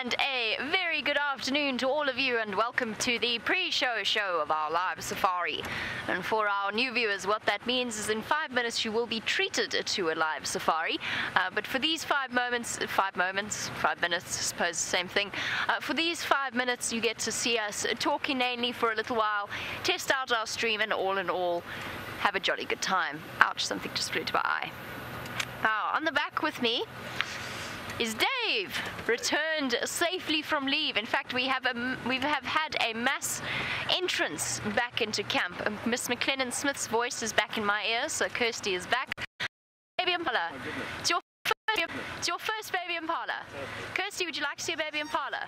And a very good afternoon to all of you, and welcome to the pre show show of our live safari. And for our new viewers, what that means is in five minutes you will be treated to a live safari. Uh, but for these five moments, five moments, five minutes, I suppose the same thing. Uh, for these five minutes, you get to see us talk inanely for a little while, test out our stream, and all in all, have a jolly good time. Ouch, something just flew to my eye. Now, on the back with me is Dave, returned safely from leave. In fact, we have a, we have had a mass entrance back into camp. Um, Miss McLennan Smith's voice is back in my ear, so Kirsty is back. Baby Impala, it's your first, it's your first baby Impala. Kirsty, would you like to see a baby Impala?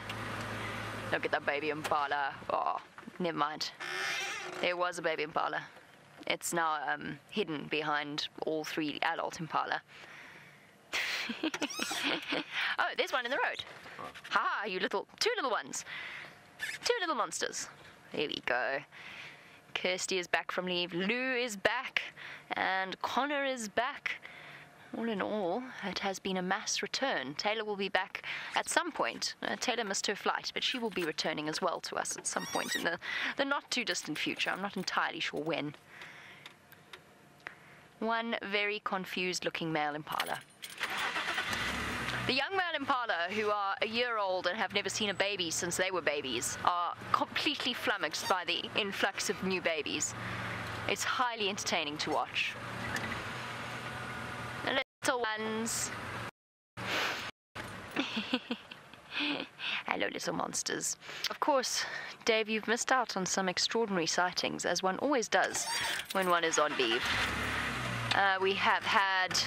Look at that baby Impala. Oh, never mind. There was a baby Impala. It's now um, hidden behind all three adult Impala. oh, there's one in the road. Ha you little, two little ones. Two little monsters. There we go. Kirsty is back from leave. Lou is back. And Connor is back. All in all, it has been a mass return. Taylor will be back at some point. Uh, Taylor missed her flight, but she will be returning as well to us at some point in the, the not too distant future. I'm not entirely sure when. One very confused looking male impala. The young male impala, who are a year old and have never seen a baby since they were babies, are completely flummoxed by the influx of new babies. It's highly entertaining to watch. Little ones. Hello, little monsters. Of course, Dave, you've missed out on some extraordinary sightings, as one always does when one is on leave. Uh, we have had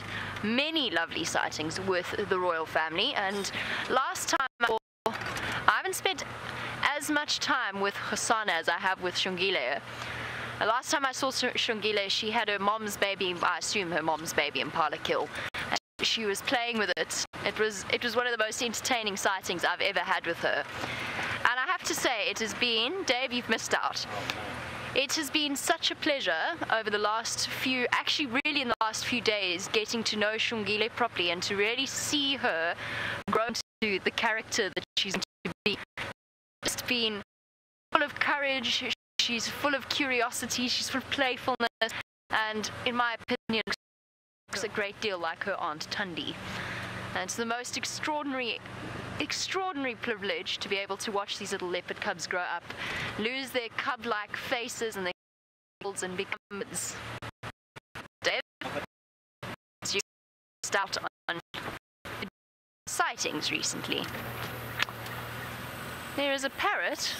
many lovely sightings with the royal family, and last time I haven't spent as much time with Hosana as I have with Xongile. The last time I saw Sh- Xongile, she had her mom's baby, I assume her mom's baby Impala kill. And she was playing with it. It was it was one of the most entertaining sightings I've ever had with her. And I have to say, it has been, Dave, you've missed out. It has been such a pleasure over the last few, actually, really in the last few days, getting to know Xongile properly and to really see her grow into the character that she's going to be. Just been full of courage, she's full of curiosity, she's full of playfulness, and in my opinion, looks a great deal like her aunt Thandi. And it's the most extraordinary extraordinary privilege to be able to watch these little leopard cubs grow up, lose their cub-like faces and their tails and become Dave, you start on sightings recently. There is a parrot.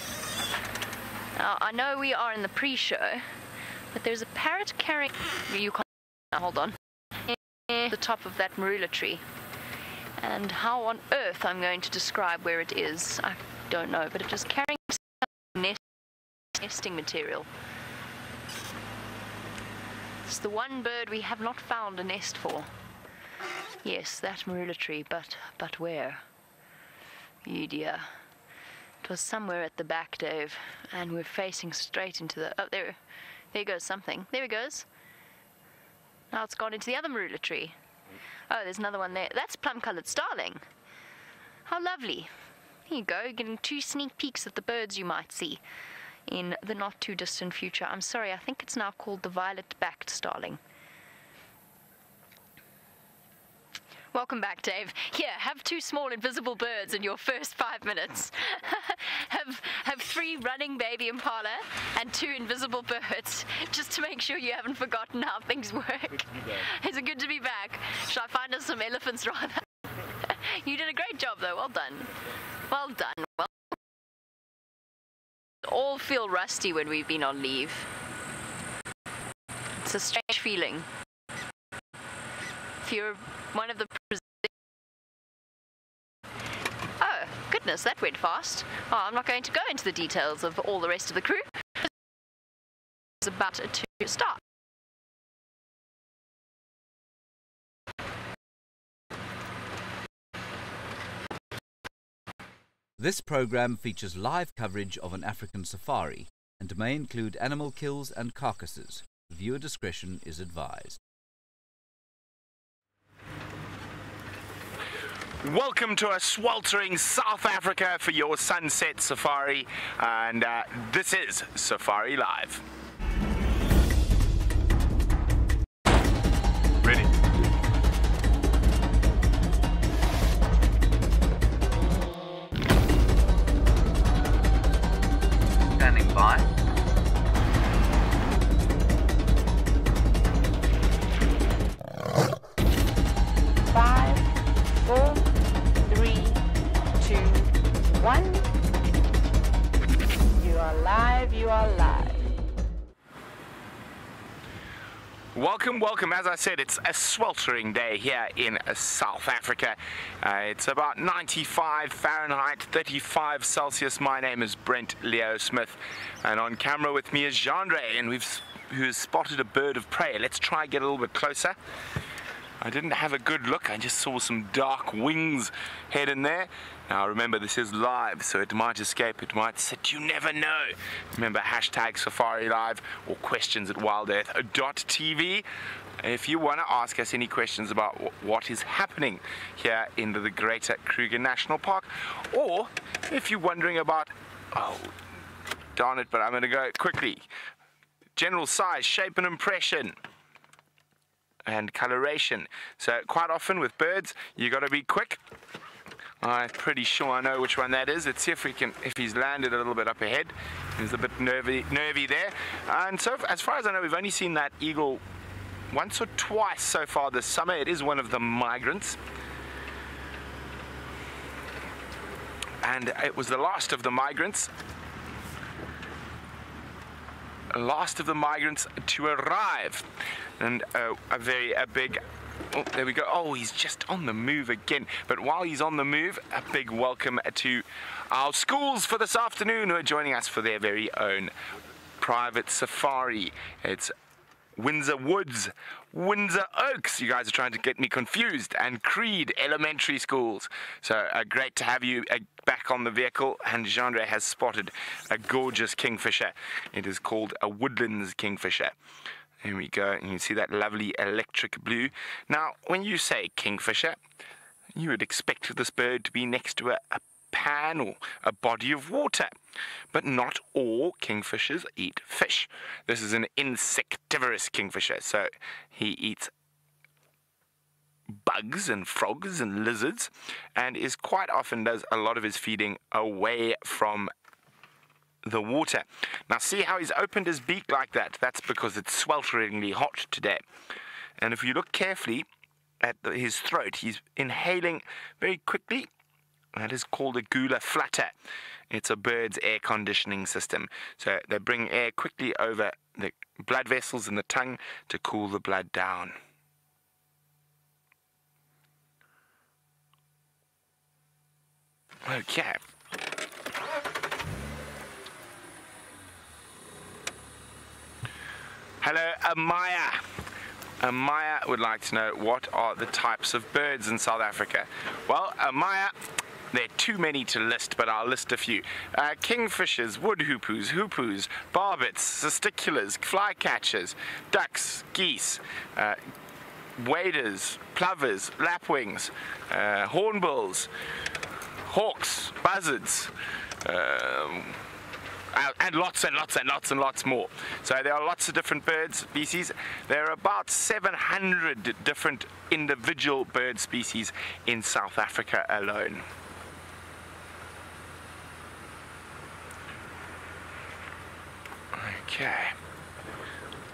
Now, I know we are in the pre-show, but there's a parrot carrying. You can't. Hold on. The top of that marula tree. And how on earth I'm going to describe where it is, I don't know, but it is just carrying nesting material. It's the one bird we have not found a nest for. Yes, that marula tree, but but where? You dear. It was somewhere at the back, Dave, and we're facing straight into the. Oh, there, there goes something. There it goes. Now it's gone into the other marula tree. Oh, there's another one there. That's plum-coloured starling. How lovely. Here you go, getting two sneak peeks of the birds you might see in the not too distant future. I'm sorry, I think it's now called the violet-backed starling. Welcome back, Dave. Here, have two small invisible birds in your first five minutes. have have three running baby impala and two invisible birds, just to make sure you haven't forgotten how things work. Is it good to be back? Should I find us some elephants rather? you did a great job, though. Well done. Well done. Well. All feel rusty when we've been on leave. It's a strange feeling. If you're one of the Oh, goodness, that went fast. Oh, I'm not going to go into the details of all the rest of the crew. It's about to start. This program features live coverage of an African safari and may include animal kills and carcasses. Viewer discretion is advised. Welcome to a sweltering South Africa for your sunset safari, and uh, this is Safari Live. Welcome, welcome. As I said, it's a sweltering day here in South Africa. Uh, it's about 95 Fahrenheit, 35 Celsius. My name is Brent Leo Smith, and on camera with me is Jean and we've s- who's spotted a bird of prey. Let's try and get a little bit closer. I didn't have a good look. I just saw some dark wings head in there. Now remember, this is live, so it might escape, it might sit. You never know. Remember, hashtag Safari Live or questions at wildearth.tv. If you want to ask us any questions about what is happening here in the Greater Kruger National Park, or if you're wondering about, oh, darn it, but I'm going to go quickly. General size, shape, and impression and coloration. So quite often with birds, you got to be quick. I'm pretty sure I know which one that is. Let's see if we can, if he's landed a little bit up ahead. He's a bit nervy, nervy there. And so, as far as I know, we've only seen that eagle once or twice so far this summer. It is one of the migrants. And it was the last of the migrants last of the migrants to arrive. And uh, a very a big. Oh, there we go. Oh, he's just on the move again. But while he's on the move, a big welcome to our schools for this afternoon who are joining us for their very own private safari. It's Windsor Woods, Windsor Oaks. You guys are trying to get me confused. And Creed Elementary Schools. So uh, great to have you uh, back on the vehicle. And Jeandre has spotted a gorgeous kingfisher. It is called a woodlands kingfisher. There we go. And you see that lovely electric blue. Now, when you say kingfisher, you would expect this bird to be next to a, a pan or a body of water. But not all kingfishers eat fish. This is an insectivorous kingfisher, so he eats bugs and frogs and lizards and is quite often does a lot of his feeding away from the water. Now see how he's opened his beak like that? That's because it's swelteringly hot today. And if you look carefully at the, his throat, he's inhaling very quickly. That is called a gular flutter. It's a bird's air conditioning system. So they bring air quickly over the blood vessels in the tongue to cool the blood down. Okay. Hello, Amaya. Amaya would like to know what are the types of birds in South Africa. Well, Amaya, there are too many to list, but I'll list a few. Uh, kingfishers, wood hoopoes, hoopoes, barbets, cisticolas, flycatchers, ducks, geese, uh, waders, plovers, lapwings, uh, hornbills, hawks, buzzards, um, and lots and lots and lots and lots more. So there are lots of different bird species. There are about 700 different individual bird species in South Africa alone. Okay.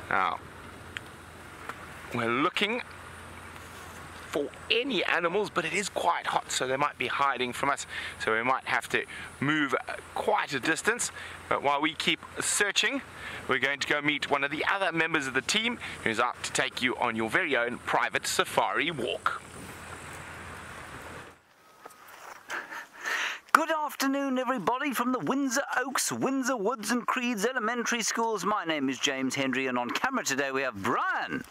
Now, we're looking for any animals, but it is quite hot, so they might be hiding from us. So we might have to move quite a distance. But while we keep searching, we're going to go meet one of the other members of the team who's out to take you on your very own private safari walk. Good afternoon, everybody, from the Windsor Oaks, Windsor Woods, and Creeds Elementary Schools. My name is James Hendry, and on camera today we have Brian.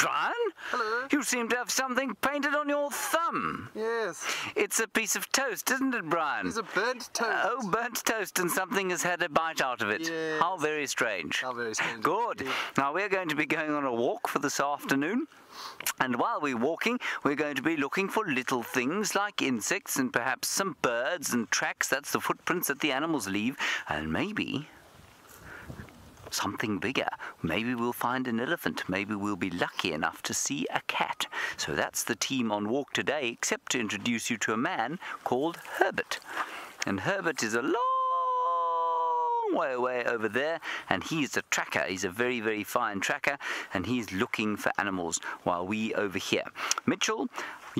Brian? Hello. You seem to have something painted on your thumb. Yes. It's a piece of toast, isn't it, Brian? It's a burnt toast. Oh, burnt toast, and something has had a bite out of it. Yes. How very strange. How very strange Good. indeed. Now, we're going to be going on a walk for this afternoon. And while we're walking, we're going to be looking for little things like insects and perhaps some birds and tracks. That's the footprints that the animals leave. And maybe something bigger. Maybe we'll find an elephant. Maybe we'll be lucky enough to see a cat. So that's the team on walk today, except to introduce you to a man called Herbert. And Herbert is a long way away over there, and he's a tracker. He's a very, very fine tracker, and he's looking for animals while we over here. Mitchell,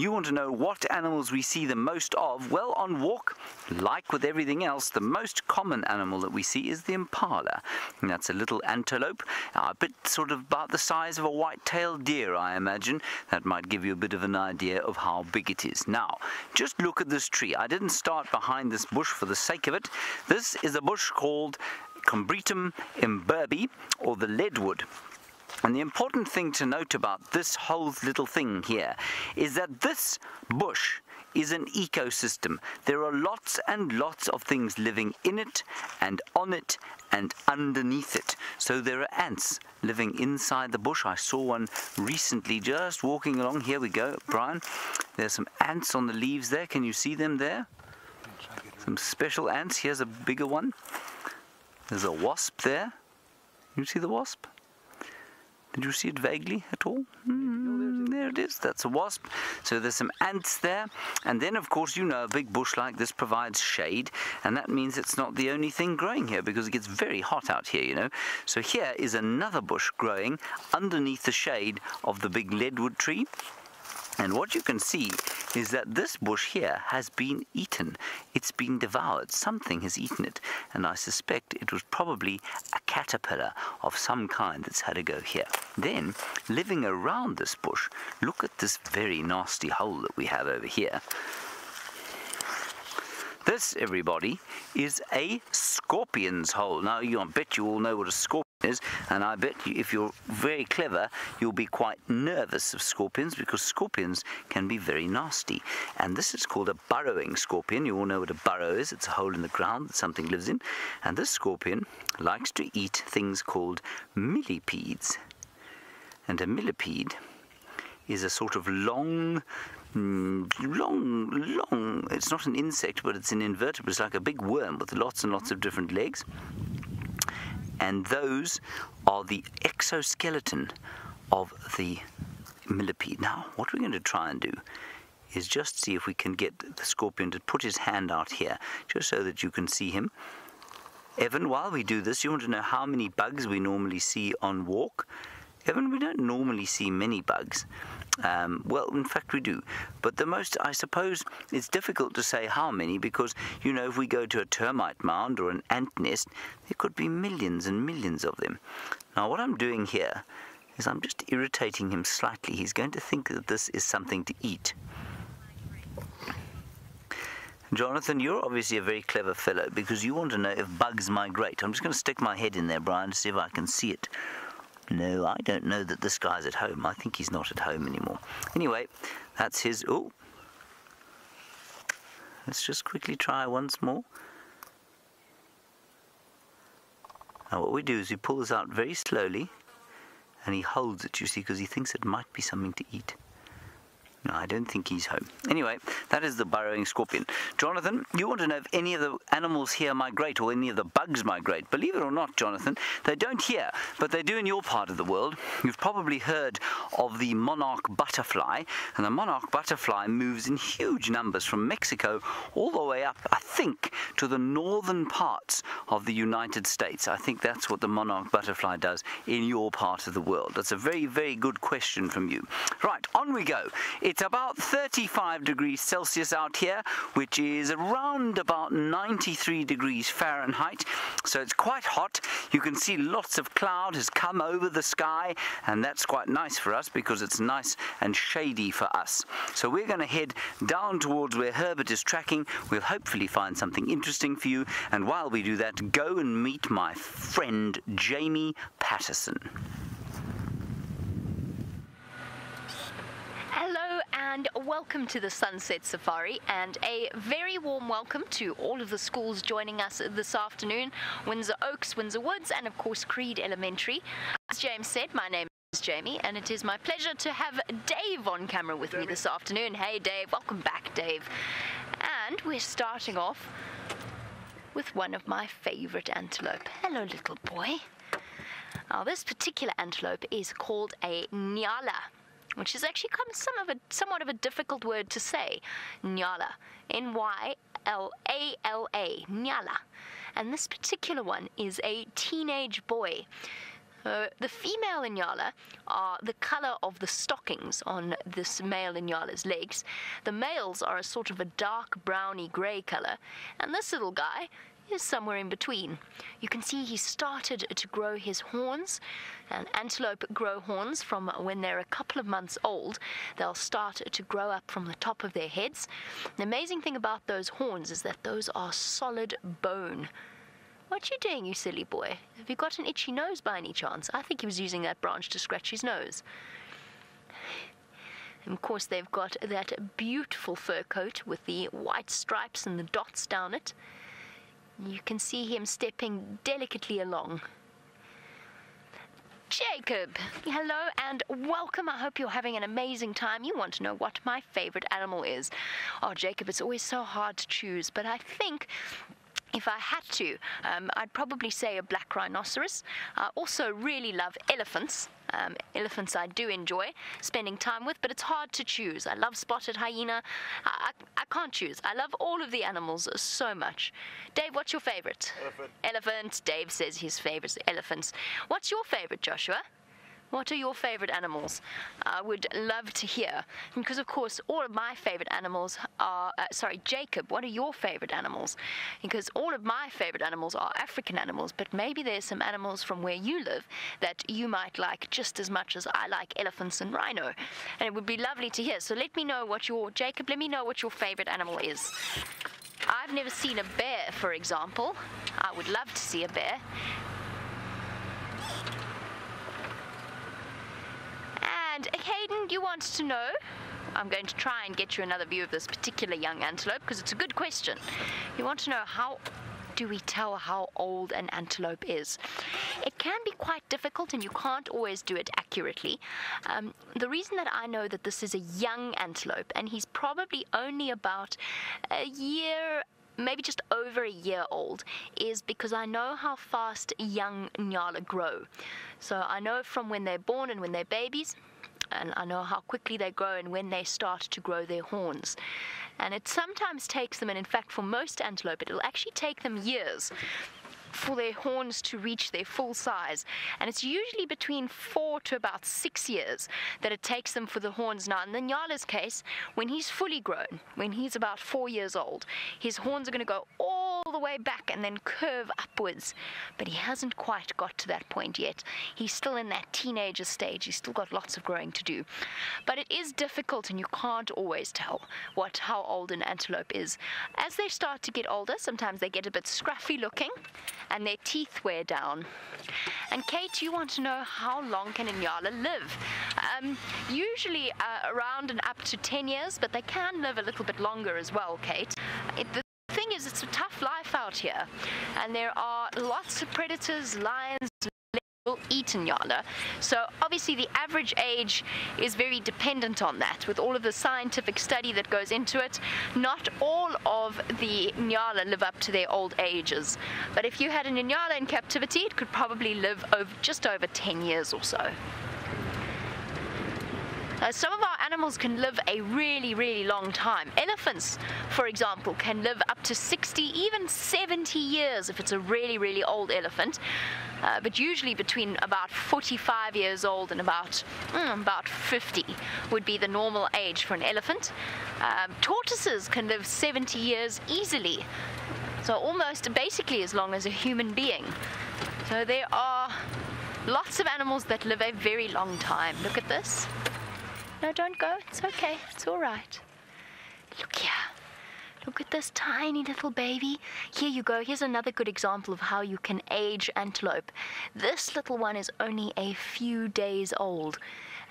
you want to know what animals we see the most of? Well, on walk, like with everything else, the most common animal that we see is the impala. And that's a little antelope, a bit sort of about the size of a white-tailed deer, I imagine. That might give you a bit of an idea of how big it is. Now, just look at this tree. I didn't start behind this bush for the sake of it. This is a bush called Combretum imberbe, or the leadwood. And the important thing to note about this whole little thing here is that this bush is an ecosystem. There are lots and lots of things living in it and on it and underneath it. So there are ants living inside the bush. I saw one recently just walking along. Here we go, Brian. There's some ants on the leaves there. Can you see them there? Some special ants. Here's a bigger one. There's a wasp there. You see the wasp? Did you see it vaguely at all? Mm, there it is. That's a wasp. So there's some ants there. And then, of course, you know, a big bush like this provides shade. And that means it's not the only thing growing here because it gets very hot out here, you know. So here is another bush growing underneath the shade of the big leadwood tree. And what you can see is that this bush here has been eaten. It's been devoured. Something has eaten it. And I suspect it was probably a caterpillar of some kind that's had a go here. Then, living around this bush, look at this very nasty hole that we have over here. This, everybody, is a scorpion's hole. Now, you, I bet you all know what a scorpion and I bet you, if you're very clever, you'll be quite nervous of scorpions because scorpions can be very nasty. And this is called a burrowing scorpion. You all know what a burrow is. It's a hole in the ground that something lives in. And this scorpion likes to eat things called millipedes. And a millipede is a sort of long, mm, long, long. It's not an insect, but it's an invertebrate. It's like a big worm with lots and lots of different legs. And those are the exoskeleton of the millipede. Now, what we're going to try and do is just see if we can get the scorpion to put his hand out here, just so that you can see him. Evan, while we do this, you want to know how many bugs we normally see on walk? Evan, we don't normally see many bugs. Um, well, in fact, we do. But the most, I suppose, it's difficult to say how many because, you know, if we go to a termite mound or an ant nest, there could be millions and millions of them. Now, what I'm doing here is I'm just irritating him slightly. He's going to think that this is something to eat. Jonathan, you're obviously a very clever fellow because you want to know if bugs migrate. I'm just going to stick my head in there, Brian, to see if I can see it. No, I don't know that this guy's at home. I think he's not at home anymore. Anyway, that's his. Oh. Let's just quickly try once more. Now, what we do is we pull this out very slowly, and he holds it, you see, because he thinks it might be something to eat. No, I don't think he's home. Anyway, that is the burrowing scorpion. Jonathan, you want to know if any of the animals here migrate or any of the bugs migrate. Believe it or not, Jonathan, they don't here, but they do in your part of the world. You've probably heard of the monarch butterfly, and the monarch butterfly moves in huge numbers from Mexico all the way up, I think, to the northern parts of the United States. I think that's what the monarch butterfly does in your part of the world. That's a very, very good question from you. Right, on we go. It's about 35 degrees Celsius out here, which is around about 93 degrees Fahrenheit. So it's quite hot. You can see lots of cloud has come over the sky, and that's quite nice for us because it's nice and shady for us. So we're going to head down towards where Herbert is tracking. We'll hopefully find something interesting for you. And while we do that, go and meet my friend Jamie Patterson. And welcome to the Sunset Safari, and a very warm welcome to all of the schools joining us this afternoon Windsor Oaks, Windsor Woods, and of course Creed Elementary. As James said, my name is Jamie, and it is my pleasure to have Dave on camera with me this afternoon. Hey, Dave, welcome back, Dave. And we're starting off with one of my favorite antelope. Hello, little boy. Now, this particular antelope is called a nyala, which is actually come some of a, somewhat of a difficult word to say. Nyala. N Y L A L A. Nyala. And this particular one is a teenage boy. Uh, the female Inyala are the color of the stockings on this male Inyala's legs. The males are a sort of a dark browny grey color, and this little guy is somewhere in between. You can see he started to grow his horns, and antelope grow horns from when they're a couple of months old. They'll start to grow up from the top of their heads. The amazing thing about those horns is that those are solid bone. What you doing, you silly boy? Have you got an itchy nose by any chance? I think he was using that branch to scratch his nose. And of course, they've got that beautiful fur coat with the white stripes and the dots down it. You can see him stepping delicately along. Jacob, hello and welcome. I hope you're having an amazing time. You want to know what my favorite animal is. Oh, Jacob, it's always so hard to choose, but I think if I had to, um, I'd probably say a black rhinoceros. I also really love elephants. Um, elephants I do enjoy spending time with, but it's hard to choose. I love spotted hyena. I, I, I can't choose. I love all of the animals so much. Dave, what's your favorite? Elephant. Elephant. Dave says his favorite is elephants. What's your favorite, Joshua? What are your favorite animals? I would love to hear. Because, of course, all of my favorite animals are. Uh, sorry, Jacob, what are your favorite animals? Because all of my favorite animals are African animals, but maybe there's some animals from where you live that you might like just as much as I like elephants and rhino. And it would be lovely to hear. So let me know what your. Jacob, let me know what your favorite animal is. I've never seen a bear, for example. I would love to see a bear. And Hayden, you want to know? I'm going to try and get you another view of this particular young antelope because it's a good question. You want to know how do we tell how old an antelope is? It can be quite difficult and you can't always do it accurately. Um, the reason that I know that this is a young antelope and he's probably only about a year maybe just over a year old is because I know how fast young Nyala grow. So I know from when they're born and when they're babies, and I know how quickly they grow and when they start to grow their horns. And it sometimes takes them, and in fact, for most antelope, it'll actually take them years for their horns to reach their full size. And it's usually between four to about six years that it takes them for the horns. Now, in the Nyala's case, when he's fully grown, when he's about four years old, his horns are going to go all the way back and then curve upwards. But he hasn't quite got to that point yet. He's still in that teenager stage. He's still got lots of growing to do. But it is difficult and you can't always tell what how old an antelope is. As they start to get older, sometimes they get a bit scruffy looking and their teeth wear down. And Kate, you want to know how long can a Nyala live? Um, usually uh, around and up to 10 years, but they can live a little bit longer as well, Kate. It, the thing is, it's a tough life out here, and there are lots of predators, lions, will eat Nyala. So obviously the average age is very dependent on that with all of the scientific study that goes into it. Not all of the Nyala live up to their old ages. But if you had an Nyala in captivity, it could probably live over just over 10 years or so. Uh, some of our animals can live a really, really long time. Elephants, for example, can live up to 60, even 70 years if it's a really, really old elephant. Uh, but usually between about 45 years old and about mm, about 50 would be the normal age for an elephant. Um, tortoises can live 70 years easily, so almost basically as long as a human being. So there are lots of animals that live a very long time. Look at this. No, don't go. It's okay. It's all right. Look here. Look at this tiny little baby. Here you go. Here's another good example of how you can age antelope. This little one is only a few days old.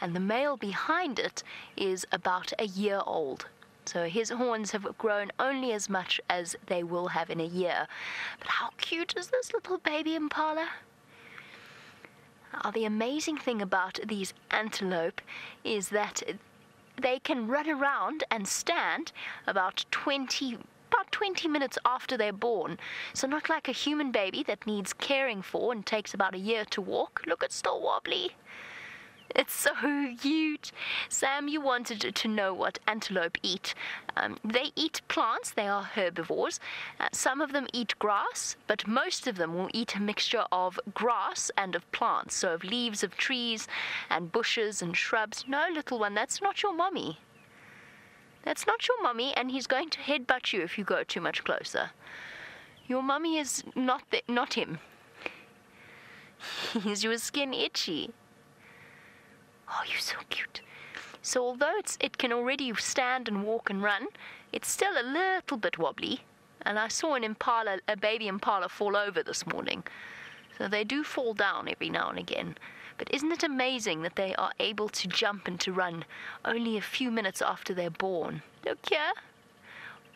and the male behind it is about a year old. So his horns have grown only as much as they will have in a year. But how cute is this little baby impala? Now, the amazing thing about these antelope is that they can run around and stand about 20 about 20 minutes after they're born. So not like a human baby that needs caring for and takes about a year to walk. Look, it's still wobbly. It's so cute. Sam, you wanted to know what antelope eat. Um, they eat plants, they are herbivores. Uh, some of them eat grass, but most of them will eat a mixture of grass and of plants, so of leaves of trees and bushes and shrubs. No, little one, that's not your mommy. That's not your mummy, and he's going to headbutt you if you go too much closer. Your mummy is not the, not him. Is your skin itchy? Oh, you're so cute. So although it can already stand and walk and run, it's still a little bit wobbly. And I saw an impala, a baby impala, fall over this morning. So they do fall down every now and again. But isn't it amazing that they are able to jump and to run only a few minutes after they're born? Look here.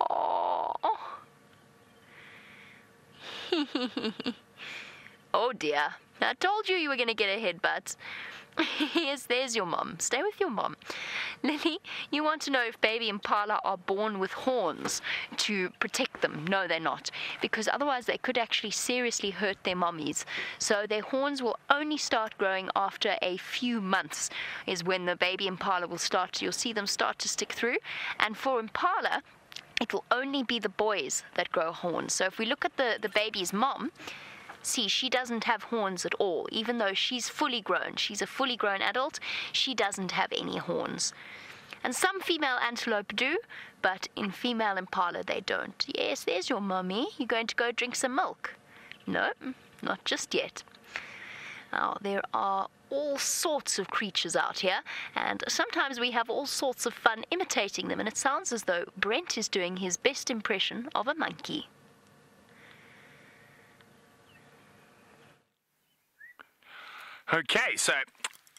Oh. oh dear. I told you you were going to get a headbutt. yes, there's your mom. Stay with your mom. Lily, you want to know if baby impala are born with horns to protect them. No, they're not, because otherwise they could actually seriously hurt their mummies. So their horns will only start growing after a few months, is when the baby impala will start. You'll see them start to stick through. And for impala, it will only be the boys that grow horns. So if we look at the, the baby's mom, See, she doesn't have horns at all. Even though she's fully grown, she's a fully grown adult, she doesn't have any horns. And some female antelope do, but in female impala they don't. Yes, there's your mummy. You're going to go drink some milk? No, not just yet. Now, there are all sorts of creatures out here, and sometimes we have all sorts of fun imitating them, and it sounds as though Brent is doing his best impression of a monkey. Okay, so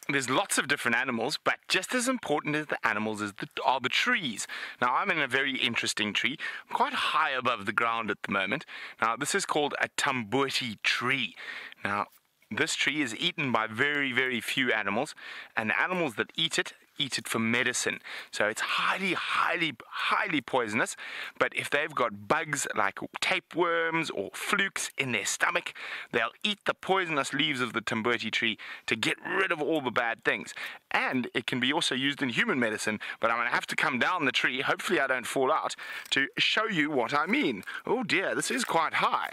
there's lots of different animals, but just as important as the animals is the, are the trees. Now, I'm in a very interesting tree. I'm quite high above the ground at the moment. Now, this is called a tamboti tree. Now, this tree is eaten by very, very few animals, and the animals that eat it eat it for medicine. So it's highly, highly, highly poisonous. But if they've got bugs like tapeworms or flukes in their stomach, they'll eat the poisonous leaves of the tamboti tree to get rid of all the bad things. And it can be also used in human medicine. But I'm going to have to come down the tree, hopefully I don't fall out, to show you what I mean. Oh dear, this is quite high.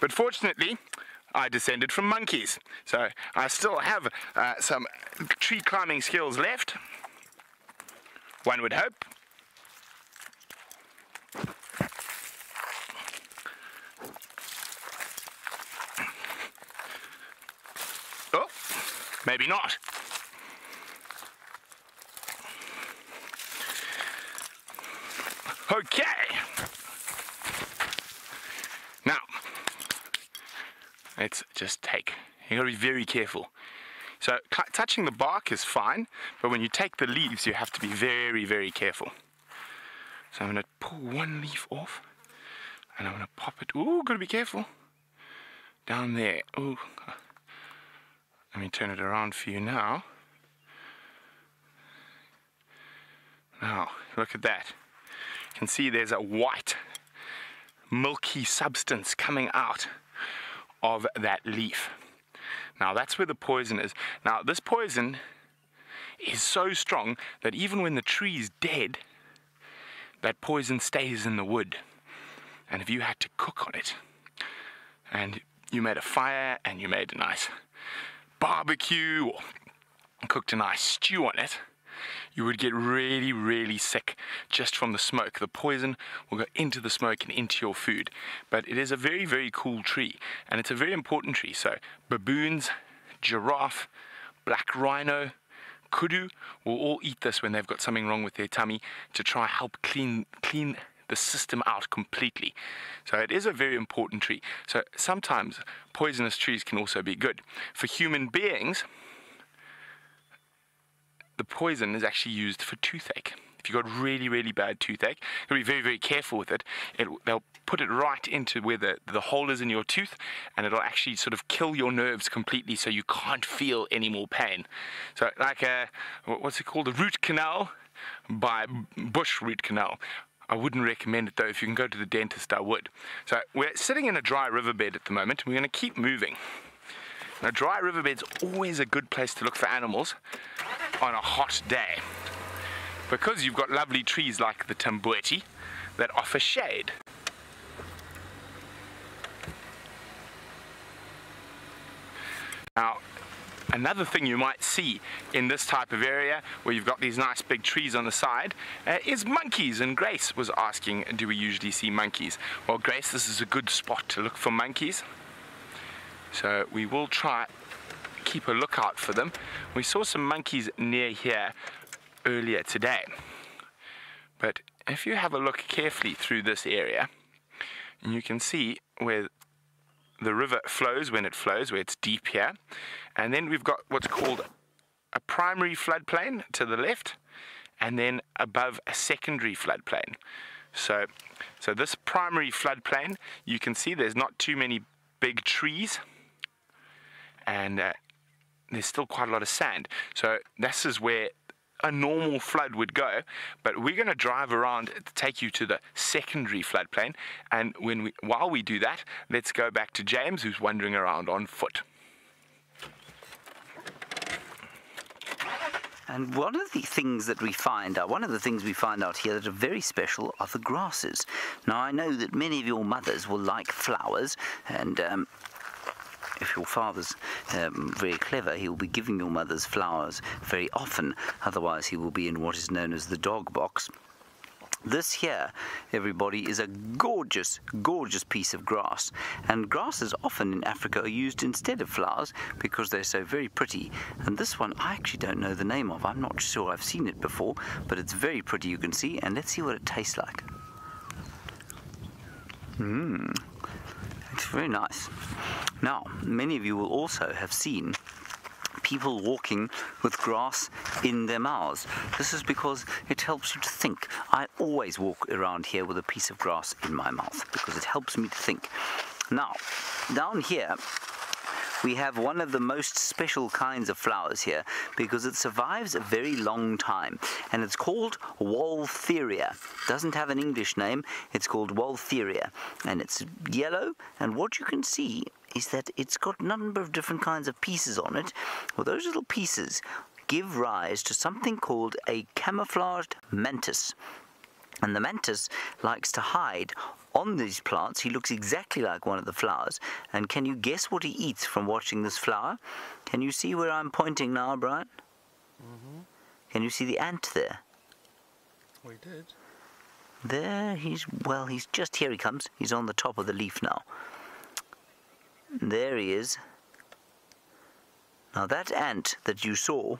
But fortunately, I descended from monkeys. So I still have uh, some tree climbing skills left. One would hope. Oh, maybe not. Okay. Let's just take. You gotta be very careful. So touching the bark is fine, but when you take the leaves, you have to be very, very careful. So I'm gonna pull one leaf off, and I'm gonna pop it. Ooh, gotta be careful. Down there. Ooh. Let me turn it around for you now. Now, look at that. You can see there's a white, milky substance coming out of that leaf. Now that's where the poison is. Now this poison is so strong that even when the tree is dead, that poison stays in the wood. And if you had to cook on it, and you made a fire and you made a nice barbecue or cooked a nice stew on it, you would get really, really sick just from the smoke. The poison will go into the smoke and into your food. But it is a very, very cool tree, and it's a very important tree. So, baboons, giraffe, black rhino, kudu will all eat this when they've got something wrong with their tummy to try help clean clean the system out completely. So it is a very important tree. So sometimes poisonous trees can also be good. For human beings, the poison is actually used for toothache. If you've got really, really bad toothache, you've got to be very, very careful with it. it. They'll put it right into where the, the hole is in your tooth, and it'll actually sort of kill your nerves completely so you can't feel any more pain. So, like uh, a, what's it called? A root canal by Bush Root Canal. I wouldn't recommend it though. If you can go to the dentist, I would. So, we're sitting in a dry riverbed at the moment, we're going to keep moving. Now, dry riverbed's always a good place to look for animals on a hot day because you've got lovely trees like the tamboti that offer shade. Now, another thing you might see in this type of area where you've got these nice big trees on the side uh, is monkeys and Grace was asking do we usually see monkeys well Grace this is a good spot to look for monkeys so we will try keep a lookout for them we saw some monkeys near here earlier today. But if you have a look carefully through this area, you can see where the river flows when it flows, where it's deep here. And then we've got what's called a primary floodplain to the left, and then above a secondary floodplain. So, so this primary floodplain, you can see there's not too many big trees, and uh, there's still quite a lot of sand. So this is where a normal flood would go, but we're going to drive around to take you to the secondary floodplain. And when we, while we do that, let's go back to James, who's wandering around on foot. And one of the things that we find out, one of the things we find out here that are very special are the grasses. Now, I know that many of your mothers will like flowers, and um, if your father's um, very clever, he will be giving your mother's flowers very often. Otherwise, he will be in what is known as the dog box. This here, everybody, is a gorgeous, gorgeous piece of grass. And grasses often in Africa are used instead of flowers because they're so very pretty. And this one I actually don't know the name of. I'm not sure I've seen it before, but it's very pretty, you can see. And let's see what it tastes like. Mmm. It's very nice. Now, many of you will also have seen people walking with grass in their mouths. This is because it helps you to think. I always walk around here with a piece of grass in my mouth because it helps me to think. Now, down here, we have one of the most special kinds of flowers here because it survives a very long time and it's called Waltheria. Doesn't have an English name, it's called Waltheria and it's yellow and what you can see is that it's got a number of different kinds of pieces on it. Well, those little pieces give rise to something called a camouflaged mantis. And the mantis likes to hide on these plants. He looks exactly like one of the flowers. And can you guess what he eats from watching this flower? Can you see where I'm pointing now, Brian? Mm-hmm. Can you see the ant there? We did. There, he's, well, he's just here he comes. He's on the top of the leaf now. There he is. Now that ant that you saw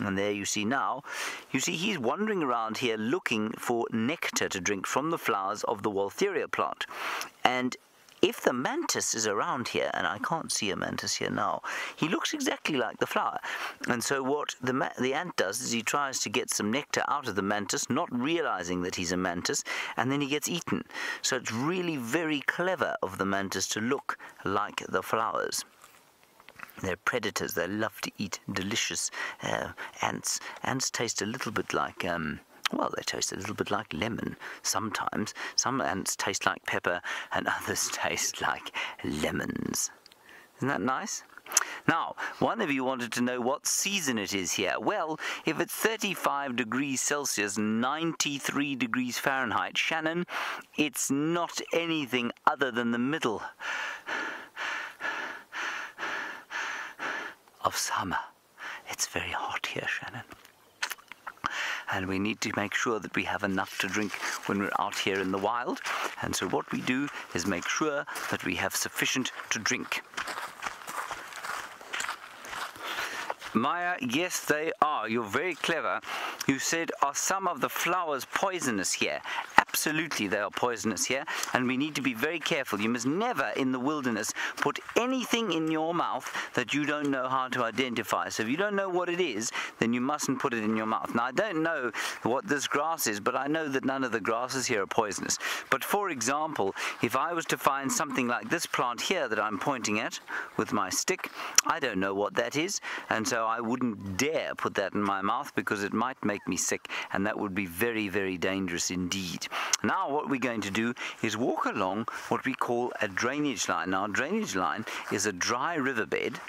and there you see now, you see he's wandering around here looking for nectar to drink from the flowers of the Waltheria plant. And if the mantis is around here, and I can't see a mantis here now, he looks exactly like the flower. And so what the, the ant does is he tries to get some nectar out of the mantis, not realizing that he's a mantis, and then he gets eaten. So it's really very clever of the mantis to look like the flowers. They're predators. They love to eat delicious uh, ants. Ants taste a little bit like. Um, well, they taste a little bit like lemon sometimes. Some ants taste like pepper, and others taste like lemons. Isn't that nice? Now, one of you wanted to know what season it is here. Well, if it's 35 degrees Celsius, 93 degrees Fahrenheit, Shannon, it's not anything other than the middle of summer. It's very hot here, Shannon. And we need to make sure that we have enough to drink when we're out here in the wild. And so, what we do is make sure that we have sufficient to drink. Maya, yes, they are. You're very clever. You said, Are some of the flowers poisonous here? Absolutely they are poisonous here, and we need to be very careful. You must never in the wilderness put anything in your mouth that you don't know how to identify. So if you don't know what it is, then you mustn't put it in your mouth. Now, I don't know what this grass is, but I know that none of the grasses here are poisonous. But for example, if I was to find something like this plant here that I'm pointing at with my stick, I don't know what that is, and so I wouldn't dare put that in my mouth because it might make me sick, and that would be very, very dangerous indeed. Now, what we're going to do is walk along what we call a drainage line. Now, a drainage line is a dry riverbed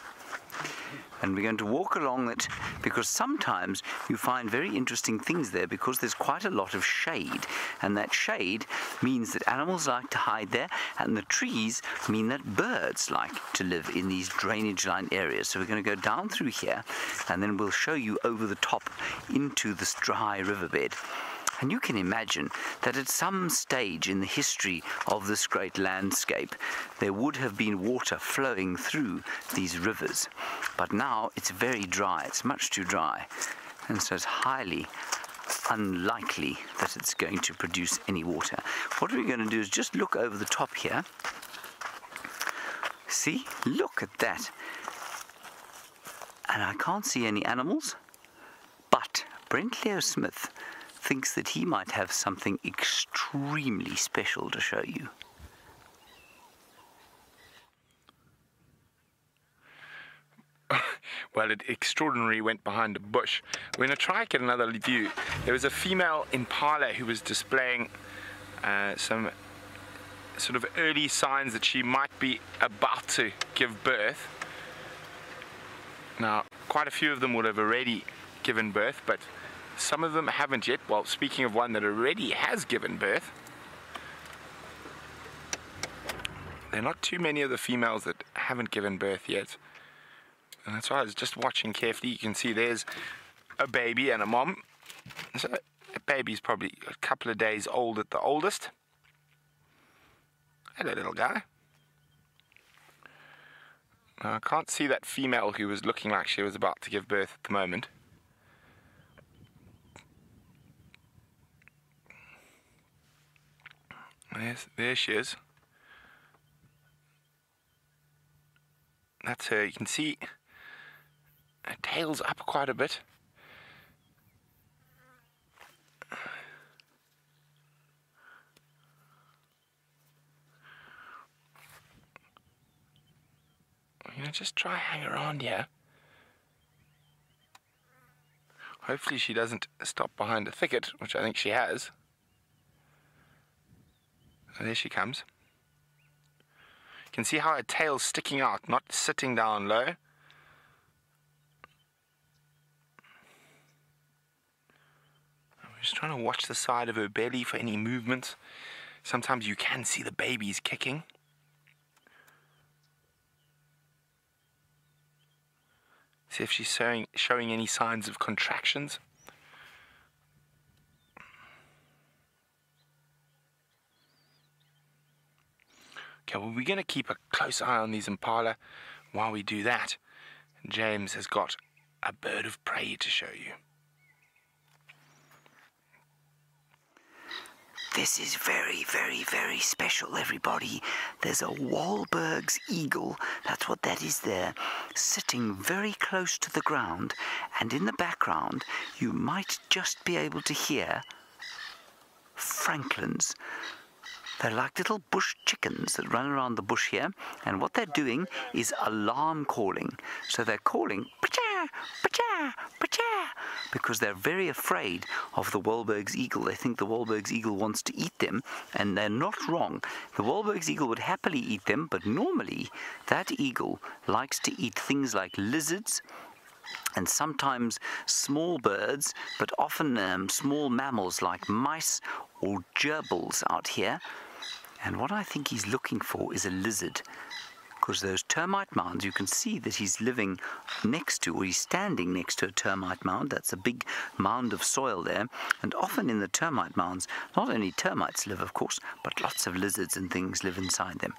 and we're going to walk along it because sometimes you find very interesting things there because there's quite a lot of shade and that shade means that animals like to hide there and the trees mean that birds like to live in these drainage line areas so we're going to go down through here and then we'll show you over the top into this dry riverbed and you can imagine that at some stage in the history of this great landscape, there would have been water flowing through these rivers. But now it's very dry, it's much too dry. And so it's highly unlikely that it's going to produce any water. What we're going to do is just look over the top here. See? Look at that. And I can't see any animals, but Brent Leo Smith thinks that he might have something extremely special to show you. well, it extraordinary went behind a bush. We're going to try get another view. There was a female impala who was displaying uh, some sort of early signs that she might be about to give birth. Now, quite a few of them would have already given birth, but some of them haven't yet. Well, speaking of one that already has given birth, there are not too many of the females that haven't given birth yet. And that's why I was just watching carefully. You can see there's a baby and a mom. So the baby's probably a couple of days old at the oldest. Hello, little guy. Now, I can't see that female who was looking like she was about to give birth at the moment. There's, there she is. That's her. You can see her tail's up quite a bit. I'm gonna just try hang around here. Hopefully she doesn't stop behind a thicket, which I think she has. And there she comes. You can see how her tail's sticking out, not sitting down low. I'm just trying to watch the side of her belly for any movement. Sometimes you can see the babies kicking. See if she's showing, showing any signs of contractions. Okay, well, we're going to keep a close eye on these impala. While we do that, James has got a bird of prey to show you. This is very, very, very special, everybody. There's a Wahlberg's eagle, that's what that is there, sitting very close to the ground, and in the background, you might just be able to hear francolins they're like little bush chickens that run around the bush here, and what they're doing is alarm calling. So they're calling because they're very afraid of the Wahlberg's eagle. They think the Wahlberg's eagle wants to eat them, and they're not wrong. The Wahlberg's eagle would happily eat them, but normally that eagle likes to eat things like lizards, and sometimes small birds, but often um, small mammals like mice or gerbils out here. And what I think he's looking for is a lizard. Because those termite mounds, you can see that he's living next to, or he's standing next to a termite mound. That's a big mound of soil there. And often in the termite mounds, not only termites live, of course, but lots of lizards and things live inside them.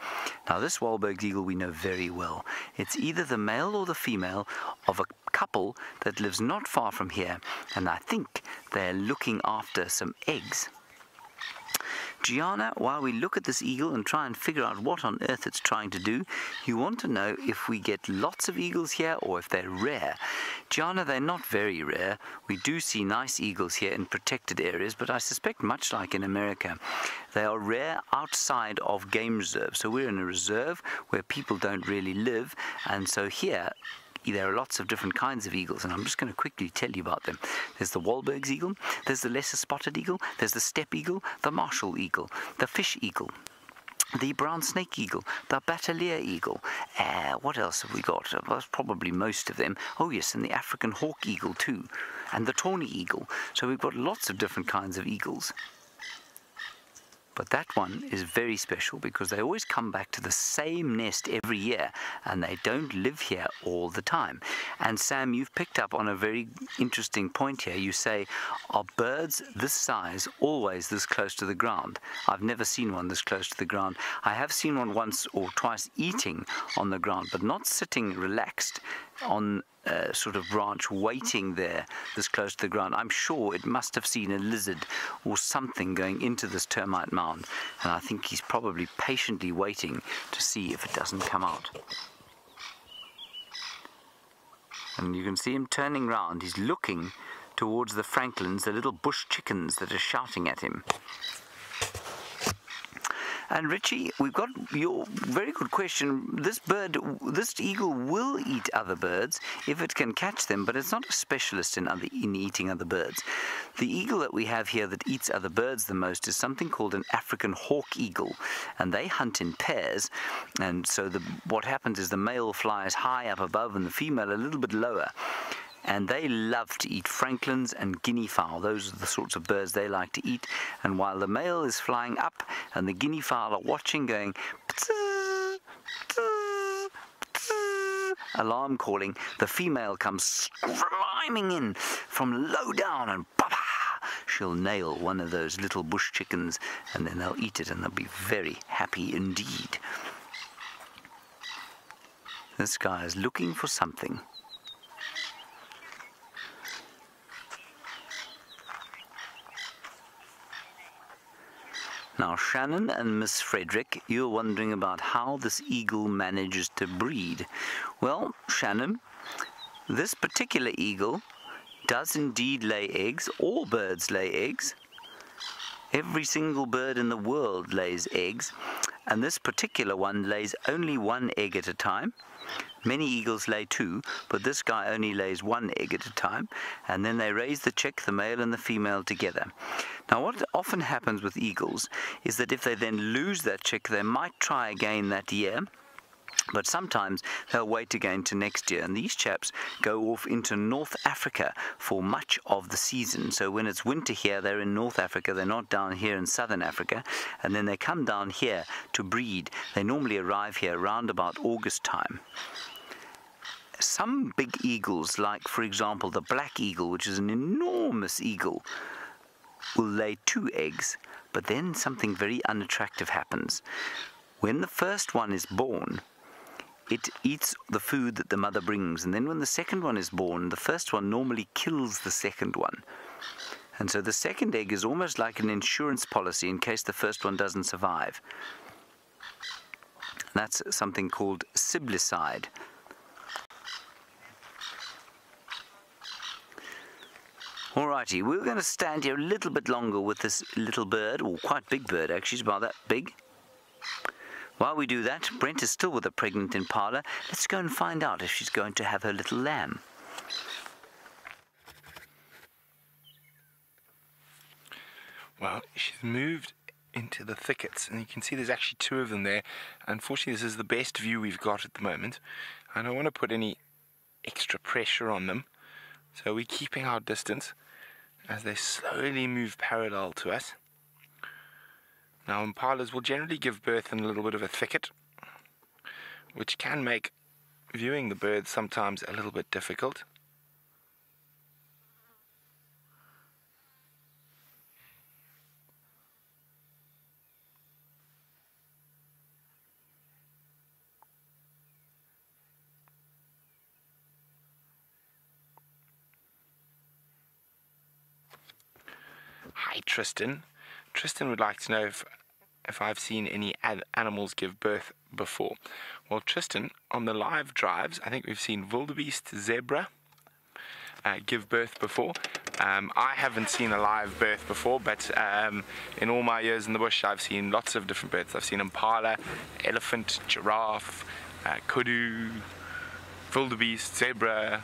Now, this Wahlberg's eagle we know very well. It's either the male or the female of a couple that lives not far from here. And I think they're looking after some eggs Gianna, while we look at this eagle and try and figure out what on earth it's trying to do, you want to know if we get lots of eagles here or if they're rare. Gianna, they're not very rare. We do see nice eagles here in protected areas, but I suspect much like in America, they are rare outside of game reserves. So we're in a reserve where people don't really live, and so here there are lots of different kinds of eagles, and I'm just going to quickly tell you about them. There's the Wahlberg's eagle, there's the lesser spotted eagle, there's the steppe eagle, the martial eagle, the fish eagle, the brown snake eagle, the Bateleur eagle. Uh, what else have we got? Uh, well, that's probably most of them. Oh, yes, and the African hawk eagle, too, and the tawny eagle. So we've got lots of different kinds of eagles. But that one is very special because they always come back to the same nest every year and they don't live here all the time. And Sam, you've picked up on a very interesting point here. You say, Are birds this size always this close to the ground? I've never seen one this close to the ground. I have seen one once or twice eating on the ground, but not sitting relaxed on a sort of branch waiting there this close to the ground. I'm sure it must have seen a lizard or something going into this termite mound, and I think he's probably patiently waiting to see if it doesn't come out. And you can see him turning round. He's looking towards the francolins, the little bush chickens that are shouting at him. And Richie, we've got your very good question. This bird, this eagle will eat other birds if it can catch them, but it's not a specialist in, other, in eating other birds. The eagle that we have here that eats other birds the most is something called an African hawk eagle, and they hunt in pairs. And so the, what happens is the male flies high up above and the female a little bit lower and they love to eat francolins and guinea fowl. Those are the sorts of birds they like to eat. And while the male is flying up and the guinea fowl are watching, going alarm calling, the female comes climbing in from low down and she'll nail one of those little bush chickens and then they'll eat it and they'll be very happy indeed. This guy is looking for something. Now, Shannon and Miss Frederick, you're wondering about how this eagle manages to breed. Well, Shannon, this particular eagle does indeed lay eggs. All birds lay eggs. Every single bird in the world lays eggs, and this particular one lays only one egg at a time. Many eagles lay two, but this guy only lays one egg at a time, and then they raise the chick, the male and the female, together. Now, what often happens with eagles is that if they then lose that chick, they might try again that year. But sometimes they'll wait again to next year, and these chaps go off into North Africa for much of the season. So when it's winter here, they're in North Africa, they're not down here in Southern Africa, and then they come down here to breed. They normally arrive here around about August time some big eagles, like for example the black eagle, which is an enormous eagle, will lay two eggs, but then something very unattractive happens. When the first one is born, it eats the food that the mother brings, and then when the second one is born, the first one normally kills the second one. And so the second egg is almost like an insurance policy in case the first one doesn't survive. That's something called siblicide. Alrighty, we're going to stand here a little bit longer with this little bird, or quite big bird actually, it's about that big. While we do that, Brent is still with a pregnant impala. Let's go and find out if she's going to have her little lamb. Well, she's moved into the thickets, and you can see there's actually two of them there. Unfortunately, this is the best view we've got at the moment. I don't want to put any extra pressure on them, so we're keeping our distance as they slowly move parallel to us. Now impalas will generally give birth in a little bit of a thicket, which can make viewing the birds sometimes a little bit difficult. Hi, Tristan. Tristan would like to know if if I've seen any animals give birth before. Well, Tristan, on the live drives, I think we've seen wildebeest, zebra uh, give birth before. Um, I haven't seen a live birth before, but um, in all my years in the bush, I've seen lots of different births. I've seen impala, elephant, giraffe, uh, kudu, wildebeest, zebra.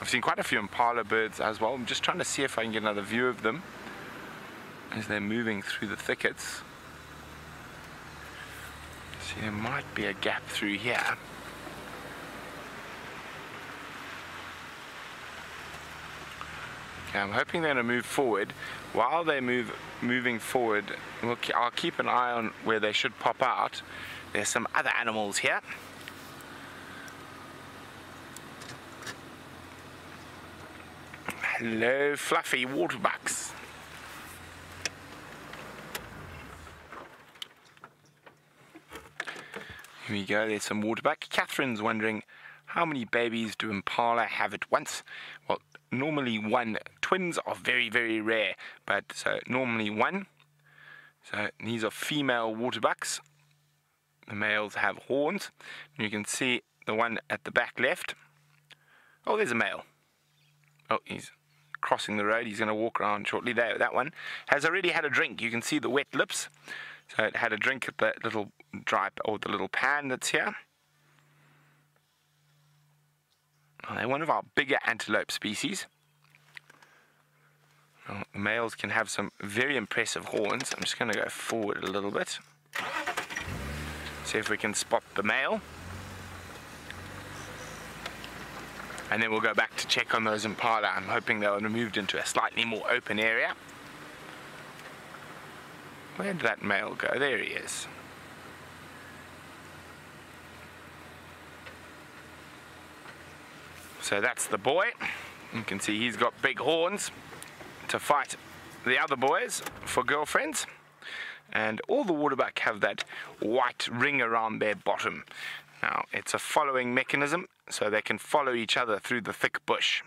I've seen quite a few impala birds as well. I'm just trying to see if I can get another view of them as they're moving through the thickets. See, there might be a gap through here. Okay, I'm hoping they're going to move forward. While they move moving forward, we'll, I'll keep an eye on where they should pop out. There's some other animals here. Hello, fluffy waterbucks. Here we go, there's some waterbuck. Catherine's wondering how many babies do impala have at once? Well, normally one. Twins are very, very rare, but so normally one. So these are female waterbucks. The males have horns. And you can see the one at the back left. Oh, there's a male. Oh, he's crossing the road. He's going to walk around shortly. There, that one has already had a drink. You can see the wet lips. So it had a drink at the little dry or the little pan that's here. They're one of our bigger antelope species. Well, males can have some very impressive horns. I'm just going to go forward a little bit. See if we can spot the male. And then we'll go back to check on those impala. I'm hoping they'll have moved into a slightly more open area. Where did that male go? There he is. So that's the boy. You can see he's got big horns to fight the other boys for girlfriends. And all the waterbuck have that white ring around their bottom. Now, it's a following mechanism, so they can follow each other through the thick bush.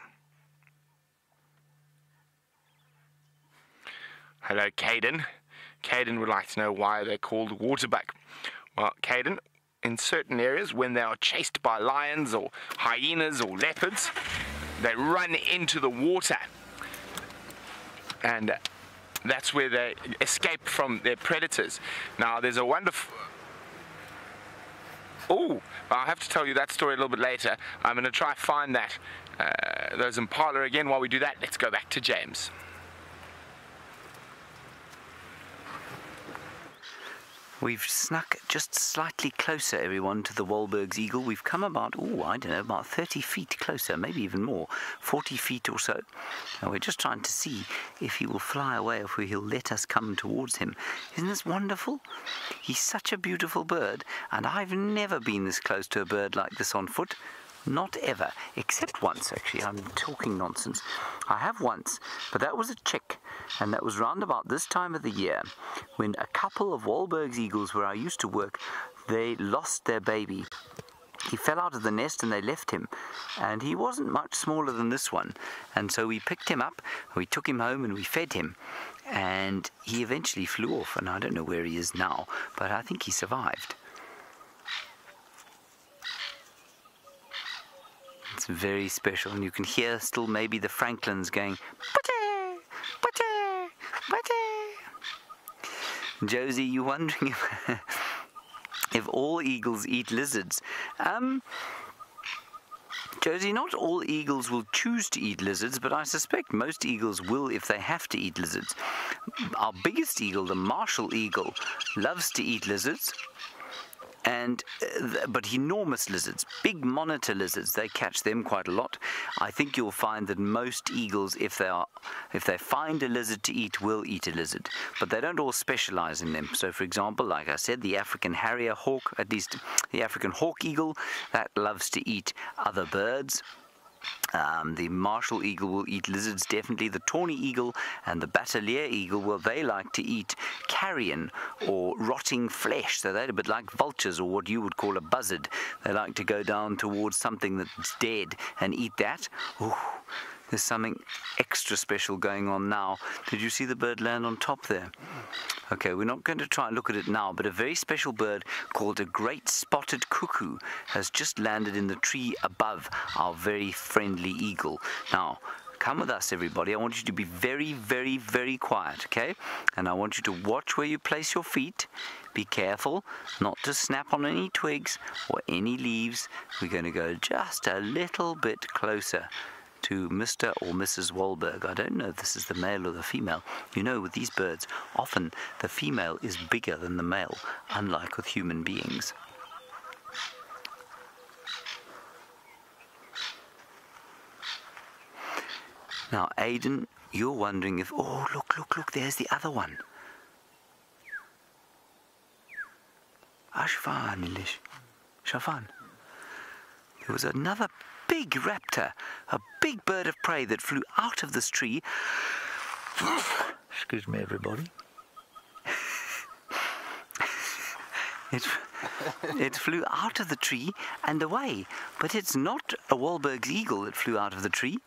Hello, Caden. Caden would like to know why they're called waterbuck. Well, Caden, in certain areas, when they are chased by lions or hyenas or leopards, they run into the water. And that's where they escape from their predators. Now, there's a wonderful. Oh, I'll have to tell you that story a little bit later. I'm going to try find that uh, those impala again. While we do that, let's go back to James. We've snuck just slightly closer, everyone, to the Wahlberg's eagle. We've come about, oh, I don't know, about 30 feet closer, maybe even more, 40 feet or so. And we're just trying to see if he will fly away, if he'll let us come towards him. Isn't this wonderful? He's such a beautiful bird, and I've never been this close to a bird like this on foot. Not ever, except once actually. I'm talking nonsense. I have once, but that was a chick, and that was round about this time of the year when a couple of Wahlberg's eagles where I used to work, they lost their baby. He fell out of the nest and they left him, and he wasn't much smaller than this one. And so we picked him up, we took him home, and we fed him. And he eventually flew off, and I don't know where he is now, but I think he survived. It's very special, and you can hear still maybe the francolins going. Josie, you wondering if, if all eagles eat lizards? Um, Josie, not all eagles will choose to eat lizards, but I suspect most eagles will if they have to eat lizards. Our biggest eagle, the martial eagle, loves to eat lizards and uh, but enormous lizards, big monitor lizards, they catch them quite a lot. I think you'll find that most eagles, if they are, if they find a lizard to eat, will eat a lizard, but they don't all specialize in them. So, for example, like I said, the African harrier hawk, at least the African hawk eagle, that loves to eat other birds. Um, the martial eagle will eat lizards, definitely. The tawny eagle and the bateleur eagle, well, they like to eat carrion or rotting flesh. So they're a bit like vultures or what you would call a buzzard. They like to go down towards something that's dead and eat that. Ooh, There's something extra special going on now. Did you see the bird land on top there? Okay, we're not going to try and look at it now, but a very special bird called a great spotted cuckoo has just landed in the tree above our very friendly eagle. Now, come with us, everybody. I want you to be very, very, very quiet, okay? And I want you to watch where you place your feet. Be careful not to snap on any twigs or any leaves. We're going to go just a little bit closer to Mr. or Mrs. Wahlberg. I don't know if this is the male or the female. You know, with these birds, often the female is bigger than the male, unlike with human beings. Now, Aidan, you're wondering if, oh, look, look, look, there's the other one. Ashvan, Ilish. Shafan. There was another big raptor, a big bird of prey that flew out of this tree. Excuse me, everybody. it, it flew out of the tree and away, but it's not a Wahlberg's eagle that flew out of the tree.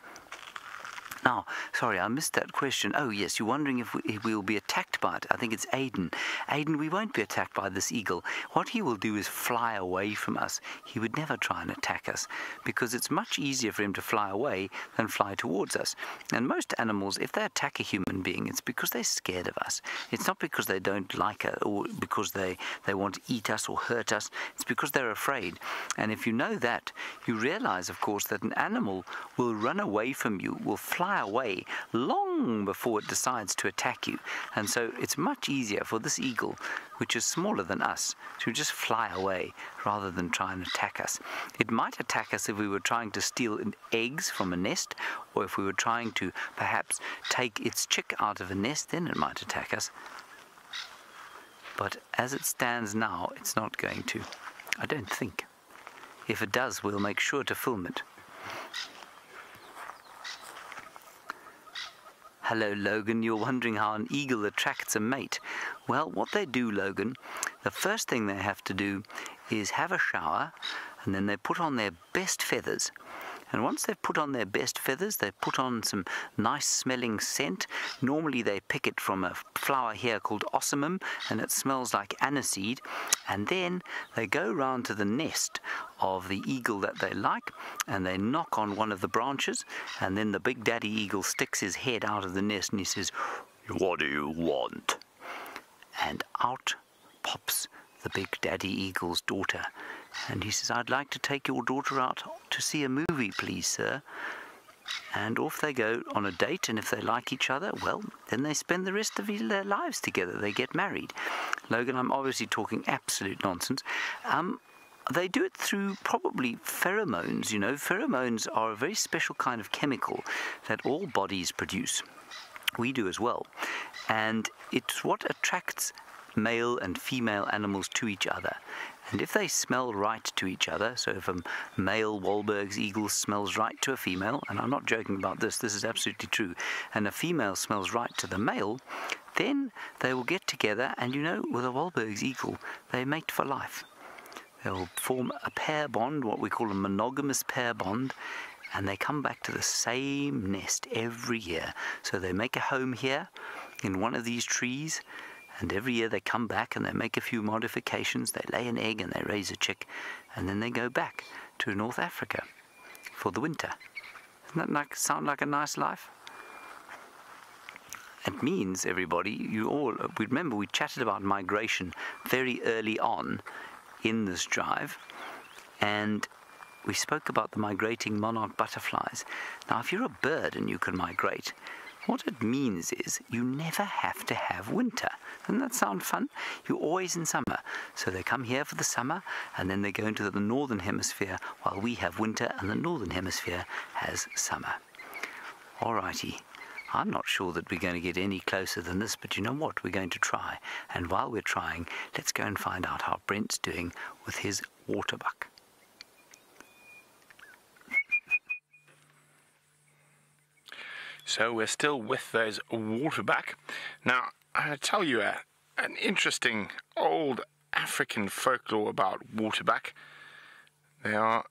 Now, sorry, I missed that question. Oh, yes, you're wondering if we, if we will be attacked by it. I think it's Aidan. Aidan, we won't be attacked by this eagle. What he will do is fly away from us. He would never try and attack us because it's much easier for him to fly away than fly towards us. And most animals, if they attack a human being, it's because they're scared of us. It's not because they don't like us or because they, they want to eat us or hurt us. It's because they're afraid. And if you know that, you realize, of course, that an animal will run away from you, will fly fly away long before it decides to attack you. And so it's much easier for this eagle, which is smaller than us, to just fly away rather than try and attack us. It might attack us if we were trying to steal eggs from a nest, or if we were trying to perhaps take its chick out of a nest, then it might attack us. But as it stands now, it's not going to. I don't think. If it does, we'll make sure to film it. Hello, Logan. You're wondering how an eagle attracts a mate. Well, what they do, Logan, the first thing they have to do is have a shower and then they put on their best feathers. And once they've put on their best feathers, they put on some nice smelling scent. Normally they pick it from a flower here called ocimum, and it smells like aniseed. And then they go round to the nest of the eagle that they like, and they knock on one of the branches, and then the big daddy eagle sticks his head out of the nest and he says, What do you want? And out pops the big daddy eagle's daughter. And he says, I'd like to take your daughter out to see a movie, please, sir. And off they go on a date, and if they like each other, well, then they spend the rest of their lives together. They get married. Logan, I'm obviously talking absolute nonsense. Um, they do it through probably pheromones. You know, pheromones are a very special kind of chemical that all bodies produce. We do as well. And it's what attracts male and female animals to each other. And if they smell right to each other, so if a male Wahlberg's eagle smells right to a female, and I'm not joking about this, this is absolutely true, and a female smells right to the male, then they will get together, and you know, with a Wahlberg's eagle, they mate for life. They'll form a pair bond, what we call a monogamous pair bond, and they come back to the same nest every year. So they make a home here in one of these trees, and every year they come back and they make a few modifications. They lay an egg and they raise a chick, and then they go back to North Africa for the winter. Doesn't that like, sound like a nice life? It means, everybody, you all, uh, we remember we chatted about migration very early on in this drive, and we spoke about the migrating monarch butterflies. Now, if you're a bird and you can migrate, what it means is you never have to have winter. Doesn't that sound fun? You're always in summer. So they come here for the summer and then they go into the northern hemisphere while we have winter and the northern hemisphere has summer. Alrighty. I'm not sure that we're going to get any closer than this, but you know what? We're going to try. And while we're trying, let's go and find out how Brent's doing with his waterbuck. So we're still with those waterbuck. Now, I'll tell you a, an interesting old African folklore about waterbuck. They are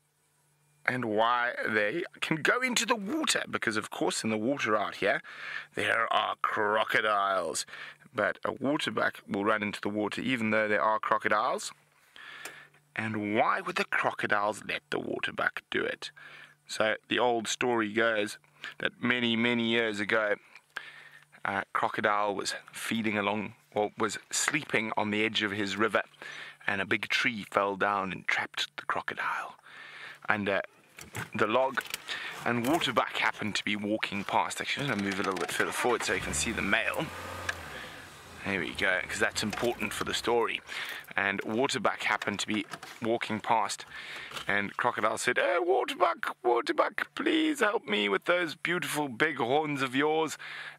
and why they can go into the water. Because, of course, in the water out here, there are crocodiles. But a waterbuck will run into the water even though there are crocodiles. And why would the crocodiles let the waterbuck do it? So, the old story goes that many, many years ago, a crocodile was feeding along, or was sleeping on the edge of his river, and a big tree fell down and trapped the crocodile under uh, the log. And Waterbuck happened to be walking past. Actually, I'm going to move a little bit further forward so you can see the male. There we go, because that's important for the story. And Waterbuck happened to be walking past, and Crocodile said, Oh, Waterbuck, Waterbuck, please help me with those beautiful big horns of yours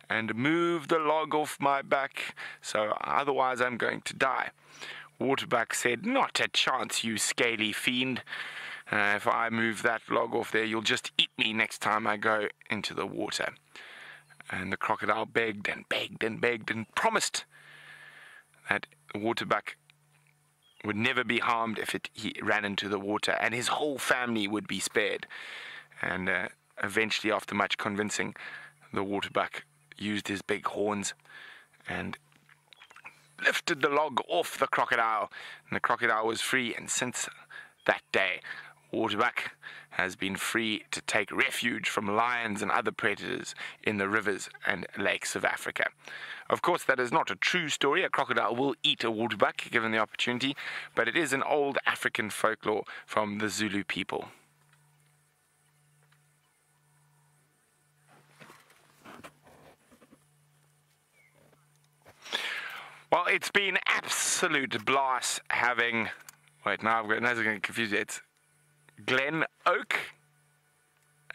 and move the log off my back, so otherwise I'm going to die. Waterbuck said, Not a chance, you scaly fiend. Uh, if I move that log off there, you'll just eat me next time I go into the water. And the crocodile begged and begged and begged and promised that waterbuck would never be harmed if it, he ran into the water, and his whole family would be spared. And uh, eventually, after much convincing, the waterbuck used his big horns and lifted the log off the crocodile, and the crocodile was free. And since that day, Waterbuck has been free to take refuge from lions and other predators in the rivers and lakes of Africa. Of course, that is not a true story. A crocodile will eat a waterbuck given the opportunity, but it is an old African folklore from the Zulu people. Well, it's been absolute blast having. Wait, now I've got. Now I'm getting confused. It's Glen Oak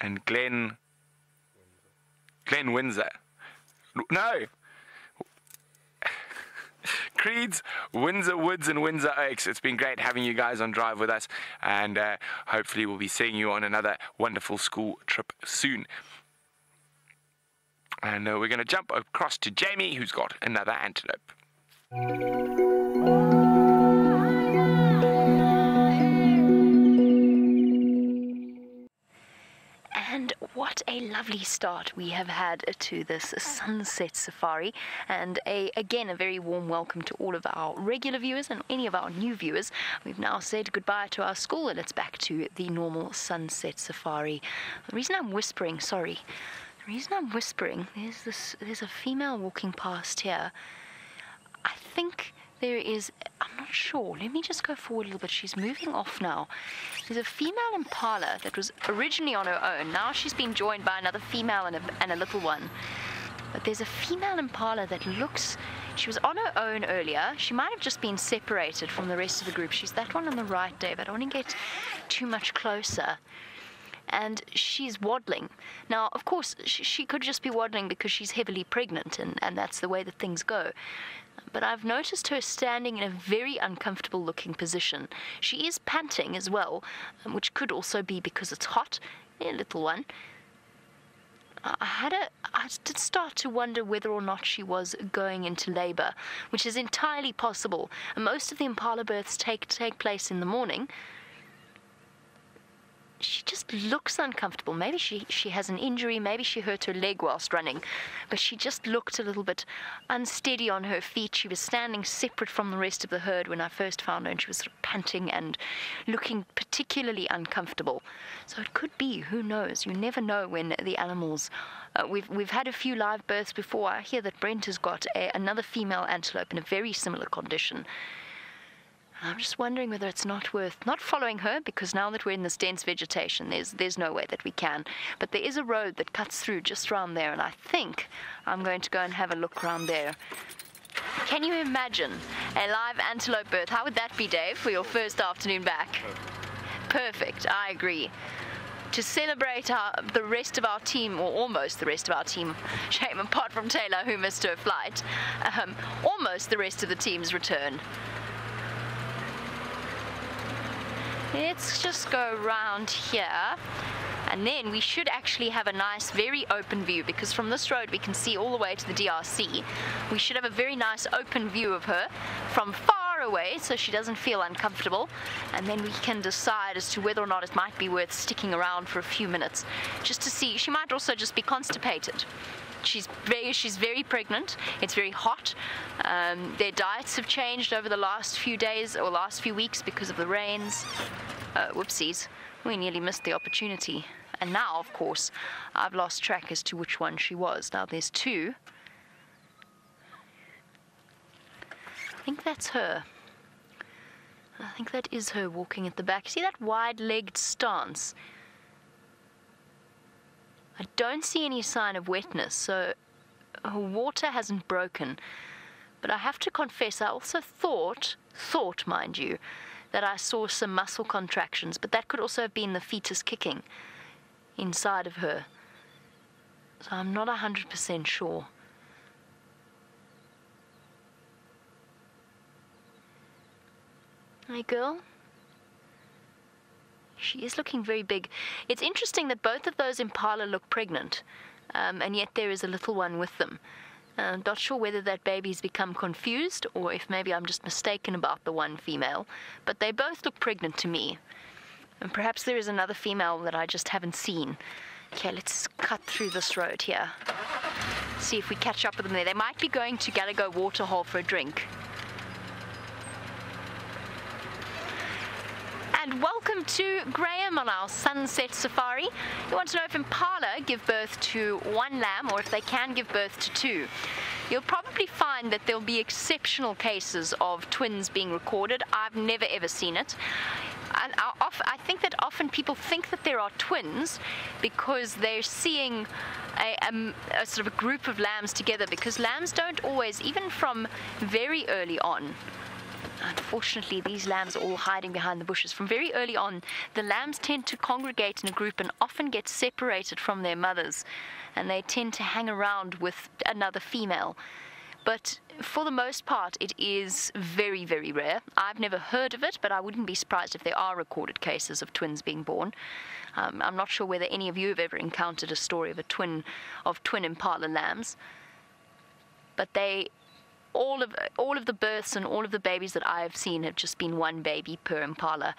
and Glen. Glen Windsor. No. Creeds, Windsor Woods, and Windsor Oaks. It's been great having you guys on drive with us, and uh, hopefully, we'll be seeing you on another wonderful school trip soon. And uh, we're going to jump across to Jamie, who's got another antelope. What a lovely start we have had to this sunset safari. And a, again, a very warm welcome to all of our regular viewers and any of our new viewers. We've now said goodbye to our school and it's back to the normal sunset safari. The reason I'm whispering, sorry, the reason I'm whispering, there's this, there's a female walking past here. I think there is, I'm not sure. Let me just go forward a little bit. She's moving off now. There's a female impala that was originally on her own. Now she's been joined by another female and a, and a little one. But there's a female impala that looks, she was on her own earlier. She might have just been separated from the rest of the group. She's that one on the right, Dave. I don't want to get too much closer and she's waddling. Now, of course, she, she, could just be waddling because she's heavily pregnant, and, and that's the way that things go but I've noticed her standing in a very uncomfortable looking position. She is panting as well, um, which could also be because it's hot. A little one. I had a, I did start to wonder whether or not she was going into labour, which is entirely possible. most of the impala births take take place in the morning, she just looks uncomfortable. Maybe she, she has an injury, maybe she hurt her leg whilst running, but she just looked a little bit unsteady on her feet. She was standing separate from the rest of the herd when I first found her, and she was sort of panting and looking particularly uncomfortable. So it could be, who knows? You never know when the animals. Uh, we've, we've had a few live births before. I hear that Brent has got a, another female antelope in a very similar condition. I'm just wondering whether it's not worth not following her because now that we're in this dense vegetation, there's there's no way that we can. But there is a road that cuts through just around there, and I think I'm going to go and have a look around there. Can you imagine a live antelope birth? How would that be, Dave, for your first afternoon back? Perfect. I agree. To celebrate our, the rest of our team, or almost the rest of our team, shame apart from Taylor who missed her flight, um, almost the rest of the team's return. Let's just go around here and then we should actually have a nice very open view because from this road we can see all the way to the DRC. We should have a very nice open view of her from far away so she doesn't feel uncomfortable, and then we can decide as to whether or not it might be worth sticking around for a few minutes just to see. She might also just be constipated. She's very, she's very pregnant. It's very hot. Um, their diets have changed over the last few days or last few weeks because of the rains. Uh, whoopsies, we nearly missed the opportunity. And now, of course, I've lost track as to which one she was. Now there's two. I think that's her. I think that is her walking at the back. See that wide legged stance? I don't see any sign of wetness, so water hasn't broken. But I have to confess, I also thought, thought, mind you, that I saw some muscle contractions, but that could also have been the fetus kicking inside of her. So I'm not 100% sure. Hey, girl. She is looking very big. It's interesting that both of those impala look pregnant, um, and yet there is a little one with them. Uh, not sure whether that baby's become confused or if maybe I'm just mistaken about the one female, but they both look pregnant to me. And perhaps there is another female that I just haven't seen. Okay, let's cut through this road here. See if we catch up with them there. They might be going to Gallagher Waterhole for a drink. And welcome to Graham on our sunset safari. You want to know if impala give birth to one lamb or if they can give birth to two. You'll probably find that there'll be exceptional cases of twins being recorded. I've never ever seen it and I think that often people think that there are twins because they're seeing a, a, a, sort of a group of lambs together because lambs don't always, even from very early on, Unfortunately, these lambs are all hiding behind the bushes. From very early on, the lambs tend to congregate in a group and often get separated from their mothers, and they tend to hang around with another female. But for the most part, it is very, very rare. I've never heard of it, but I wouldn't be surprised if there are recorded cases of twins being born. Um, I'm not sure whether any of you have ever encountered a story of a twin of twin impala lambs, but they all of all of the births and all of the babies that I've seen have just been one baby per impala.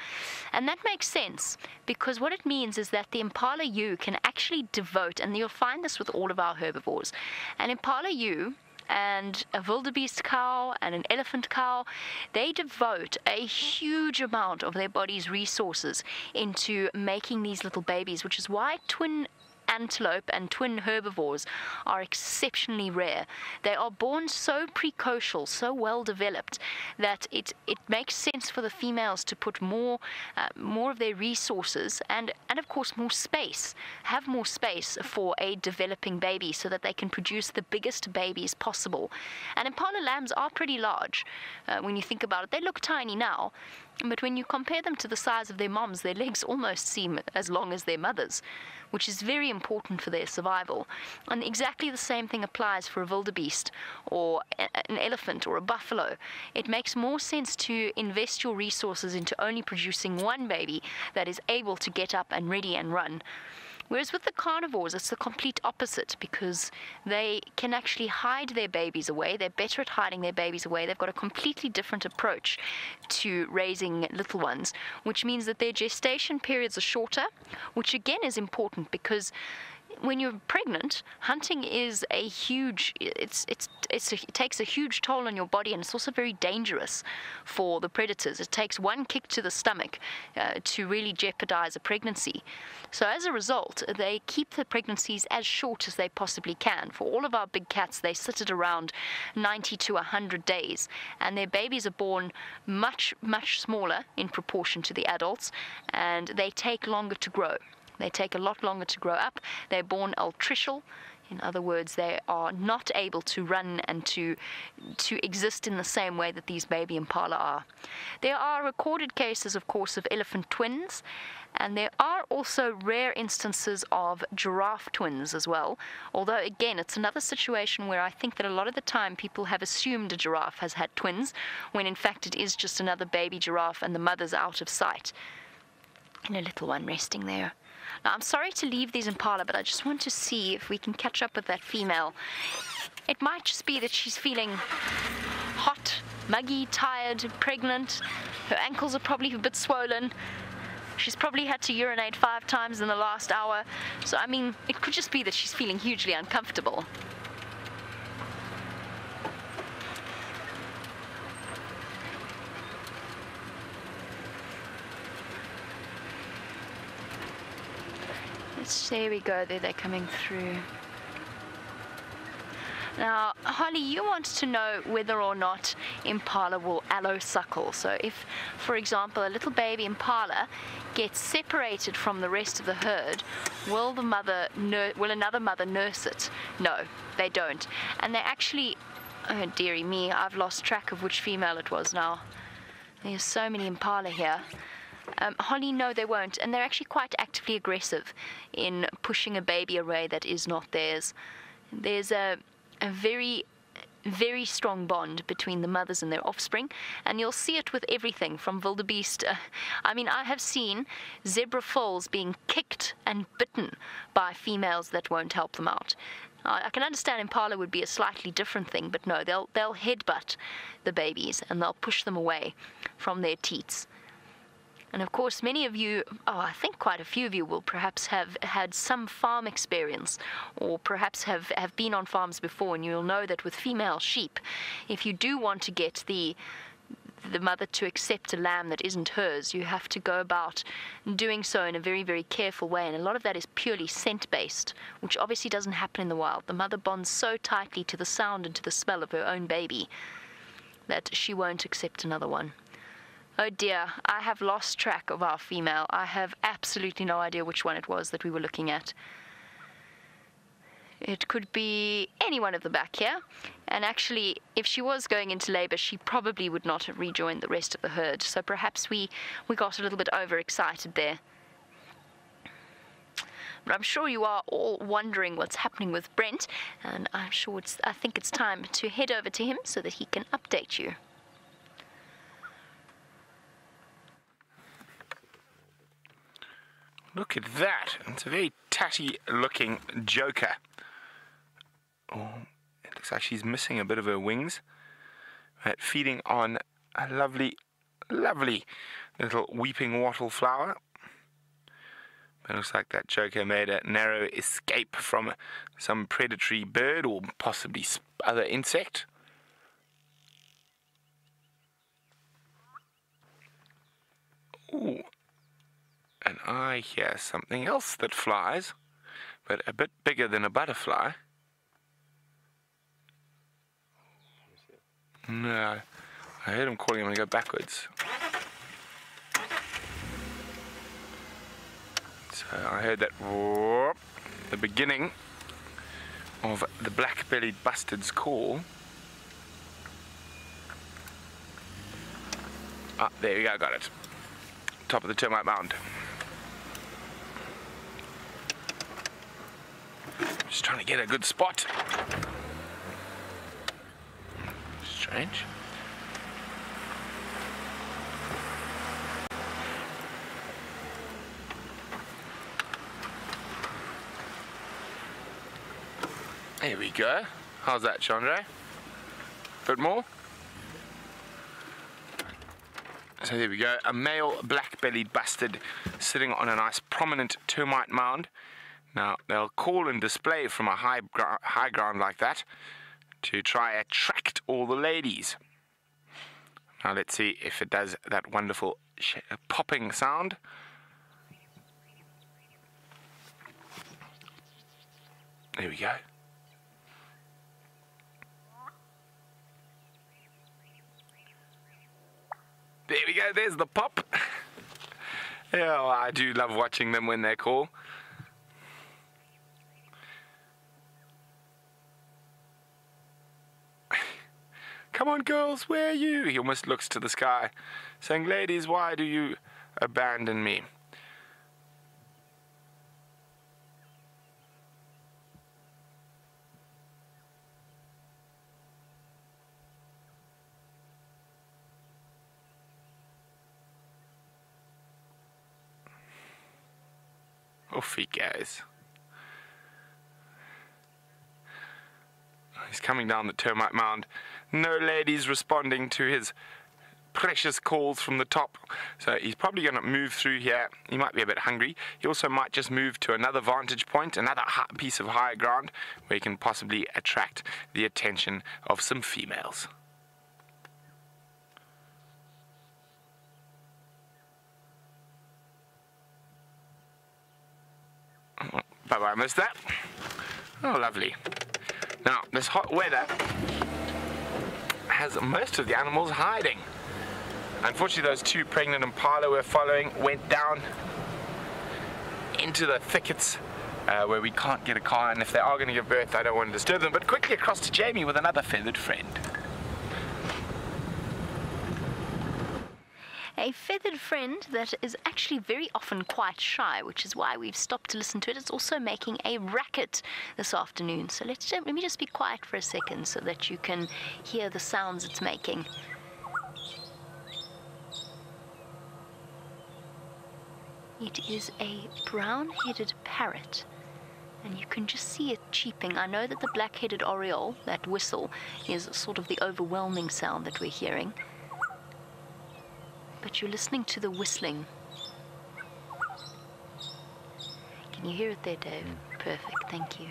And that makes sense because what it means is that the impala ewe can actually devote and you'll find this with all of our herbivores. An impala ewe and a wildebeest cow and an elephant cow, they devote a huge amount of their body's resources into making these little babies, which is why twin antelope and twin herbivores are exceptionally rare. They are born so precocial, so well developed, that it, it makes sense for the females to put more uh, more of their resources and, and of course more space, have more space for a developing baby so that they can produce the biggest babies possible. And Impala lambs are pretty large uh, when you think about it. They look tiny now, but when you compare them to the size of their moms, their legs almost seem as long as their mothers which is very important for their survival. And exactly the same thing applies for a wildebeest or an elephant or a buffalo. It makes more sense to invest your resources into only producing one baby that is able to get up and ready and run Whereas with the carnivores, it's the complete opposite because they can actually hide their babies away. They're better at hiding their babies away. They've got a completely different approach to raising little ones, which means that their gestation periods are shorter, which again is important because when you're pregnant, hunting is a huge. It's it's, it's a, it takes a huge toll on your body, and it's also very dangerous for the predators. It takes one kick to the stomach uh, to really jeopardize a pregnancy. So as a result, they keep the pregnancies as short as they possibly can. For all of our big cats, they sit at around 90 to 100 days, and their babies are born much much smaller in proportion to the adults, and they take longer to grow. They take a lot longer to grow up. They're born altricial. In other words, they are not able to run and to to exist in the same way that these baby impala are. There are recorded cases, of course, of elephant twins, and there are also rare instances of giraffe twins as well. Although, again, it's another situation where I think that a lot of the time people have assumed a giraffe has had twins, when in fact it is just another baby giraffe and the mother's out of sight. And a little one resting there. Now, I'm sorry to leave these in impala, but I just want to see if we can catch up with that female. It might just be that she's feeling hot muggy, tired, pregnant. Her ankles are probably a bit swollen. She's probably had to urinate five times in the last hour. So, I mean, it could just be that she's feeling hugely uncomfortable. There we go, there they're coming through. Now, Holly, you want to know whether or not impala will allosuckle. So, if, for example, a little baby impala gets separated from the rest of the herd, will the mother will another mother nurse it? No, they don't. And they actually, oh dearie me, I've lost track of which female it was now. There's so many impala here. Um, Holly, no, they won't. And they're actually quite actively aggressive in pushing a baby away that is not theirs. There's a, a very very strong bond between the mothers and their offspring, and you'll see it with everything from wildebeest. Uh, I mean, I have seen zebra foals being kicked and bitten by females that won't help them out. I can understand impala would be a slightly different thing, but no, they'll they'll headbutt the babies and they'll push them away from their teats. And of course, many of you, oh, I think quite a few of you will perhaps have had some farm experience or perhaps have, have been on farms before, and you'll know that with female sheep, if you do want to get the the mother to accept a lamb that isn't hers, you have to go about doing so in a very, very careful way. And a lot of that is purely scent based, which obviously doesn't happen in the wild. The mother bonds so tightly to the sound and to the smell of her own baby that she won't accept another one. Oh dear, I have lost track of our female. I have absolutely no idea which one it was that we were looking at. It could be any one of the back here. And actually, if she was going into labour, she probably would not have rejoined the rest of the herd. So perhaps we, we got a little bit overexcited there. But I'm sure you are all wondering what's happening with Brent, and I'm sure I think it's time to head over to him so that he can update you. Look at that. It's a very tatty looking joker. Oh, it looks like she's missing a bit of her wings. Right, feeding on a lovely, lovely little weeping wattle flower. It looks like that joker made a narrow escape from some predatory bird or possibly other insect. Ooh, and I hear something else that flies, but a bit bigger than a butterfly. No, I heard him calling. I'm going to go backwards. So I heard that whoop, the beginning of the black-bellied bustard's call. Ah, there you go, got it. Top of the termite mound. Just trying to get a good spot. Strange. There we go. How's that, Chandra? Bit more? So there we go, a male black-bellied bustard sitting on a nice prominent termite mound. Now, they'll call and display from a high, high ground like that to try attract all the ladies. Now, let's see if it does that wonderful popping sound. There we go. There we go, there's the pop. well, oh, I do love watching them when they call. Come on, girls, where are you? He almost looks to the sky, saying, Ladies, why do you abandon me? He goes. He's coming down the termite mound. No ladies responding to his precious calls from the top. So he's probably going to move through here. He might be a bit hungry. He also might just move to another vantage point, another piece of higher ground where he can possibly attract the attention of some females. Bye bye, missed that. Oh, lovely. Now, this hot weather has most of the animals hiding. Unfortunately, those two pregnant impala we're following went down into the thickets uh, where we can't get a car, and if they are going to give birth, I don't want to disturb them. But quickly across to Jamie with another feathered friend. A feathered friend that is actually very often quite shy, which is why we've stopped to listen to it. It's also making a racket this afternoon. So let's let me just be quiet for a second so that you can hear the sounds it's making. It is a brown-headed parrot and you can just see it cheeping. I know that the black-headed oriole, that whistle, is sort of the overwhelming sound that we're hearing but you're listening to the whistling. Can you hear it there, Dave? Mm. Perfect, thank you.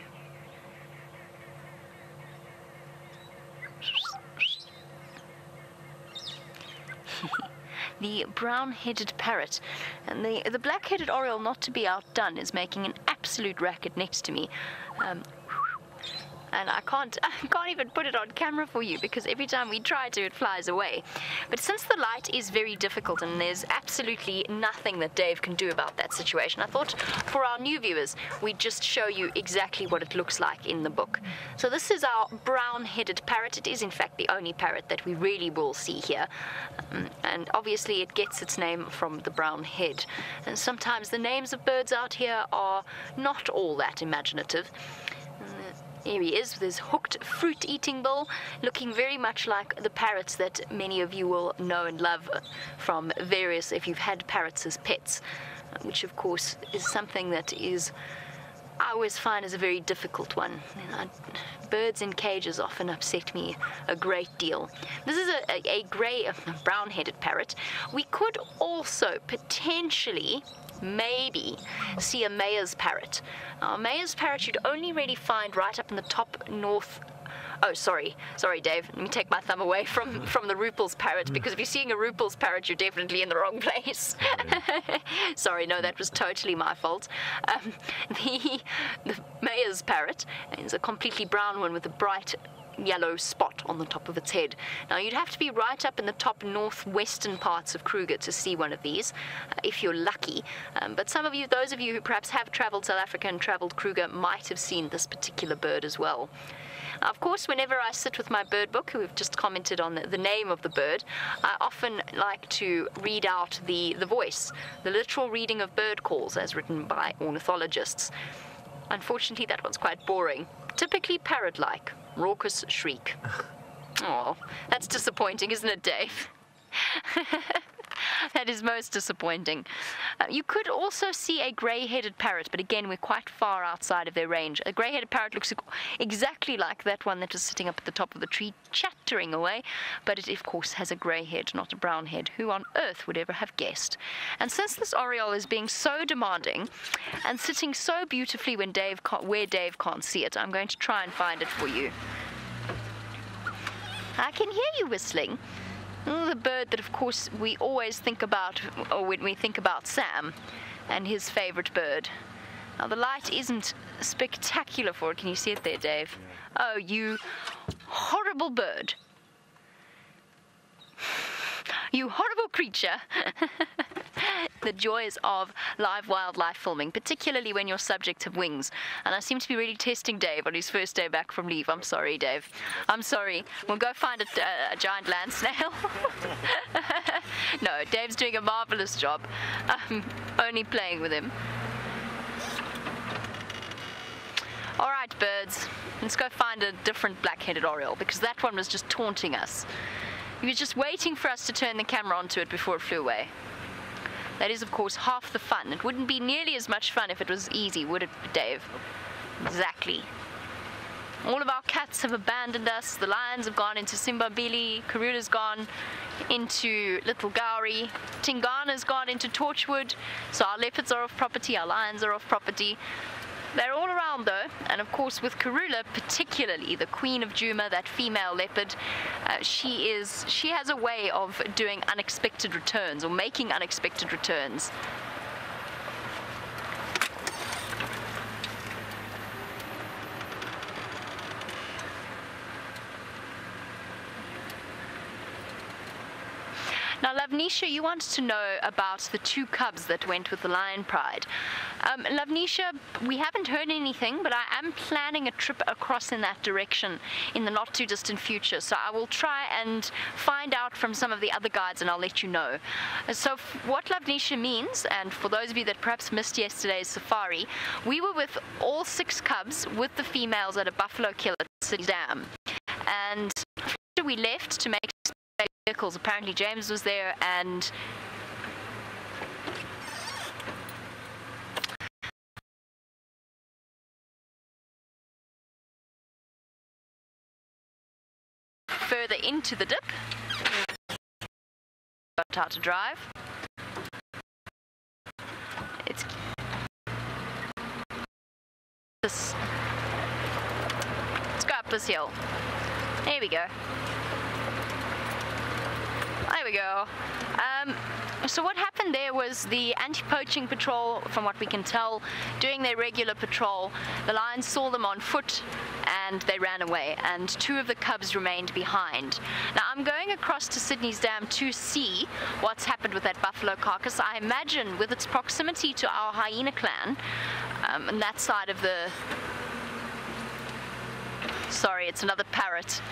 the brown-headed parrot and the the black-headed oriole, not to be outdone, is making an absolute racket next to me. Um, and I can't I can't even put it on camera for you because every time we try to it flies away. But since the light is very difficult and there's absolutely nothing that Dave can do about that situation, I thought for our new viewers we'd just show you exactly what it looks like in the book. So this is our brown-headed parrot. It is in fact the only parrot that we really will see here. Um, and obviously it gets its name from the brown head. And sometimes the names of birds out here are not all that imaginative. Here he is with his hooked fruit eating bowl, looking very much like the parrots that many of you will know and love from various, if you've had parrots as pets, which of course is something that is. I always find is a very difficult one. Know, birds in cages often upset me a great deal. This is a, a, a grey, brown-headed parrot. We could also potentially maybe see a Meyer's parrot. A Meyer's parrot you'd only really find right up in the top north Oh, sorry, sorry, Dave. Let me take my thumb away from from the Rüppell's parrot because if you're seeing a Rüppell's parrot, you're definitely in the wrong place. sorry, no, that was totally my fault. Um, the the Meyer's parrot is a completely brown one with a bright yellow spot on the top of its head. Now, you'd have to be right up in the top northwestern parts of Kruger to see one of these, uh, if you're lucky. Um, but some of you, those of you who perhaps have traveled South Africa and traveled Kruger, might have seen this particular bird as well. Of course, whenever I sit with my bird book, who have just commented on the, name of the bird, I often like to read out the, the voice, the literal reading of bird calls as written by ornithologists. Unfortunately, that one's quite boring. Typically parrot like, raucous shriek. Oh, that's disappointing, isn't it, Dave? that is most disappointing. Uh, you could also see a grey headed parrot, but again, we're quite far outside of their range. A grey headed parrot looks exactly like that one that is sitting up at the top of the tree, chattering away, but it, of course, has a grey head, not a brown head. Who on earth would ever have guessed? And since this Oriole is being so demanding and sitting so beautifully when Dave where Dave can't see it, I'm going to try and find it for you. I can hear you whistling. The bird that, of course, we always think about, or when we think about Sam and his favorite bird. Now, the light isn't spectacular for it. Can you see it there, Dave? Oh, you horrible bird. You horrible creature. the joys of live wildlife filming, particularly when your subjects have wings. And I seem to be really testing Dave on his first day back from leave. I'm sorry, Dave. I'm sorry. We'll go find a, a giant land snail. no, Dave's doing a marvelous job. I'm only playing with him. All right, birds, let's go find a different black-headed oriole because that one was just taunting us. He was just waiting for us to turn the camera onto it before it flew away. That is, of course, half the fun. It wouldn't be nearly as much fun if it was easy, would it, Dave? Exactly. all of our cats have abandoned us. The lions have gone into Simbambili, Karula's gone into Little Gowrie, Tingana's gone into Torchwood. So our leopards are off property, our lions are off property. They're all around though, and of course with Karula, particularly the queen of Djuma, that female leopard, uh, she is she has a way of doing unexpected returns or making unexpected returns. Now, Lavnisha, you wanted to know about the two cubs that went with the Lion Pride. Um, Lavnisha, we haven't heard anything, but I am planning a trip across in that direction in the not too distant future. So I will try and find out from some of the other guides and I'll let you know. So, f- what Lavnisha means, and for those of you that perhaps missed yesterday's safari, we were with all six cubs with the females at a buffalo kill at Sydney Dam. And we left to make vehicles. Apparently, James was there and. Further into the dip, got how to drive. It's this. Let's go up this hill. There we go. Um, so what happened there was the anti-poaching patrol, from what we can tell, doing their regular patrol. The lions saw them on foot and they ran away, and two of the cubs remained behind. Now I'm going across to Sydney's Dam to see what's happened with that buffalo carcass. I imagine with its proximity to our hyena clan, um, and that side of the Sorry, it's another parrot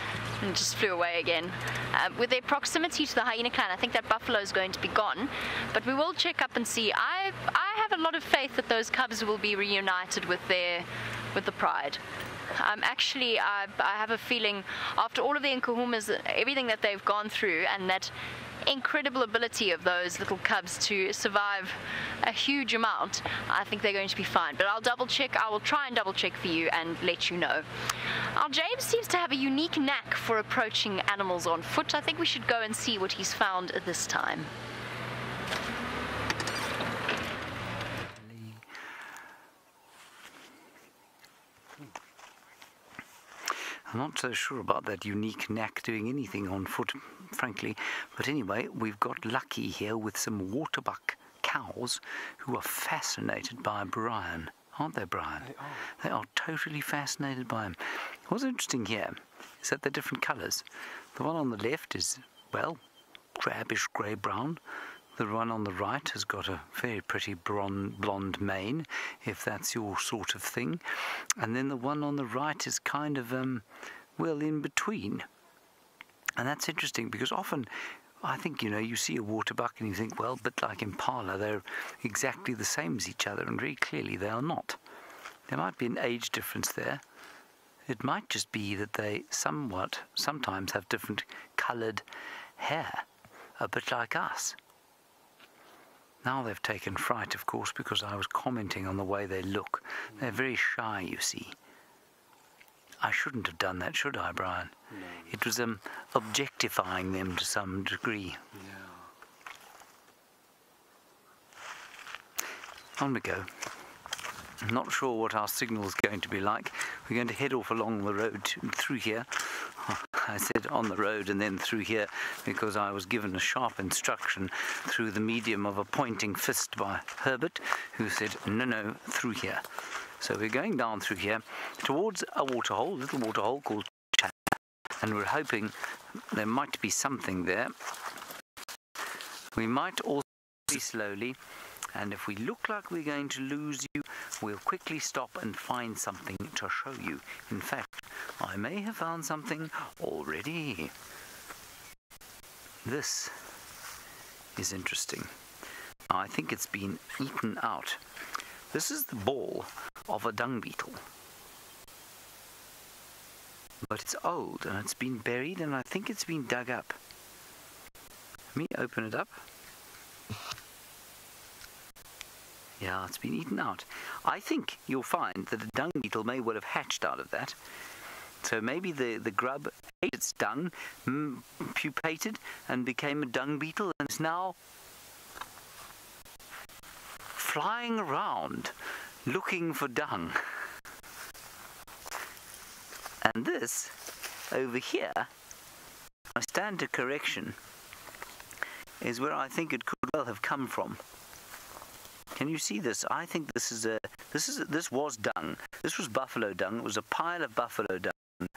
and just flew away again. Uh, with their proximity to the hyena clan, I think that buffalo is going to be gone. But we will check up and see. I I have a lot of faith that those cubs will be reunited with their with the pride. Um, actually, I, I have a feeling after all of the Nkuhumas, everything that they've gone through, and that incredible ability of those little cubs to survive a huge amount, I think they're going to be fine. But I'll double check, I will try and double check for you and let you know. Our James seems to have a unique knack for approaching animals on foot. I think we should go and see what he's found this time. I'm not so sure about that unique knack doing anything on foot, frankly. But anyway, we've got Lucky here with some waterbuck cows who are fascinated by Brian. Aren't they, Brian? They are. They are totally fascinated by him. What's interesting here is that they're different colours. The one on the left is, well, drabish grey brown. The one on the right has got a very pretty blonde, mane, if that's your sort of thing. And then the one on the right is kind of, um, well, in between. And that's interesting because often I think, you know, you see a waterbuck and you think, well, but like impala, they're exactly the same as each other, and very clearly they are not. There might be an age difference there. It might just be that they somewhat, sometimes have different coloured hair, a bit like us. Now they've taken fright, of course, because I was commenting on the way they look. They're very shy, you see. I shouldn't have done that, should I, Brian? No. It was um, objectifying them to some degree. Yeah. On we go. I'm not sure what our signal's going to be like. We're going to head off along the road through here. I said on the road and then through here because I was given a sharp instruction through the medium of a pointing fist by Herbert, who said, no, no, through here. So we're going down through here towards a waterhole, a little waterhole called Chat, and we're hoping there might be something there. We might also be slowly, and if we look like we're going to lose you, we'll quickly stop and find something to show you. In fact, I may have found something already. This is interesting. I think it's been eaten out. This is the ball of a dung beetle. But it's old and it's been buried and I think it's been dug up. Let me open it up. Yeah, it's been eaten out. I think you'll find that a dung beetle may well have hatched out of that. So maybe the, the grub ate its dung, mm, pupated, and became a dung beetle, and is now flying around looking for dung. And this, over here, I stand to correction, is where I think it could well have come from. Can you see this? I think this is a this is a, this was dung. This was buffalo dung. It was a pile of buffalo dung.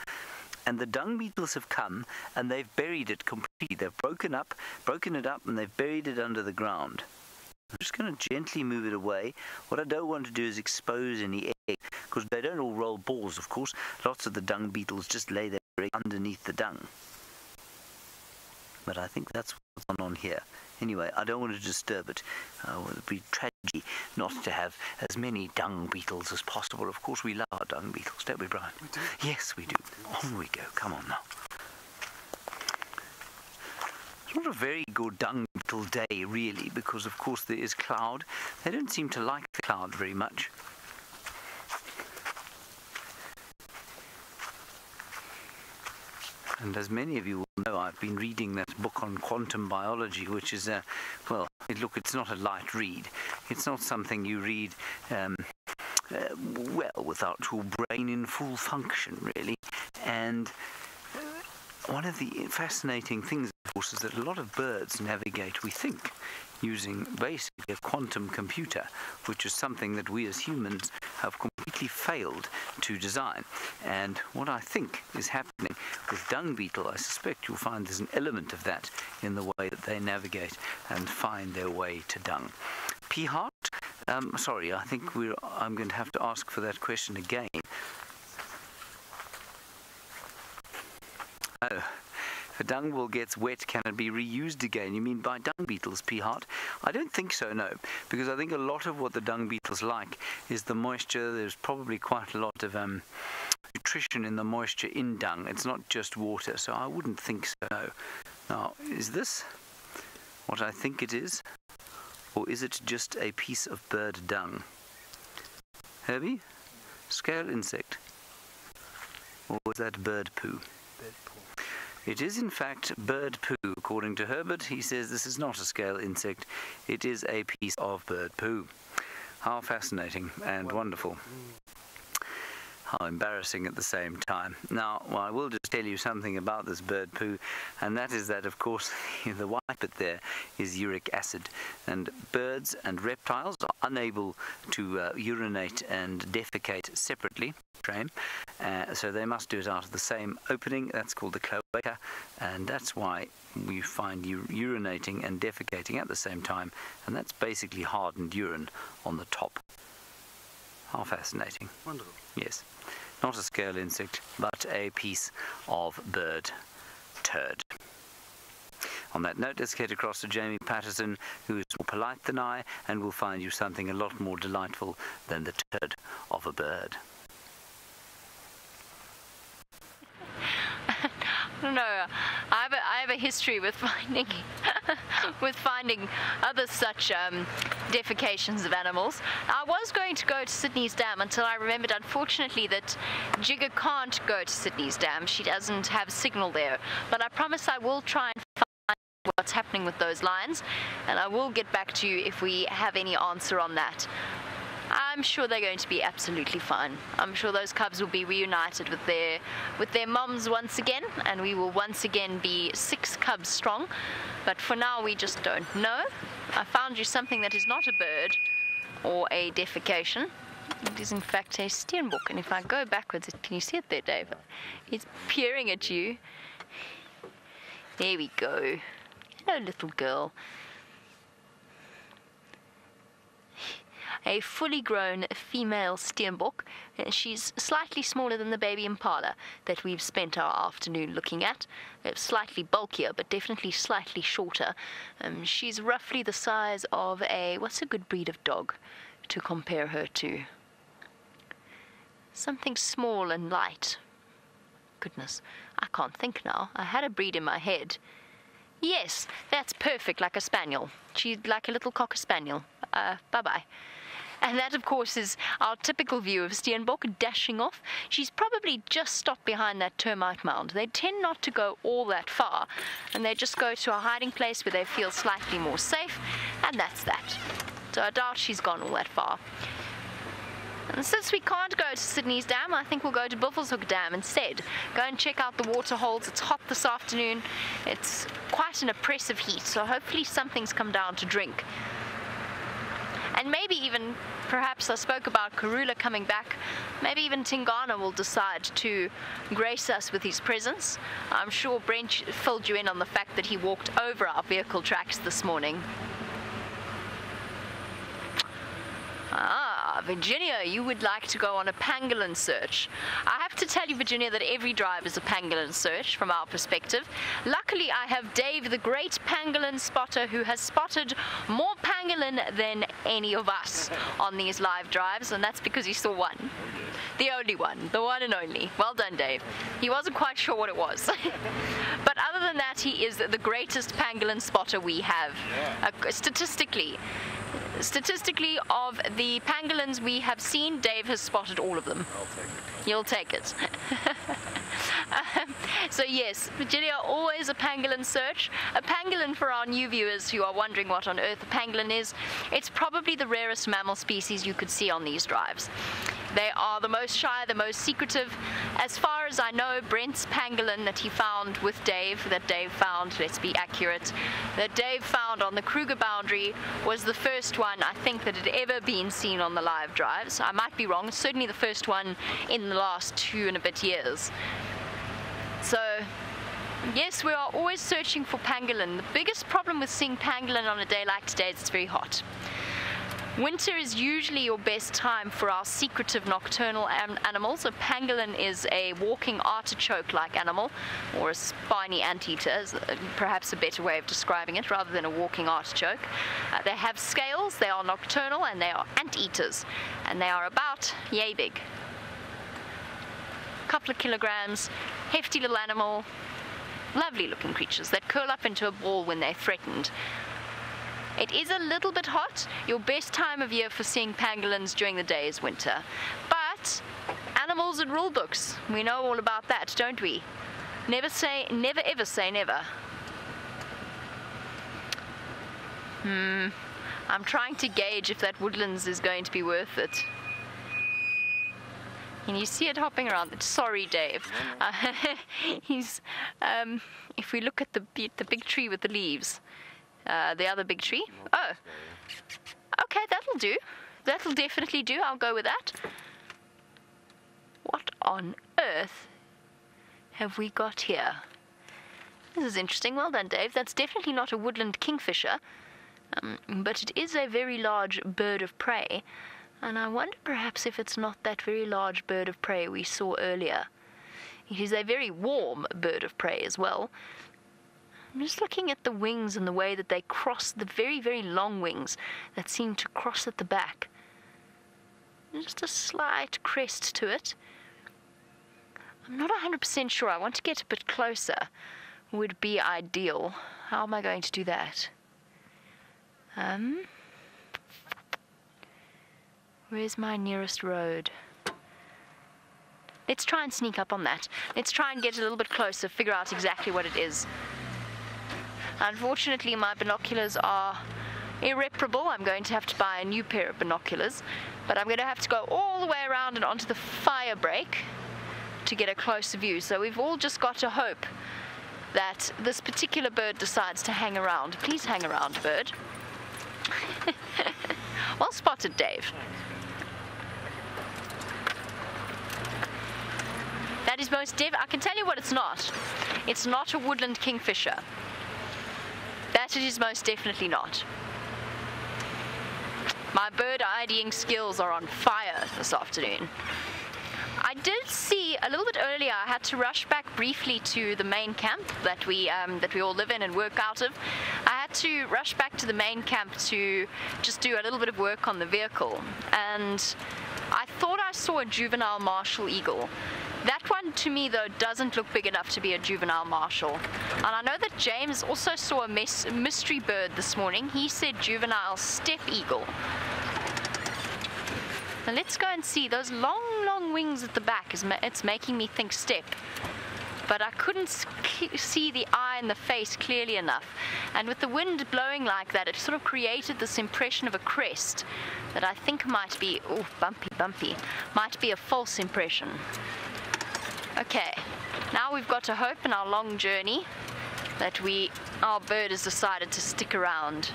And the dung beetles have come and they've buried it completely. They've broken up, broken it up, and they've buried it under the ground. I'm just going to gently move it away. What I don't want to do is expose any egg, because they don't all roll balls, of course. Lots of the dung beetles just lay their egg underneath the dung. But I think that's what's on here. Anyway, I don't want to disturb it. Uh, it would be tragedy not to have as many dung beetles as possible. Of course, we love our dung beetles, don't we, Brian? We do. Yes, we do. On we go. Come on now. It's not a very good dung beetle day, really, because of course there is cloud. They don't seem to like the cloud very much. And as many of you will know, I've been reading that book on quantum biology, which is a, well, look, it's not a light read. It's not something you read, um, uh, well, without your brain in full function, really. And uh, one of the fascinating things, of course, is that a lot of birds navigate, we think, using basically a quantum computer, which is something that we as humans have completely failed to design. And what I think is happening with dung beetle, I suspect you'll find there's an element of that in the way that they navigate and find their way to dung. P. Um, sorry, I think I'm going to have to ask for that question again. Oh, if a dung ball gets wet, can it be reused again? You mean by dung beetles, P. I don't think so, no, because I think a lot of what the dung beetles like is the moisture. There's probably quite a lot of um, nutrition in the moisture in dung. It's not just water, so I wouldn't think so. No. Now, is this what I think it is? Or is it just a piece of bird dung? Herbie? Scale insect? Or is that bird poo? It is, in fact, bird poo. According to Herbert, he says this is not a scale insect, it is a piece of bird poo. How fascinating and wonderful. How embarrassing at the same time. Now, well, I will just tell you something about this bird poo, and that is that, of course, the white bit there is uric acid, and birds and reptiles are unable to uh, urinate and defecate separately. Uh, so they must do it out of the same opening. That's called the cloaca, and that's why we find u- urinating and defecating at the same time, and that's basically hardened urine on the top. How fascinating. Wonderful. Yes. Not a scale insect, but a piece of bird turd. On that note, let's get across to Jamie Patterson, who is more polite than I, and will find you something a lot more delightful than the turd of a bird. I don't know. I have a, I have a history with finding with finding other such um, defecations of animals. I was going to go to Sydney's Dam until I remembered, unfortunately, that Jigger can't go to Sydney's Dam. She doesn't have signal there. But I promise I will try and find what's happening with those lines, and I will get back to you if we have any answer on that. I'm sure they're going to be absolutely fine. I'm sure those cubs will be reunited with their with their moms once again, and we will once again be six cubs strong. But for now, we just don't know. I found you something that is not a bird or a defecation. It is in fact a steenbok, and if I go backwards, can you see it there, Dave? It's peering at you. There we go. Hello, little girl. A fully grown female steenbok. Uh, She's slightly smaller than the baby impala that we've spent our afternoon looking at. Uh, slightly bulkier, but definitely slightly shorter. Um, she's roughly the size of a what's a good breed of dog to compare her to? Something small and light. Goodness, I can't think now. I had a breed in my head. Yes, that's perfect, like a spaniel. She's like a little cocker spaniel. Uh, bye bye. And that, of course, is our typical view of Steenbok dashing off. She's probably just stopped behind that termite mound. They tend not to go all that far, and they just go to a hiding place where they feel slightly more safe, and that's that. So I doubt she's gone all that far. And since we can't go to Sydney's Dam, I think we'll go to Buffelshoek Dam instead. Go and check out the water holes. It's hot this afternoon. It's quite an oppressive heat, so hopefully something's come down to drink. And maybe even, perhaps I spoke about Karula coming back, maybe even Tingana will decide to grace us with his presence. I'm sure Brent filled you in on the fact that he walked over our vehicle tracks this morning. Ah, Virginia, you would like to go on a pangolin search. I have to tell you, Virginia, that every drive is a pangolin search from our perspective. Luckily, I have Dave, the great pangolin spotter, who has spotted more pangolin than any of us on these live drives, and that's because he saw one. The only one, the one and only. Well done, Dave. He wasn't quite sure what it was. but other than that, he is the greatest pangolin spotter we have, uh, statistically. Statistically, of the pangolins we have seen, Dave has spotted all of them. I'll take it. You'll take it. so yes, Virginia, always a pangolin search. A pangolin, for our new viewers who are wondering what on earth a pangolin is, it's probably the rarest mammal species you could see on these drives. They are the most shy, the most secretive. As far as I know, Brent's pangolin that he found with Dave, that Dave found, let's be accurate, that Dave found on the Kruger boundary was the first one I think that had ever been seen on the live drives. I might be wrong, certainly the first one in the last two and a bit years. So, yes, we are always searching for pangolin. The biggest problem with seeing pangolin on a day like today is it's very hot. Winter is usually your best time for our secretive nocturnal animals. A pangolin is a walking artichoke like animal, or a spiny anteater, is uh, perhaps a better way of describing it, rather than a walking artichoke. Uh, they have scales, they are nocturnal, and they are anteaters, and they are about yay big. Couple of kilograms, hefty little animal, lovely looking creatures that curl up into a ball when they're threatened. It is a little bit hot. Your best time of year for seeing pangolins during the day is winter. But animals and rule books, we know all about that, don't we? Never say, never ever say never. Hmm. I'm trying to gauge if that woodlands is going to be worth it. Can you see it hopping around? Sorry, Dave. Uh, he's. Um, if we look at the the big tree with the leaves, uh, the other big tree. Oh, okay, that'll do. That'll definitely do. I'll go with that. What on earth have we got here? This is interesting. Well done, Dave. That's definitely not a woodland kingfisher, um, but it is a very large bird of prey. And I wonder perhaps if it's not that very large bird of prey we saw earlier. It is a very warm bird of prey as well. I'm just looking at the wings and the way that they cross, the very, very long wings that seem to cross at the back. Just a slight crest to it. I'm not 100% sure. I want to get a bit closer. Would be ideal. How am I going to do that? Um, where's my nearest road? Let's try and sneak up on that. Let's try and get a little bit closer, figure out exactly what it is. Unfortunately, my binoculars are irreparable. I'm going to have to buy a new pair of binoculars, but I'm going to have to go all the way around and onto the fire break to get a closer view. So we've all just got to hope that this particular bird decides to hang around. Please hang around, bird. well spotted, Dave. That is most dev. I can tell you what it's not. It's not a woodland kingfisher. That it is most definitely not. My bird IDing skills are on fire this afternoon. I did see a little bit earlier. I had to rush back briefly to the main camp that we um, that we all live in and work out of. I had to rush back to the main camp to just do a little bit of work on the vehicle, and I thought I saw a juvenile martial eagle. That one to me though doesn't look big enough to be a juvenile martial. And I know that James also saw a mystery bird this morning. He said juvenile steppe eagle. Now let's go and see those long, long wings at the back. Is it's making me think steppe. But I couldn't see the eye and the face clearly enough. And with the wind blowing like that, it sort of created this impression of a crest that I think might be, oh, bumpy, bumpy, might be a false impression. Okay, now we've got to hope in our long journey that we, our bird has decided to stick around.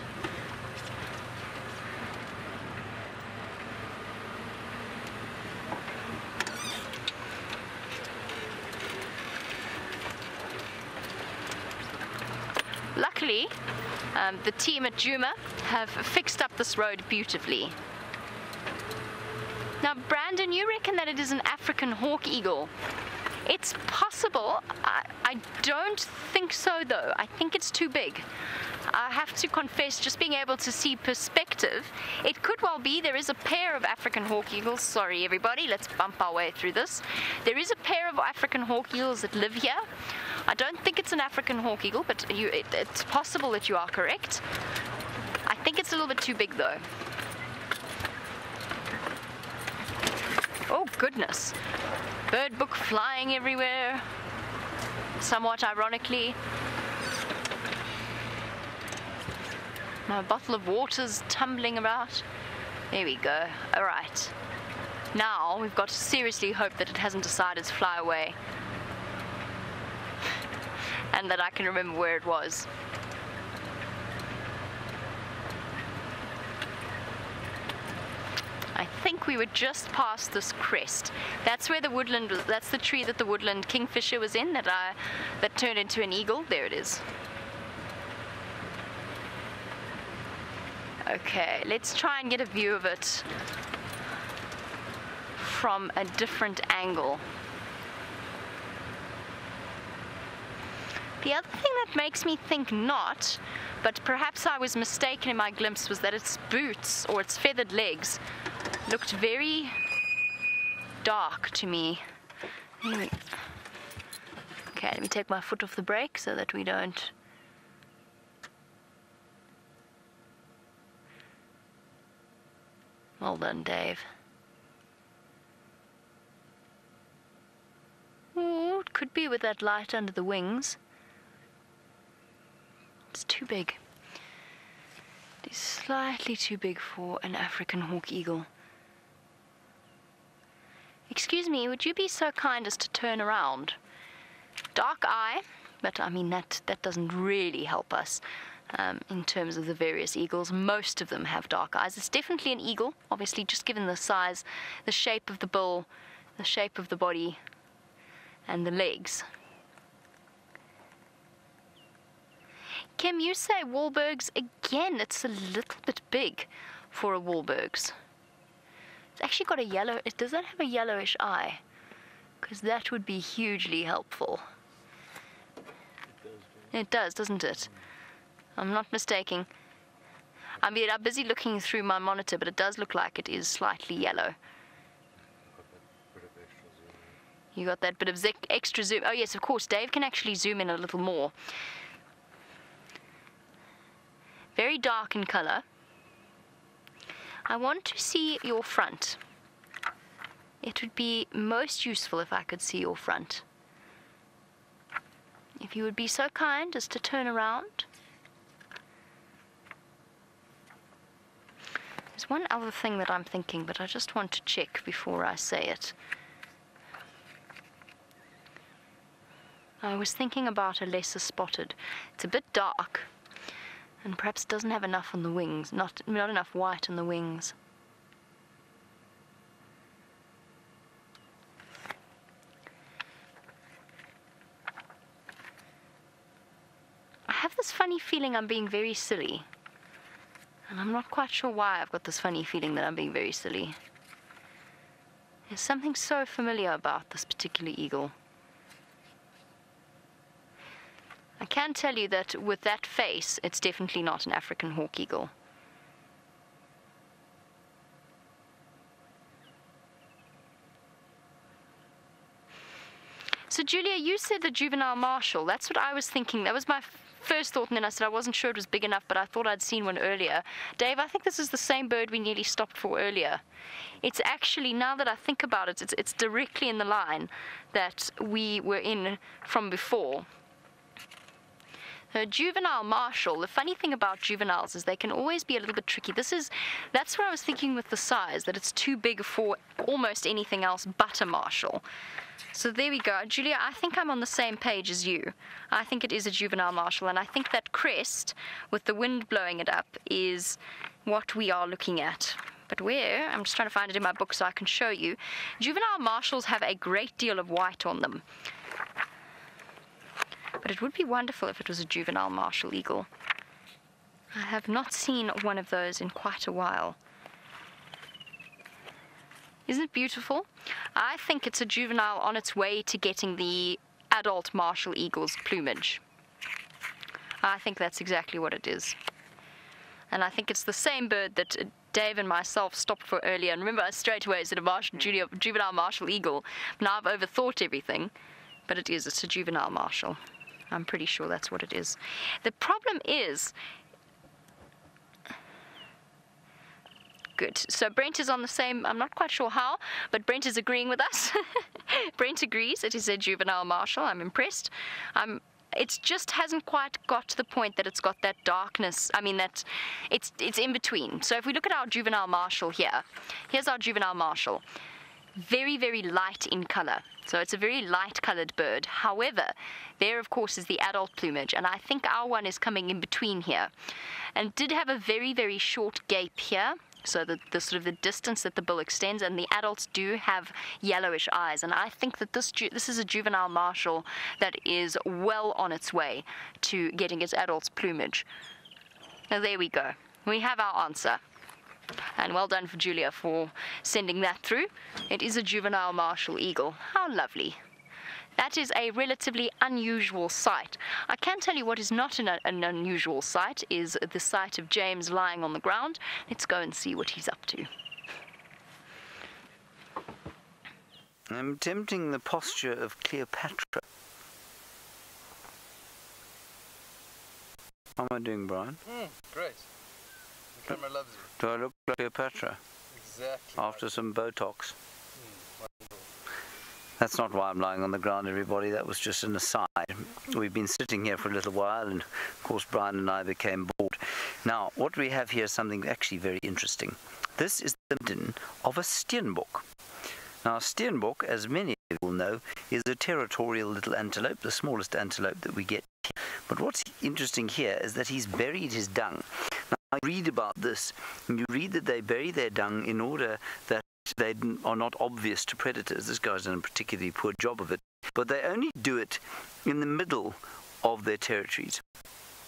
Luckily, um, the team at Djuma have fixed up this road beautifully. Now, Brandon, you reckon that it is an African hawk eagle? It's possible. I, I don't think so, though. I think it's too big. I have to confess, just being able to see perspective, it could well be there is a pair of African hawk eagles. Sorry, everybody, let's bump our way through this. There is a pair of African hawk eagles that live here. I don't think it's an African hawk eagle, but you, it, it's possible that you are correct. I think it's a little bit too big, though. Oh, goodness. Bird book flying everywhere. Somewhat ironically. My bottle of water's tumbling about. There we go. All right. Now we've got to seriously hope that it hasn't decided to fly away. and that I can remember where it was. I think we were just past this crest. That's where the woodland, that's the tree that the woodland kingfisher was in that I, that turned into an eagle. There it is. Okay, let's try and get a view of it from a different angle. The other thing that makes me think not, but perhaps I was mistaken in my glimpse, was that its boots or its feathered legs looked very dark to me. Okay, let me take my foot off the brake so that we don't. Well done, Dave. Oh, it could be with that light under the wings. It's too big. It's slightly too big for an African hawk eagle. Excuse me, would you be so kind as to turn around? Dark eye, but I mean that that doesn't really help us um, in terms of the various eagles. Most of them have dark eyes. It's definitely an eagle, obviously, just given the size, the shape of the bill, the shape of the body, and the legs. Kim, you say Wahlbergs again. It's a little bit big for a Wahlbergs. It's actually got a yellow. It does that have a yellowish eye, because that would be hugely helpful. It does, doesn't it? I'm not mistaking. I mean, I'm busy looking through my monitor, but it does look like it is slightly yellow. You got that bit of extra zoom. Oh, yes, of course. Dave can actually zoom in a little more. Very dark in color. I want to see your front. It would be most useful if I could see your front. If you would be so kind as to turn around. There's one other thing that I'm thinking, but I just want to check before I say it. I was thinking about a lesser spotted. It's a bit dark, and perhaps doesn't have enough on the wings, not, not enough white on the wings. I have this funny feeling I'm being very silly. And I'm not quite sure why I've got this funny feeling that I'm being very silly. There's something so familiar about this particular eagle. I can tell you that with that face, it's definitely not an African hawk eagle. So, Julia, you said the juvenile martial. That's what I was thinking. That was my first thought, and then I said I wasn't sure it was big enough, but I thought I'd seen one earlier. Dave, I think this is the same bird we nearly stopped for earlier. It's actually, now that I think about it, it's, it's directly in the line that we were in from before. A juvenile martial, the funny thing about juveniles is they can always be a little bit tricky. This is, that's where I was thinking with the size, that it's too big for almost anything else but a martial. So there we go. Julia, I think I'm on the same page as you. I think it is a juvenile martial, and I think that crest, with the wind blowing it up, is what we are looking at. But where? I'm just trying to find it in my book so I can show you. Juvenile martials have a great deal of white on them. But it would be wonderful if it was a juvenile martial eagle. I have not seen one of those in quite a while. Isn't it beautiful? I think it's a juvenile on its way to getting the adult martial eagle's plumage. I think that's exactly what it is. And I think it's the same bird that Dave and myself stopped for earlier. And remember, I straight away said a junior, juvenile martial eagle. Now I've overthought everything, but it is. It's a juvenile martial. I'm pretty sure that's what it is. The problem is, Good. So Brent is on the same, I'm not quite sure how, but Brent is agreeing with us. Brent agrees. It is a juvenile martial. I'm impressed. Um, it just hasn't quite got to the point that it's got that darkness. I mean, that it's it's in between. So if we look at our juvenile martial here, here's our juvenile martial. Very, very light in color. So it's a very light colored bird. However, there, of course, is the adult plumage, and I think our one is coming in between here. And did have a very, very short gape here so the, the sort of the distance that the bill extends, and the adults do have yellowish eyes. And I think that this this is a juvenile martial that is well on its way to getting its adult's plumage. Now there we go. We have our answer. And well done for Julia for sending that through. It is a juvenile martial eagle. How lovely. That is a relatively unusual sight. I can tell you what is not an, an, unusual sight is the sight of James lying on the ground. Let's go and see what he's up to. I'm attempting the posture of Cleopatra. How am I doing, Brian? Mm, great. Camera loves you. Do I look like Cleopatra? Exactly. After right. some Botox. Mm. That's not why I'm lying on the ground, everybody. That was just an aside. We've been sitting here for a little while, and of course, Brian and I became bored. Now, what we have here is something actually very interesting. This is the midden of a steenbok. Now, steenbok, as many of you will know, is a territorial little antelope, the smallest antelope that we get. But what's interesting here is that he's buried his dung. Now, I read about this, and you read that they bury their dung in order that they are not obvious to predators. This guy's done a particularly poor job of it. But they only do it in the middle of their territories.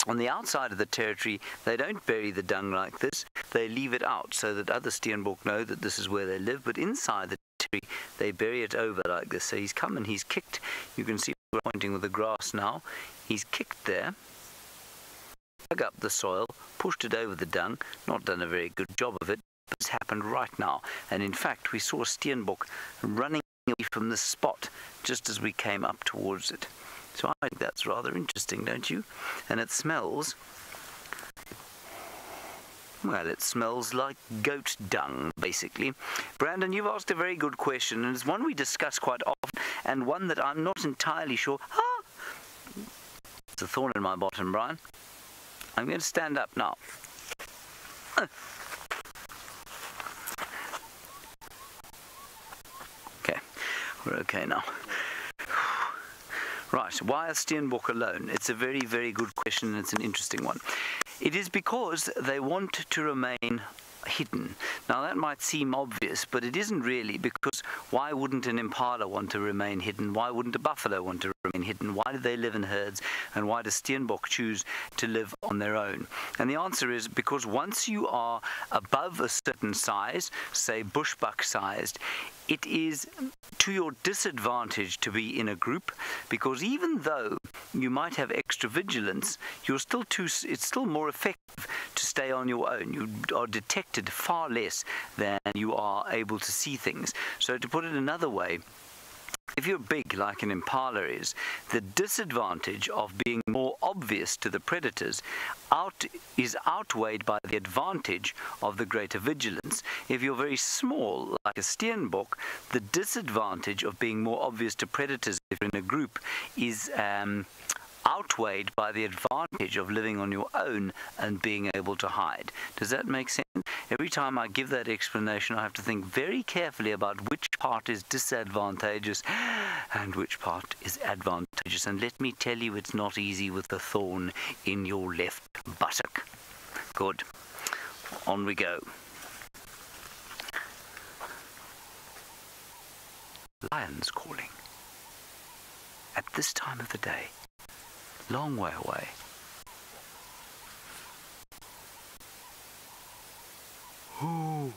On the outside of the territory, they don't bury the dung like this. They leave it out so that other Steenbok know that this is where they live. But inside the territory, they bury it over like this. So he's come and he's kicked. You can see we're pointing with the grass now. He's kicked there, dug up the soil, pushed it over the dung. Not done a very good job of it. This happened right now. And in fact, we saw Steenbok running away from the spot just as we came up towards it. So I think that's rather interesting, don't you? And it smells. Well, it smells like goat dung, basically. Brandon, you've asked a very good question, and it's one we discuss quite often, and one that I'm not entirely sure. Ah! It's a thorn in my bottom, Brian. I'm going to stand up now. Okay, we're okay now. Right, why are Steenbok alone? It's a very, very good question and it's an interesting one. It is because they want to remain hidden. Now that might seem obvious, but it isn't really because why wouldn't an impala want to remain hidden? Why wouldn't a buffalo want to remain hidden? Why do they live in herds? And why does Steenbok choose to live on their own? And the answer is because once you are above a certain size, say bushbuck sized, it is to your disadvantage to be in a group because even though you might have extra vigilance, you're still too, it's still more effective to stay on your own. You are detected far less than you are able to see things. So, to put it another way, if you're big like an impala is, the disadvantage of being more obvious to the predators out is outweighed by the advantage of the greater vigilance. If you're very small like a steenbok, the disadvantage of being more obvious to predators if you're in a group is um, outweighed by the advantage of living on your own and being able to hide. Does that make sense? Every time I give that explanation, I have to think very carefully about which part is disadvantageous and which part is advantageous. And let me tell you, it's not easy with the thorn in your left buttock. Good. On we go. Lions calling. At this time of the day, long way away. Ooh,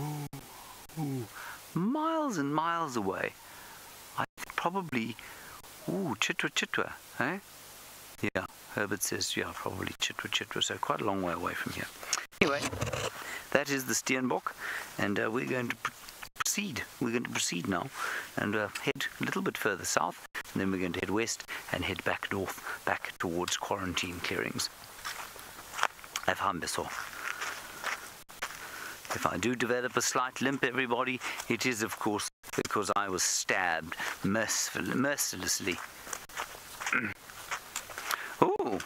ooh, ooh. Miles and miles away. I probably, ooh, Chitwa Chitwa, eh? Yeah, Herbert says, yeah, probably Chitwa Chitwa, so quite a long way away from here. Anyway, that is the Steenbok, and uh, we're going to proceed. We're going to proceed now and uh, head a little bit further south, and then we're going to head west and head back north, back towards quarantine clearings. I've. If I do develop a slight limp, everybody, it is, of course, because I was stabbed mercilessly. oh,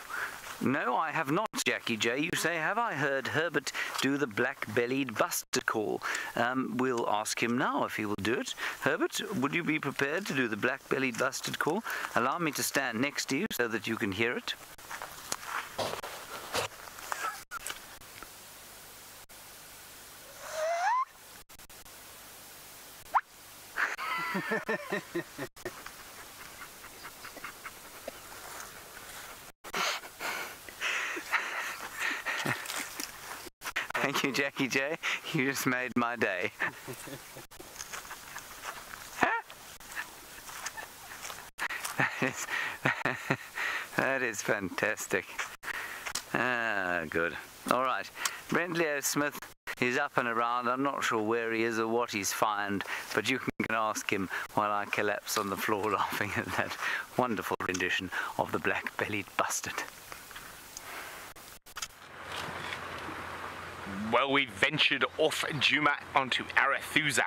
no, I have not, Jackie J. You say, have I heard Herbert do the black-bellied bustard call? Um, we'll ask him now if he will do it. Herbert, would you be prepared to do the black-bellied bustard call? Allow me to stand next to you so that you can hear it. Thank you, Jackie J. You just made my day. that, is, that is fantastic. Ah, good. All right. Brent Leo Smith is up and around. I'm not sure where he is or what he's found, but you can ask him while I collapse on the floor laughing at that wonderful rendition of the black bellied bustard. Well, we ventured off Djuma onto Arathusa.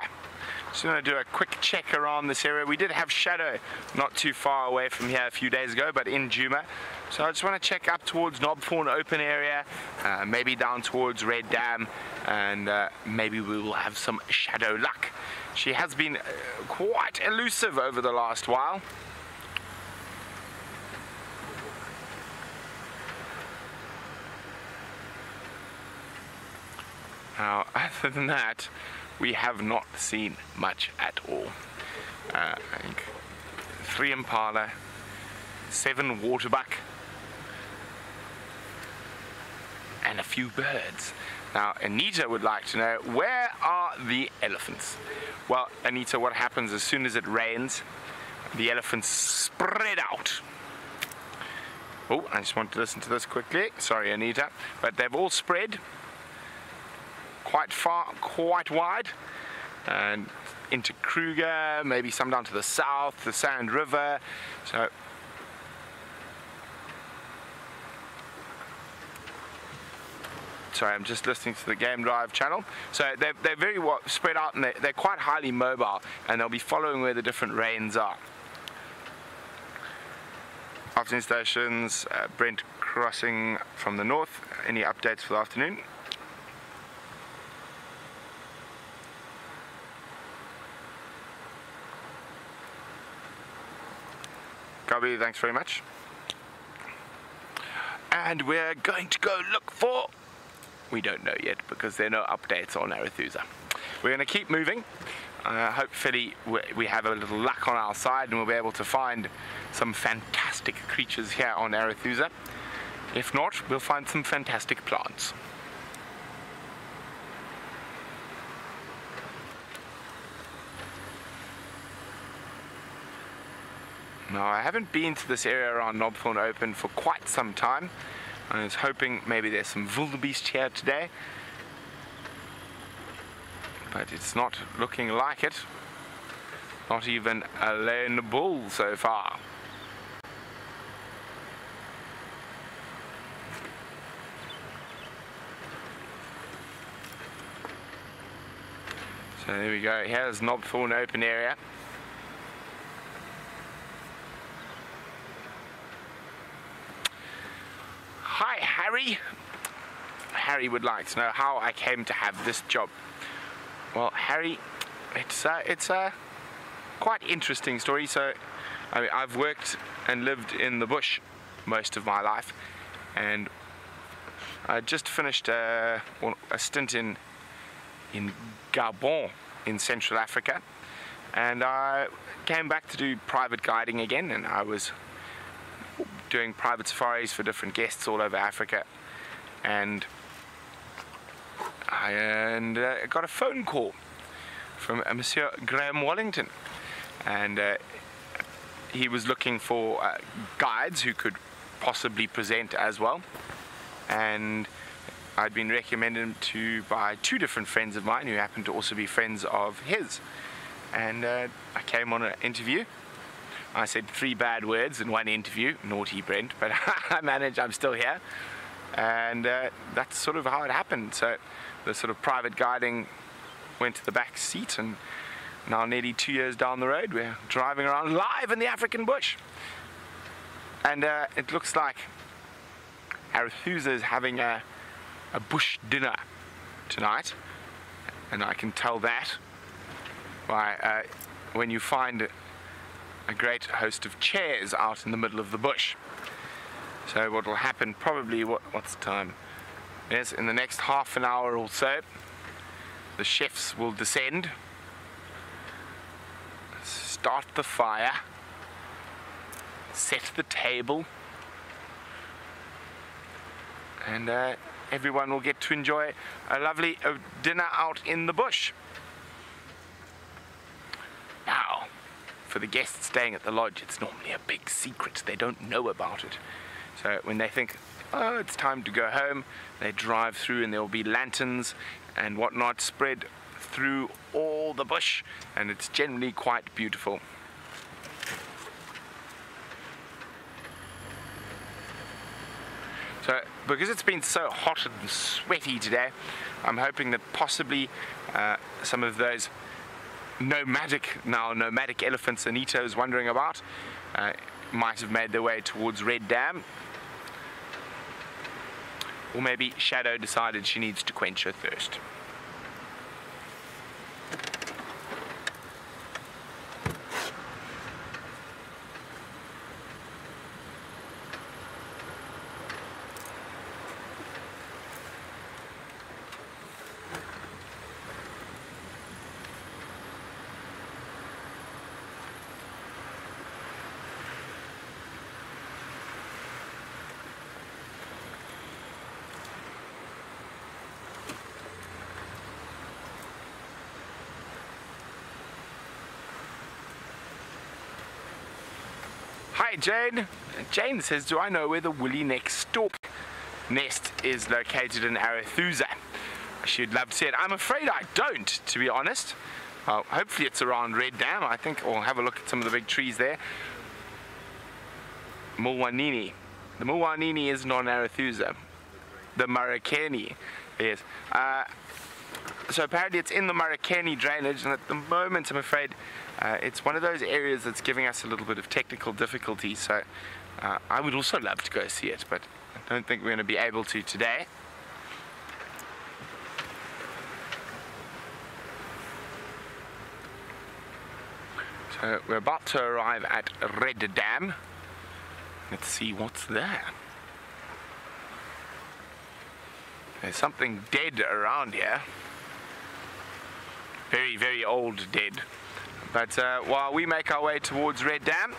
Just going to do a quick check around this area. We did have shadow not too far away from here a few days ago, but in Djuma. So I just want to check up towards Knobthorn open area, uh, maybe down towards Red Dam, and uh, maybe we will have some shadow luck. She has been uh, quite elusive over the last while. Now, other than that, we have not seen much at all. Uh, three impala, seven waterbuck, and a few birds. Now, Anita would like to know where are the elephants? Well, Anita, what happens as soon as it rains? The elephants spread out. Oh, I just want to listen to this quickly. Sorry, Anita. But they've all spread quite far, quite wide, and into Kruger, maybe some down to the south, the Sand River. So sorry, I'm just listening to the Game Drive channel. So they're, they're very wa- spread out and they're, they're quite highly mobile, and they'll be following where the different rains are. Afternoon stations, uh, Brent crossing from the north. Any updates for the afternoon? Thanks very much. And we're going to go look for. We don't know yet because there are no updates on Arathusa. We're going to keep moving. Uh, hopefully, we, have a little luck on our side and we'll be able to find some fantastic creatures here on Arathusa. If not, we'll find some fantastic plants. Now, I haven't been to this area around Knobthorn Open for quite some time. I was hoping maybe there's some wildebeest here today. But it's not looking like it. Not even a lone bull so far. So there we go. Here's Knobthorn open area. Hi, Harry. Harry would like to know how I came to have this job. Well, Harry, it's it's a quite interesting story. So, I mean, I've worked and lived in the bush most of my life, and I just finished a, a stint in in Gabon in Central Africa, and I came back to do private guiding again, and I was doing private safaris for different guests all over Africa, and I and uh, got a phone call from uh, Monsieur Graham Wallington, and uh, he was looking for uh, guides who could possibly present as well, and I'd been recommended to by two different friends of mine who happened to also be friends of his, and uh, I came on an interview. I said three bad words in one interview, naughty Brent, but I managed. I'm still here, and uh, that's sort of how it happened. So the sort of private guiding went to the back seat, and now nearly two years down the road, we're driving around live in the African bush, and uh, it looks like Arathusa is having a a bush dinner tonight, and I can tell that by uh, when you find a great host of chairs out in the middle of the bush. So what will happen probably what what's the time? Yes, in the next half an hour or so, the chefs will descend, start the fire, set the table, and uh, everyone will get to enjoy a lovely uh, dinner out in the bush. Now, for the guests staying at the lodge, it's normally a big secret. They don't know about it. So when they think, oh, it's time to go home, they drive through and there will be lanterns and whatnot spread through all the bush, and it's generally quite beautiful. So, because it's been so hot and sweaty today, I'm hoping that possibly uh, some of those nomadic, now nomadic elephants Anita is wondering about, uh, might have made their way towards Red Dam. Or maybe Shadow decided she needs to quench her thirst. Jane. Jane says, do I know where the woolly neck stork nest is located in Arathusa? She'd love to see it. I'm afraid I don't, to be honest. Uh, hopefully it's around Red Dam, I think, or have a look at some of the big trees there. Mulwanini. The Mulwanini isn't on Arathusa. The Marakeni is. Uh, so apparently it's in the Marakeni drainage, and at the moment, I'm afraid, uh, it's one of those areas that's giving us a little bit of technical difficulty. So uh, I would also love to go see it, but I don't think we're going to be able to today. So we're about to arrive at Red Dam. Let's see what's there. There's something dead around here. Very, very old dead. But uh, while we make our way towards Red Dam,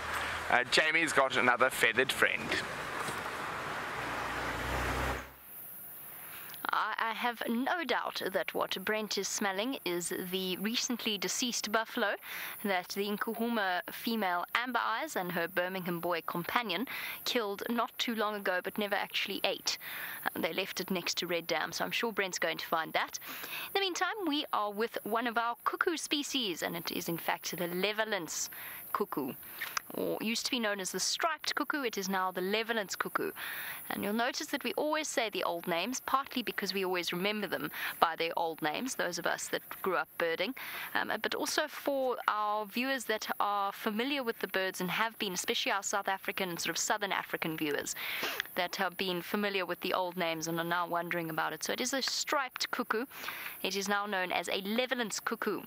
uh, Jamie's got another feathered friend. I, have no doubt that what Brent is smelling is the recently deceased buffalo that the Nkuhuma female Amber Eyes and her Birmingham boy companion killed not too long ago but never actually ate. Uh, they left it next to Red Dam, so I'm sure Brent's going to find that. In the meantime, we are with one of our cuckoo species, and it is in fact the Levaillant's cuckoo, or used to be known as the striped cuckoo. It is now the Levaillant's cuckoo. And you'll notice that we always say the old names, partly because we always remember them by their old names, those of us that grew up birding, um, but also for our viewers that are familiar with the birds and have been, especially our South African and sort of Southern African viewers, that have been familiar with the old names and are now wondering about it. So it is a striped cuckoo. It is now known as a Levaillant's cuckoo.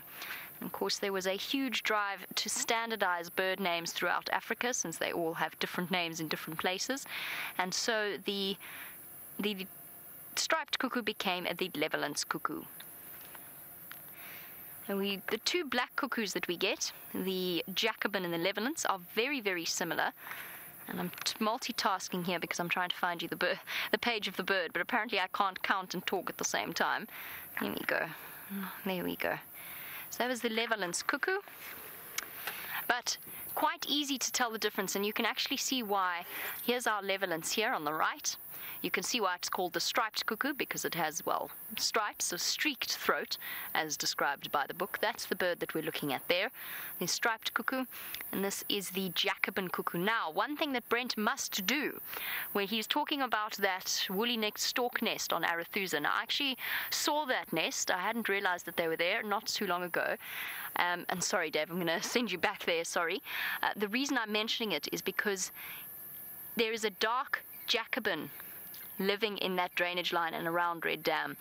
Of course, there was a huge drive to standardize bird names throughout Africa since they all have different names in different places. And so the, the striped cuckoo became the Levaillant's cuckoo. And we, the two black cuckoos that we get, the Jacobin and the Levaillant's, are very, very similar. And I'm multitasking here because I'm trying to find you the, bir- the page of the bird, but apparently I can't count and talk at the same time. Here we go. There we go. So that was the Levaillant's cuckoo. But quite easy to tell the difference, and you can actually see why. Here's our Levaillant's here on the right. You can see why it's called the striped cuckoo because it has, well, stripes, a streaked throat, as described by the book. That's the bird that we're looking at there, the striped cuckoo. And this is the Jacobin cuckoo. Now, one thing that Brent must do, where he's talking about that woolly necked stork nest on Arathusa. Now, I actually saw that nest. I hadn't realized that they were there not too long ago. Um, and sorry, Dave, I'm going to send you back there. Sorry. Uh, the reason I'm mentioning it is because there is a dark Jacobin living in that drainage line and around Red Dam.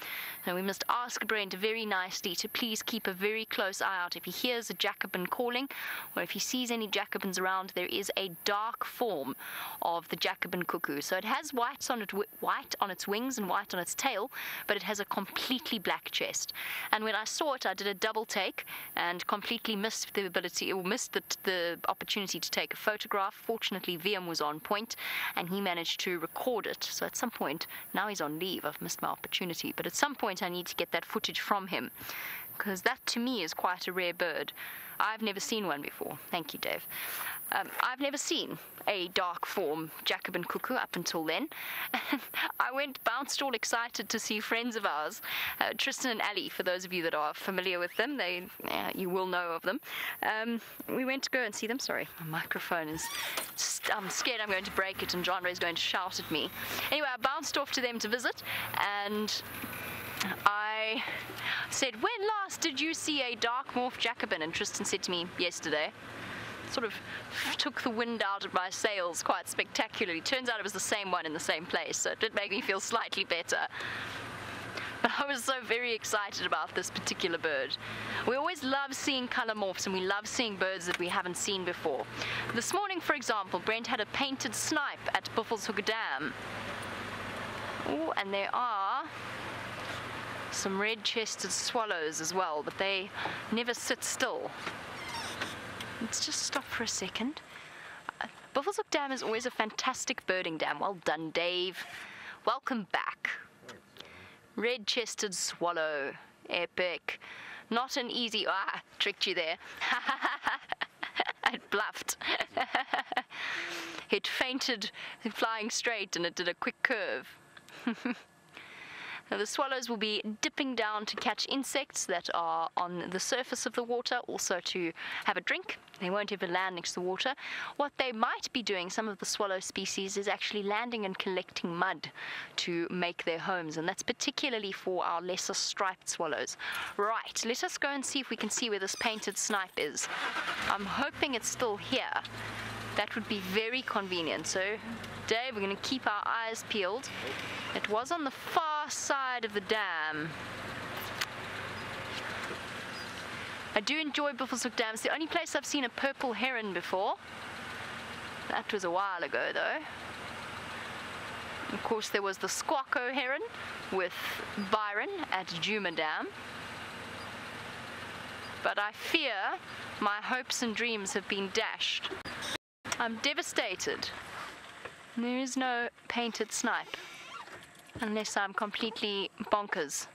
Now we must ask Brent very nicely to please keep a very close eye out. If he hears a Jacobin calling or if he sees any Jacobins around, there is a dark form of the Jacobin cuckoo. So it has whites on it, white on its wings and white on its tail, but it has a completely black chest. And when I saw it, I did a double take and completely missed the ability or missed the, the opportunity to take a photograph. Fortunately, VM was on point and he managed to record it. So at some point point, now he's on leave, I've missed my opportunity, but at some point I need to get that footage from him because that to me is quite a rare bird. I've never seen one before. Thank you, Dave. Um, I've never seen a dark form Jacobin cuckoo up until then. I went bounced all excited to see friends of ours, uh, Tristan and Ali. For those of you that are familiar with them, they uh, you will know of them. Um, we went to go and see them. Sorry, my microphone is. I'm scared I'm going to break it, and John Ray's going to shout at me. Anyway, I bounced off to them to visit, and I said, When last did you see a dark morph Jacobin? And Tristan said to me, Yesterday. Sort of took the wind out of my sails quite spectacularly. Turns out it was the same one in the same place, so it did make me feel slightly better. But I was so very excited about this particular bird. We always love seeing color morphs and we love seeing birds that we haven't seen before. This morning, for example, Brent had a painted snipe at Buffelshoek Dam. Oh, and there are some red-chested swallows as well, but they never sit still. Let's just stop for a second. Uh, Dam is always a fantastic birding dam. Well done, Dave. Welcome back. Red-chested swallow. Epic. Not an easy... Ah, tricked you there. it bluffed. it fainted flying straight and it did a quick curve. Now, the swallows will be dipping down to catch insects that are on the surface of the water, also to have a drink. They won't ever land next to the water. What they might be doing, some of the swallow species, is actually landing and collecting mud to make their homes, and that's particularly for our lesser striped swallows. Right, let us go and see if we can see where this painted snipe is. I'm hoping it's still here. That would be very convenient. So, Dave, we're going to keep our eyes peeled. It was on the far side of the dam. I do enjoy Buffelshoek Dam. It's the only place I've seen a purple heron before. That was a while ago, though. Of course, there was the Squacco heron with Byron at Djuma Dam. But I fear my hopes and dreams have been dashed. I'm devastated. There is no painted snipe. Unless I'm completely bonkers.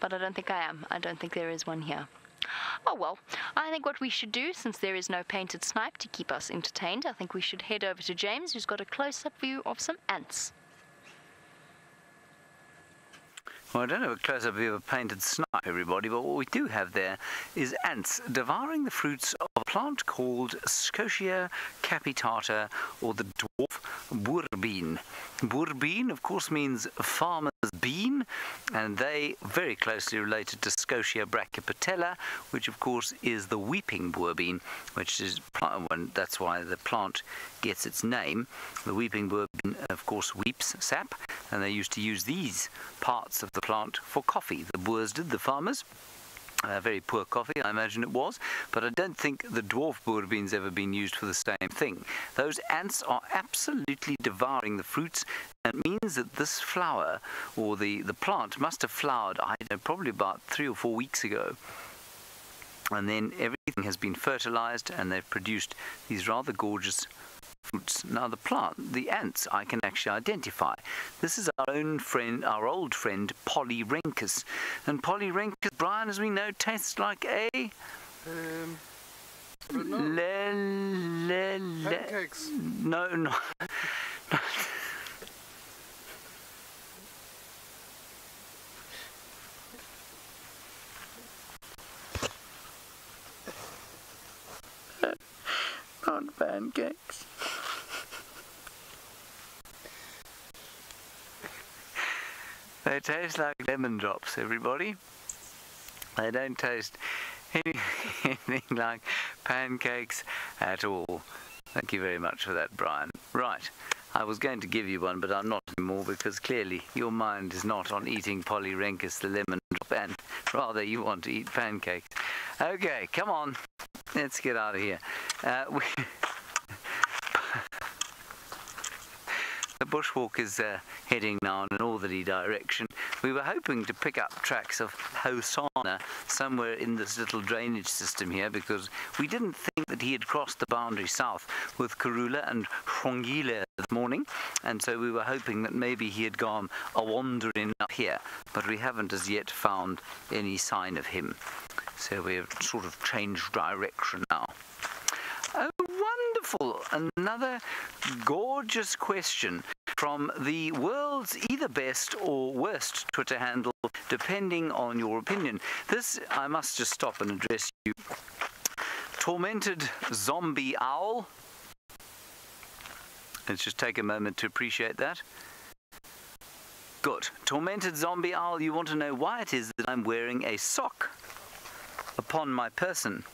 But I don't think I am. I don't think there is one here. Oh well, I think what we should do, since there is no painted snipe to keep us entertained, I think we should head over to James, who's got a close up view of some ants. Well, I don't have a close-up view of a painted snipe, everybody, but what we do have there is ants devouring the fruits of a plant called Schotia capitata, or the dwarf boer-bean. Boer-bean, of course, means farmer's bean, and they very closely related to Schotia brachypetala, which of course is the weeping boer-bean, which is that's why the plant gets its name. The weeping boer-bean, of course, weeps sap, and they used to use these parts of the plant for coffee. The Boers did, the farmers. Uh, very poor coffee, I imagine it was, but I don't think the dwarf boer-bean's ever been used for the same thing. Those ants are absolutely devouring the fruits, and it means that this flower, or the, the plant, must have flowered, I know, probably about three or four weeks ago. And then everything has been fertilized, and they've produced these rather gorgeous fruits. Now, the plant, the ants, I can actually identify. This is our own friend, our old friend, Polyrhachis. And Polyrhachis, Brian, as we know, tastes like a Um, but no. le, le, le, Pancakes. no, no. Not pancakes. They taste like lemon drops, everybody. They don't taste any- anything like pancakes at all. Thank you very much for that, Brian. Right. I was going to give you one, but I'm not anymore because clearly your mind is not on eating Polyrhachis the lemon drop, and rather you want to eat pancakes. Okay, come on. Let's get out of here. Uh, we The bushwalk is uh, heading now in a northerly direction. We were hoping to pick up tracks of Hosana somewhere in this little drainage system here because we didn't think that he had crossed the boundary south with Karula and Xongile this morning, and so we were hoping that maybe he had gone a wandering up here, but we haven't as yet found any sign of him. So we've sort of changed direction now. Oh, wonderful! Another gorgeous question from the world's either best or worst Twitter handle, depending on your opinion. This, I must just stop and address you. Tormented zombie owl. Let's just take a moment to appreciate that. Good. Tormented zombie owl, you want to know why it is that I'm wearing a sock upon my person.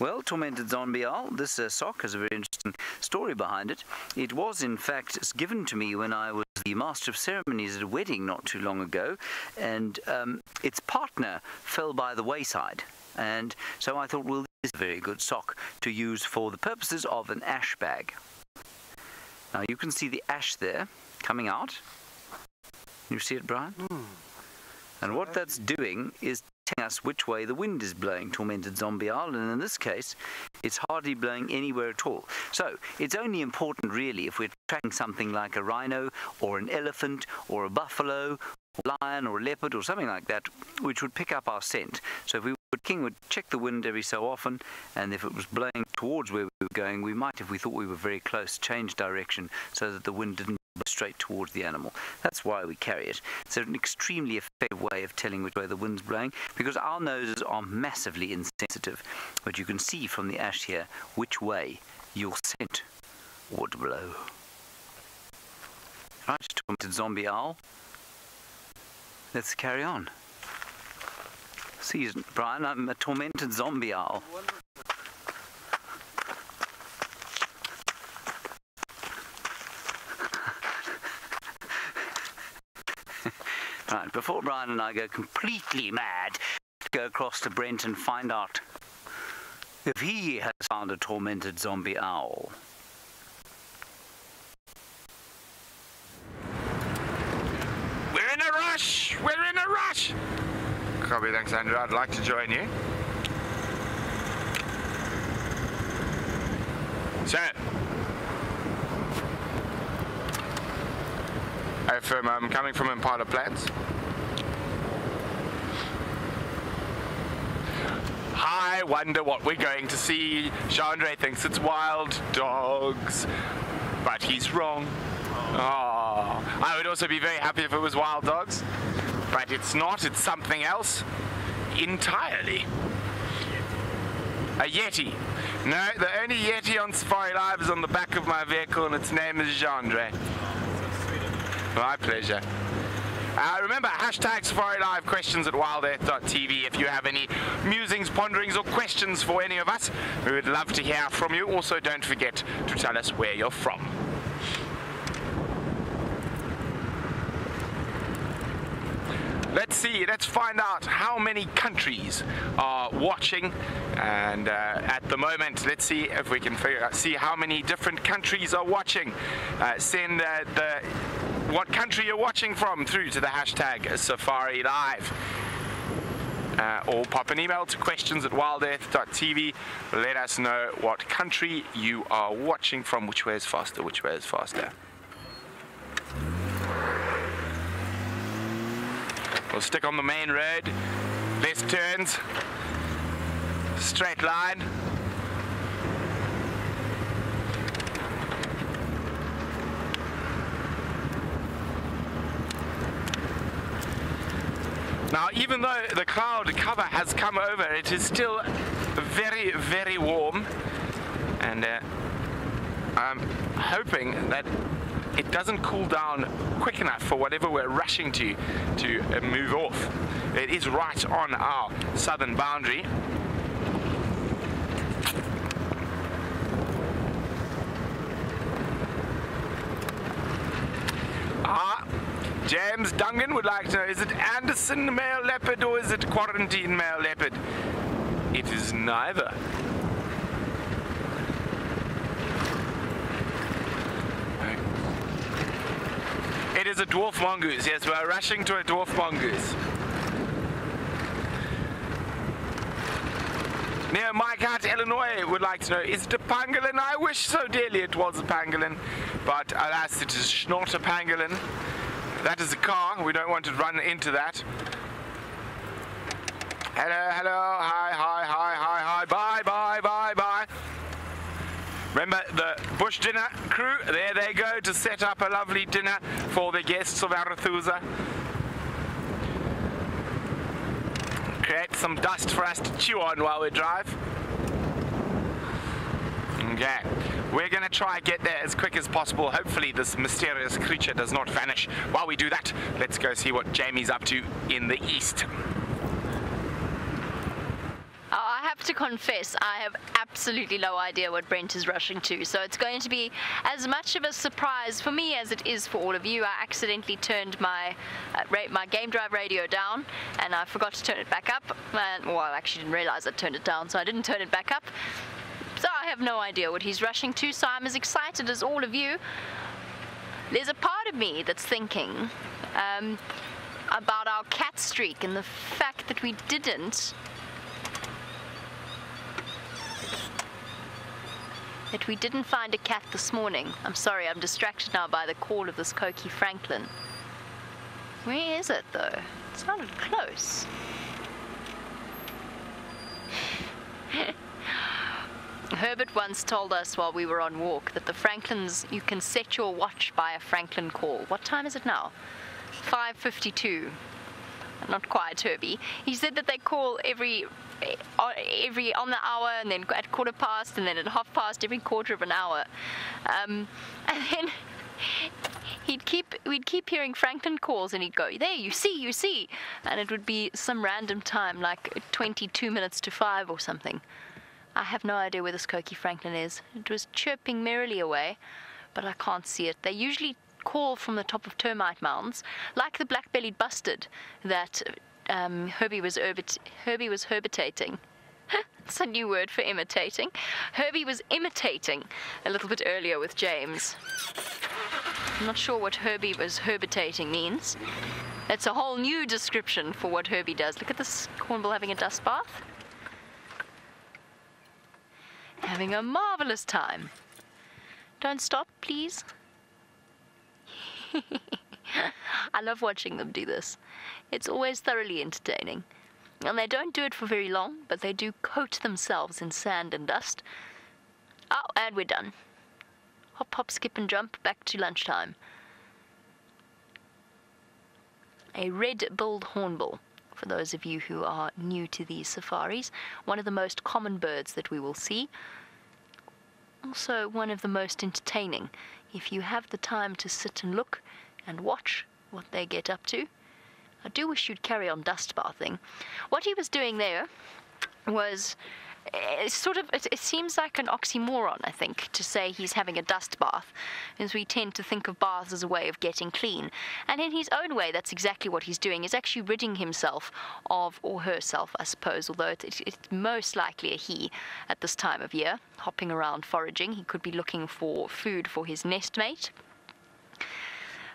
Well, Tormented Zombie Owl, this uh, sock has a very interesting story behind it. It was, in fact, given to me when I was the Master of Ceremonies at a wedding not too long ago, and um, its partner fell by the wayside. And so I thought, well, this is a very good sock to use for the purposes of an ash bag. Now, you can see the ash there coming out. You see it, Brian? And what that's doing is telling us which way the wind is blowing, tormented zombie owl, and in this case, it's hardly blowing anywhere at all. So, it's only important really if we're tracking something like a rhino, or an elephant, or a buffalo, or lion, or a leopard, or something like that, which would pick up our scent. So, if we would, King would check the wind every so often, and if it was blowing towards where we were going, we might, if we thought we were very close, change direction so that the wind didn't straight towards the animal. That's why we carry it. It's an extremely effective way of telling which way the wind's blowing because our noses are massively insensitive. But you can see from the ash here which way your scent would blow. Right, tormented zombie owl. Let's carry on. See, Brian, I'm a tormented zombie owl. Right, before Brian and I go completely mad, go across to Brent and find out if he has found a tormented zombie owl. We're in a rush! We're in a rush! Copy, thanks, Andrew. I'd like to join you. So, Affirm I'm coming from Impala Plans. I wonder what we're going to see. Chandre thinks it's wild dogs, but he's wrong. Oh, I would also be very happy if it was wild dogs, but it's not. It's something else entirely. A Yeti. No, the only Yeti on Safari Live is on the back of my vehicle, and its name is Chandre. My pleasure. Uh, remember, hashtag Safari Live questions at wildearth.tv if you have any musings, ponderings, or questions for any of us. We would love to hear from you. Also, don't forget to tell us where you're from. Let's see, let's find out how many countries are watching. And uh, at the moment, let's see if we can figure out, see how many different countries are watching. Uh, send uh, the what country you're watching from through to the hashtag Safari Live. Uh, or pop an email to questions at wildearth.tv. Let us know what country you are watching from. Which way is faster? Which way is faster? We'll stick on the main road. Less turns. Straight line. Now, even though the cloud cover has come over, it is still very, very warm. And uh, I'm hoping that it doesn't cool down quick enough for whatever we're rushing to to uh, move off. It is right on our southern boundary. Ah, James Dungan would like to know, is it Anderson male leopard or is it quarantine male leopard? It is neither. It is a dwarf mongoose. Yes, we are rushing to a dwarf mongoose. Near my cat, Illinois would like to know, is it a pangolin? I wish so dearly it was a pangolin, but alas, it is not a pangolin. That is a car. We don't want to run into that. Hello, hello, hi, hi, hi, hi, hi, bye, bye, bye, bye. Remember the bush dinner crew? There they go to set up a lovely dinner for the guests of Arathusa. Create some dust for us to chew on while we drive. Okay, we're gonna try and get there as quick as possible. Hopefully this mysterious creature does not vanish. While we do that, let's go see what Jamie's up to in the east. Oh, I have to confess, I have absolutely no idea what Brent is rushing to. So it's going to be as much of a surprise for me as it is for all of you. I accidentally turned my uh, my game drive radio down, and I forgot to turn it back up. And, well, I actually didn't realize I turned it down, so I didn't turn it back up. So I have no idea what he's rushing to. So I'm as excited as all of you. There's a part of me that's thinking um, about our cat streak and the fact that we didn't that we didn't find a cat this morning. I'm sorry, I'm distracted now by the call of this coqui francolin. Where is it though? It sounded close. Herbert once told us while we were on walk that the francolins, you can set your watch by a francolin call. What time is it now? 5:52 not quite Herbie. He said that they call every uh, every on the hour and then at quarter past and then at half past every quarter of an hour. Um, and then he'd keep we'd keep hearing francolin calls and he'd go, There, you see, you see and it would be some random time, like twenty two minutes to five or something. I have no idea where this coqui francolin is. It was chirping merrily away, but I can't see it. They usually call from the top of termite mounds, like the black-bellied bustard that um, Herbie was herbit- Herbie was herbitating. It's a new word for imitating. Herbie was imitating a little bit earlier with James. I'm not sure what Herbie was herbitating means. That's a whole new description for what Herbie does. Look at this hornbill having a dust bath. Having a marvelous time. Don't stop, please. I love watching them do this. It's always thoroughly entertaining. And they don't do it for very long, but they do coat themselves in sand and dust. Oh, and we're done. Hop, hop, skip, and jump back to lunchtime. A red-billed hornbill. For those of you who are new to these safaris, one of the most common birds that we will see. Also, one of the most entertaining. If you have the time to sit and look and watch what they get up to, I do wish you'd carry on dust bathing. What he was doing there was eh, sort of it, it seems like an oxymoron i think to say he's having a dust bath as we tend to think of baths as a way of getting clean. And in his own way that's exactly what he's doing is actually ridding himself of or herself i suppose although it, it, it's most likely a he at this time of year hopping around foraging. He could be looking for food for his nest mate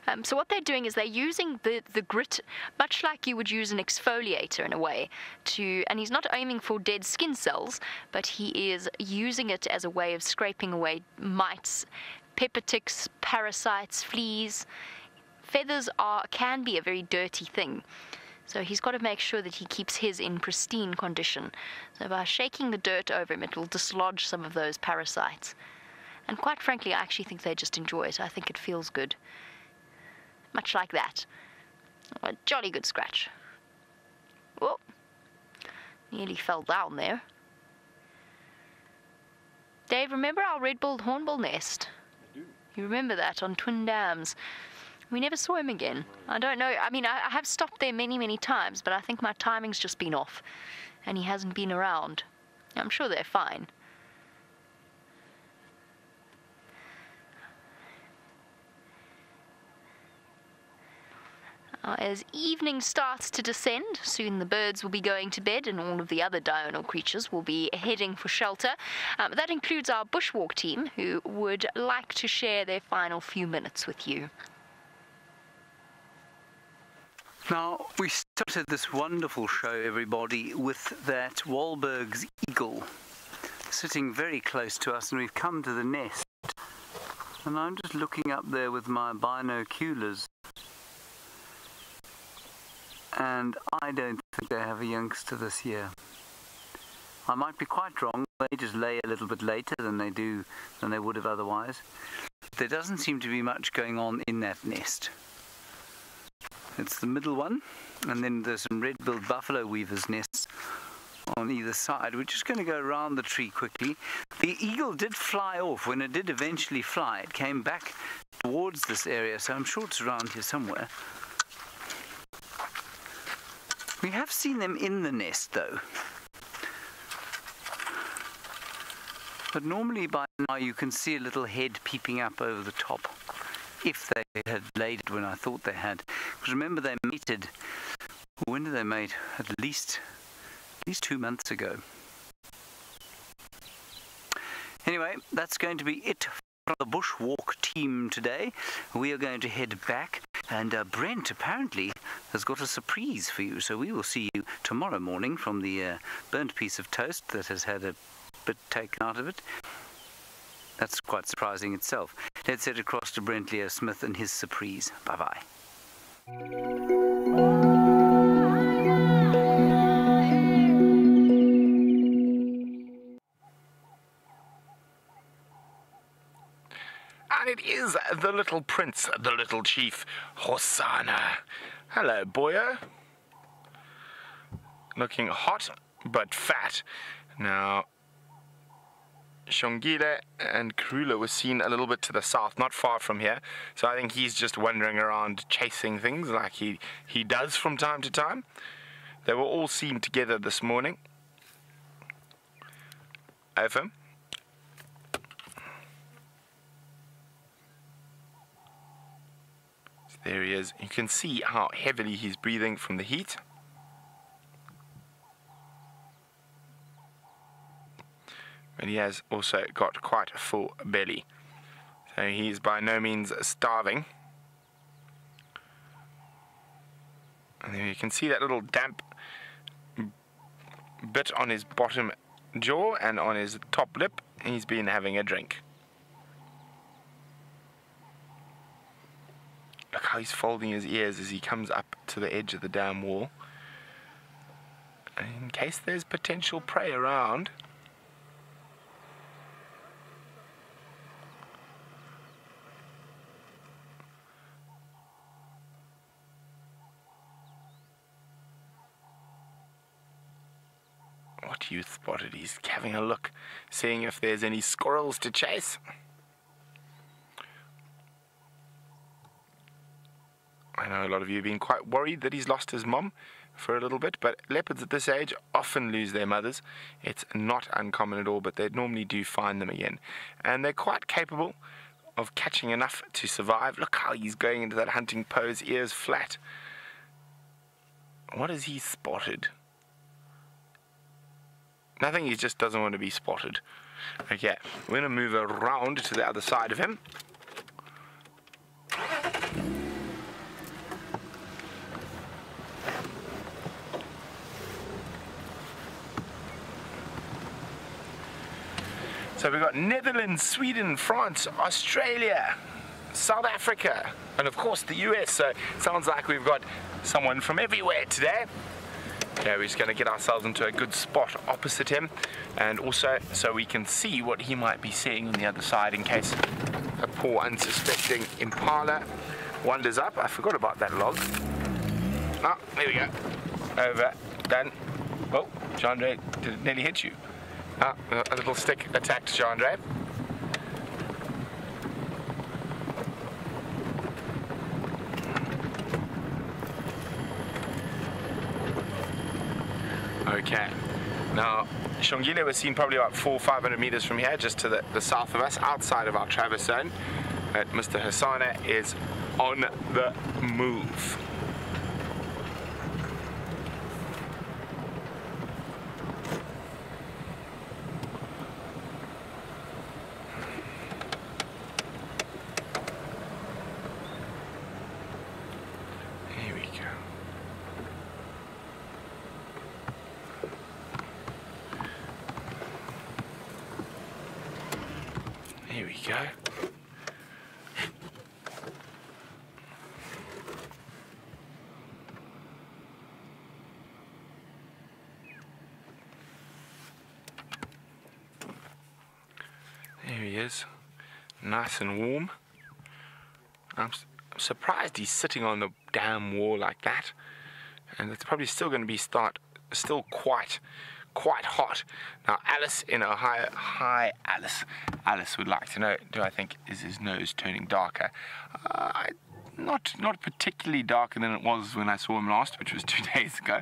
um, so what they're doing is they're using the, the grit, much like you would use an exfoliator in a way, to and he's not aiming for dead skin cells, but he is using it as a way of scraping away mites, pepper ticks, parasites, fleas. Feathers are can be a very dirty thing. So he's got to make sure that he keeps his in pristine condition. So by shaking the dirt over him, it will dislodge some of those parasites. And quite frankly, I actually think they just enjoy it. I think it feels good much like that. A jolly good scratch. Whoa. Nearly fell down there. Dave, remember our red-billed hornbill nest? I do. You remember that on Twin Dams? We never saw him again. I don't know. I mean, I, I have stopped there many, many times, but I think my timing's just been off, and he hasn't been around. I'm sure they're fine. Uh, as evening starts to descend, soon the birds will be going to bed and all of the other diurnal creatures will be heading for shelter. Um, that includes our bushwalk team, who would like to share their final few minutes with you. Now, we started this wonderful show, everybody, with that Wahlberg's eagle sitting very close to us, and we've come to the nest. And I'm just looking up there with my binoculars. And I don't think they have a youngster this year. I might be quite wrong. They just lay a little bit later than they do than they would have otherwise. There doesn't seem to be much going on in that nest. It's the middle one, and then there's some red-billed buffalo weavers' nests on either side. We're just going to go around the tree quickly. The eagle did fly off. When it did eventually fly, it came back towards this area, so I'm sure it's around here somewhere. We have seen them in the nest, though. But normally by now you can see a little head peeping up over the top. If they had laid it when I thought they had. Because remember they mated, when did they mate? At least, at least two months ago. Anyway, that's going to be it for the bushwalk team today. We are going to head back, and uh, Brent apparently has got a surprise for you. So we will see you tomorrow morning from the uh, burnt piece of toast that has had a bit taken out of it. That's quite surprising itself. Let's head across to Brent Leo Smith and his surprise. Bye bye. And it is the little prince, the little chief, Hosana. Hello, boyo. Looking hot but fat. Now, Xongile and Karula were seen a little bit to the south, not far from here. So I think he's just wandering around chasing things like he, he does from time to time. They were all seen together this morning. Over. There he is. You can see how heavily he's breathing from the heat. And he has also got quite a full belly. So he's by no means starving. And there you can see that little damp bit on his bottom jaw and on his top lip. He's been having a drink. Look how he's folding his ears as he comes up to the edge of the dam wall. In case there's potential prey around. What you spotted? He's having a look, seeing if there's any squirrels to chase. I know a lot of you have been quite worried that he's lost his mom for a little bit, but leopards at this age often lose their mothers. It's not uncommon at all, but they normally do find them again. And they're quite capable of catching enough to survive. Look how he's going into that hunting pose, ears flat. What has he spotted? Nothing, he just doesn't want to be spotted. Okay, we're going to move around to the other side of him. So we've got Netherlands, Sweden, France, Australia, South Africa, and of course the US. So it sounds like we've got someone from everywhere today. Okay, we're just going to get ourselves into a good spot opposite him and also so we can see what he might be seeing on the other side in case a poor unsuspecting impala wanders up. I forgot about that log. Ah, there we go. Over, done. Oh, John nearly hit you? Ah, a little stick attacked Chandra. Okay. Now, Xongile was seen probably about four, 500 meters from here, just to the, the south of us, outside of our traverse zone. But Mr. Hosana is on the move. Here we go. Here we go. There he is, nice and warm. I'm, I'm surprised he's sitting on the damn wall like that, and it's probably still going to be start still quite quite hot. Now Alice in Ohio, hi Alice. Alice would like to know, do I think is his nose turning darker? Uh, not not particularly darker than it was when I saw him last, which was two days ago.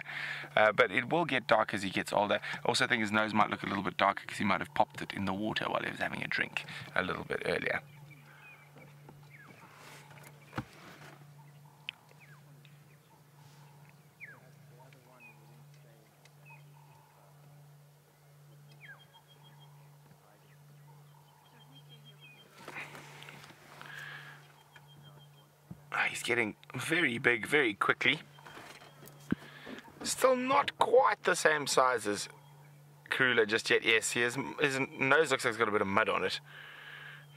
Uh, but it will get dark as he gets older. Also think his nose might look a little bit darker because he might have popped it in the water while he was having a drink a little bit earlier. Ah, He's getting very big very quickly. Still not quite the same size as Karula just yet. Yes, he is, his nose looks like it's got a bit of mud on it.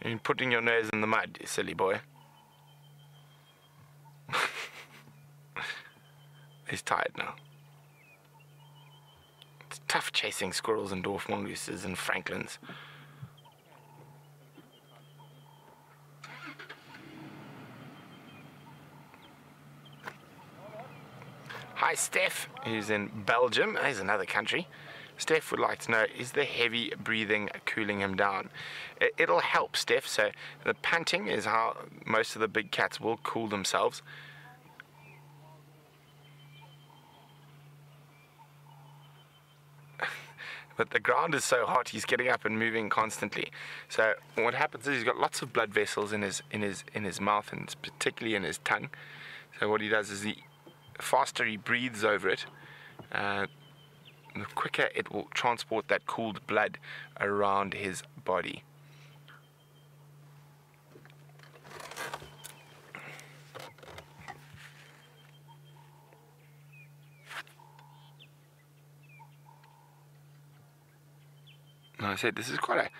You're putting your nose in the mud, you silly boy. He's tired now. It's tough chasing squirrels and dwarf mongooses and francolins. Hi, Steph, who's in Belgium. Here's another country. Steph would like to know is the heavy breathing cooling him down? It'll help, Steph. So, the panting is how most of the big cats will cool themselves. but the ground is so hot he's getting up and moving constantly so what happens is he's got lots of blood vessels in his in his in his mouth and particularly in his tongue so what he does is he faster he breathes over it uh, the quicker it will transport that cooled blood around his body. Like I said, this is quite a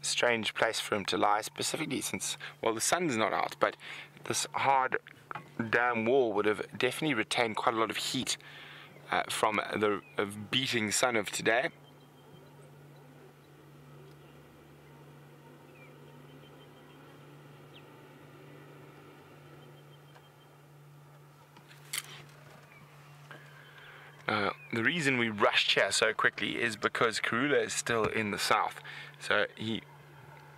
strange place for him to lie, specifically since, well, the sun's not out, but this hard dam wall would have definitely retained quite a lot of heat uh, from the uh, beating sun of today. Uh, the reason we rushed here so quickly is because Karula is still in the south, so he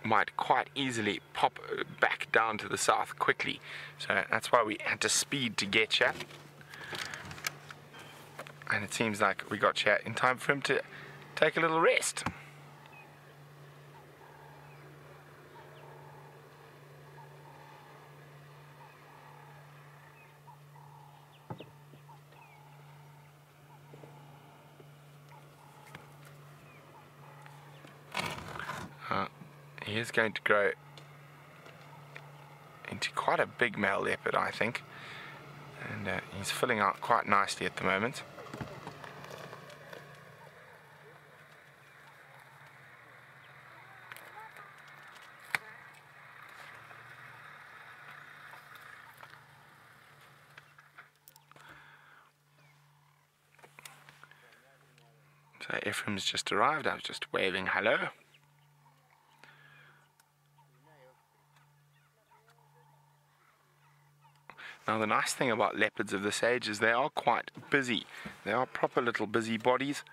might quite easily pop uh, back down to the south quickly. So that's why we had to speed to get here. And it seems like we got here in time for him to take a little rest. Uh, he is going to grow into quite a big male leopard, I think. And uh, he's filling out quite nicely at the moment. So Ephraim's just arrived. I was just waving hello. Now, the nice thing about leopards of this age is they are quite busy. They are proper little busy bodies,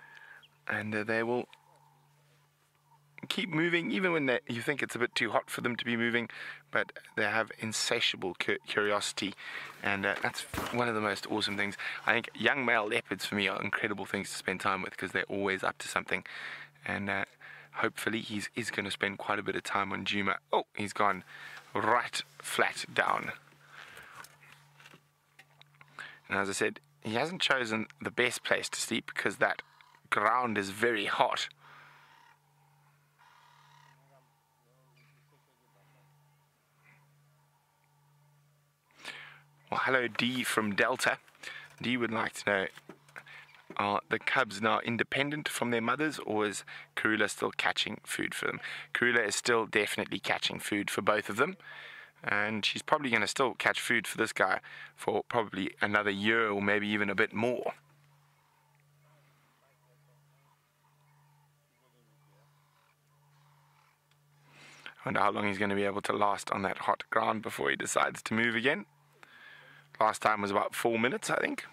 and uh, they will keep moving even when you think it's a bit too hot for them to be moving. But they have insatiable cu- curiosity, and uh, that's one of the most awesome things. I think young male leopards for me are incredible things to spend time with because they're always up to something, and uh, hopefully he's is going to spend quite a bit of time on Djuma. Oh, he's gone right flat down. And as I said, he hasn't chosen the best place to sleep because that ground is very hot. Well, hello, D from Delta. D would like to know are the cubs now independent from their mothers, or is Karula still catching food for them? Karula is still definitely catching food for both of them and she's probably going to still catch food for this guy for probably another year or maybe even a bit more. I wonder how long he's going to be able to last on that hot ground before he decides to move again. Last time was about four minutes, I think.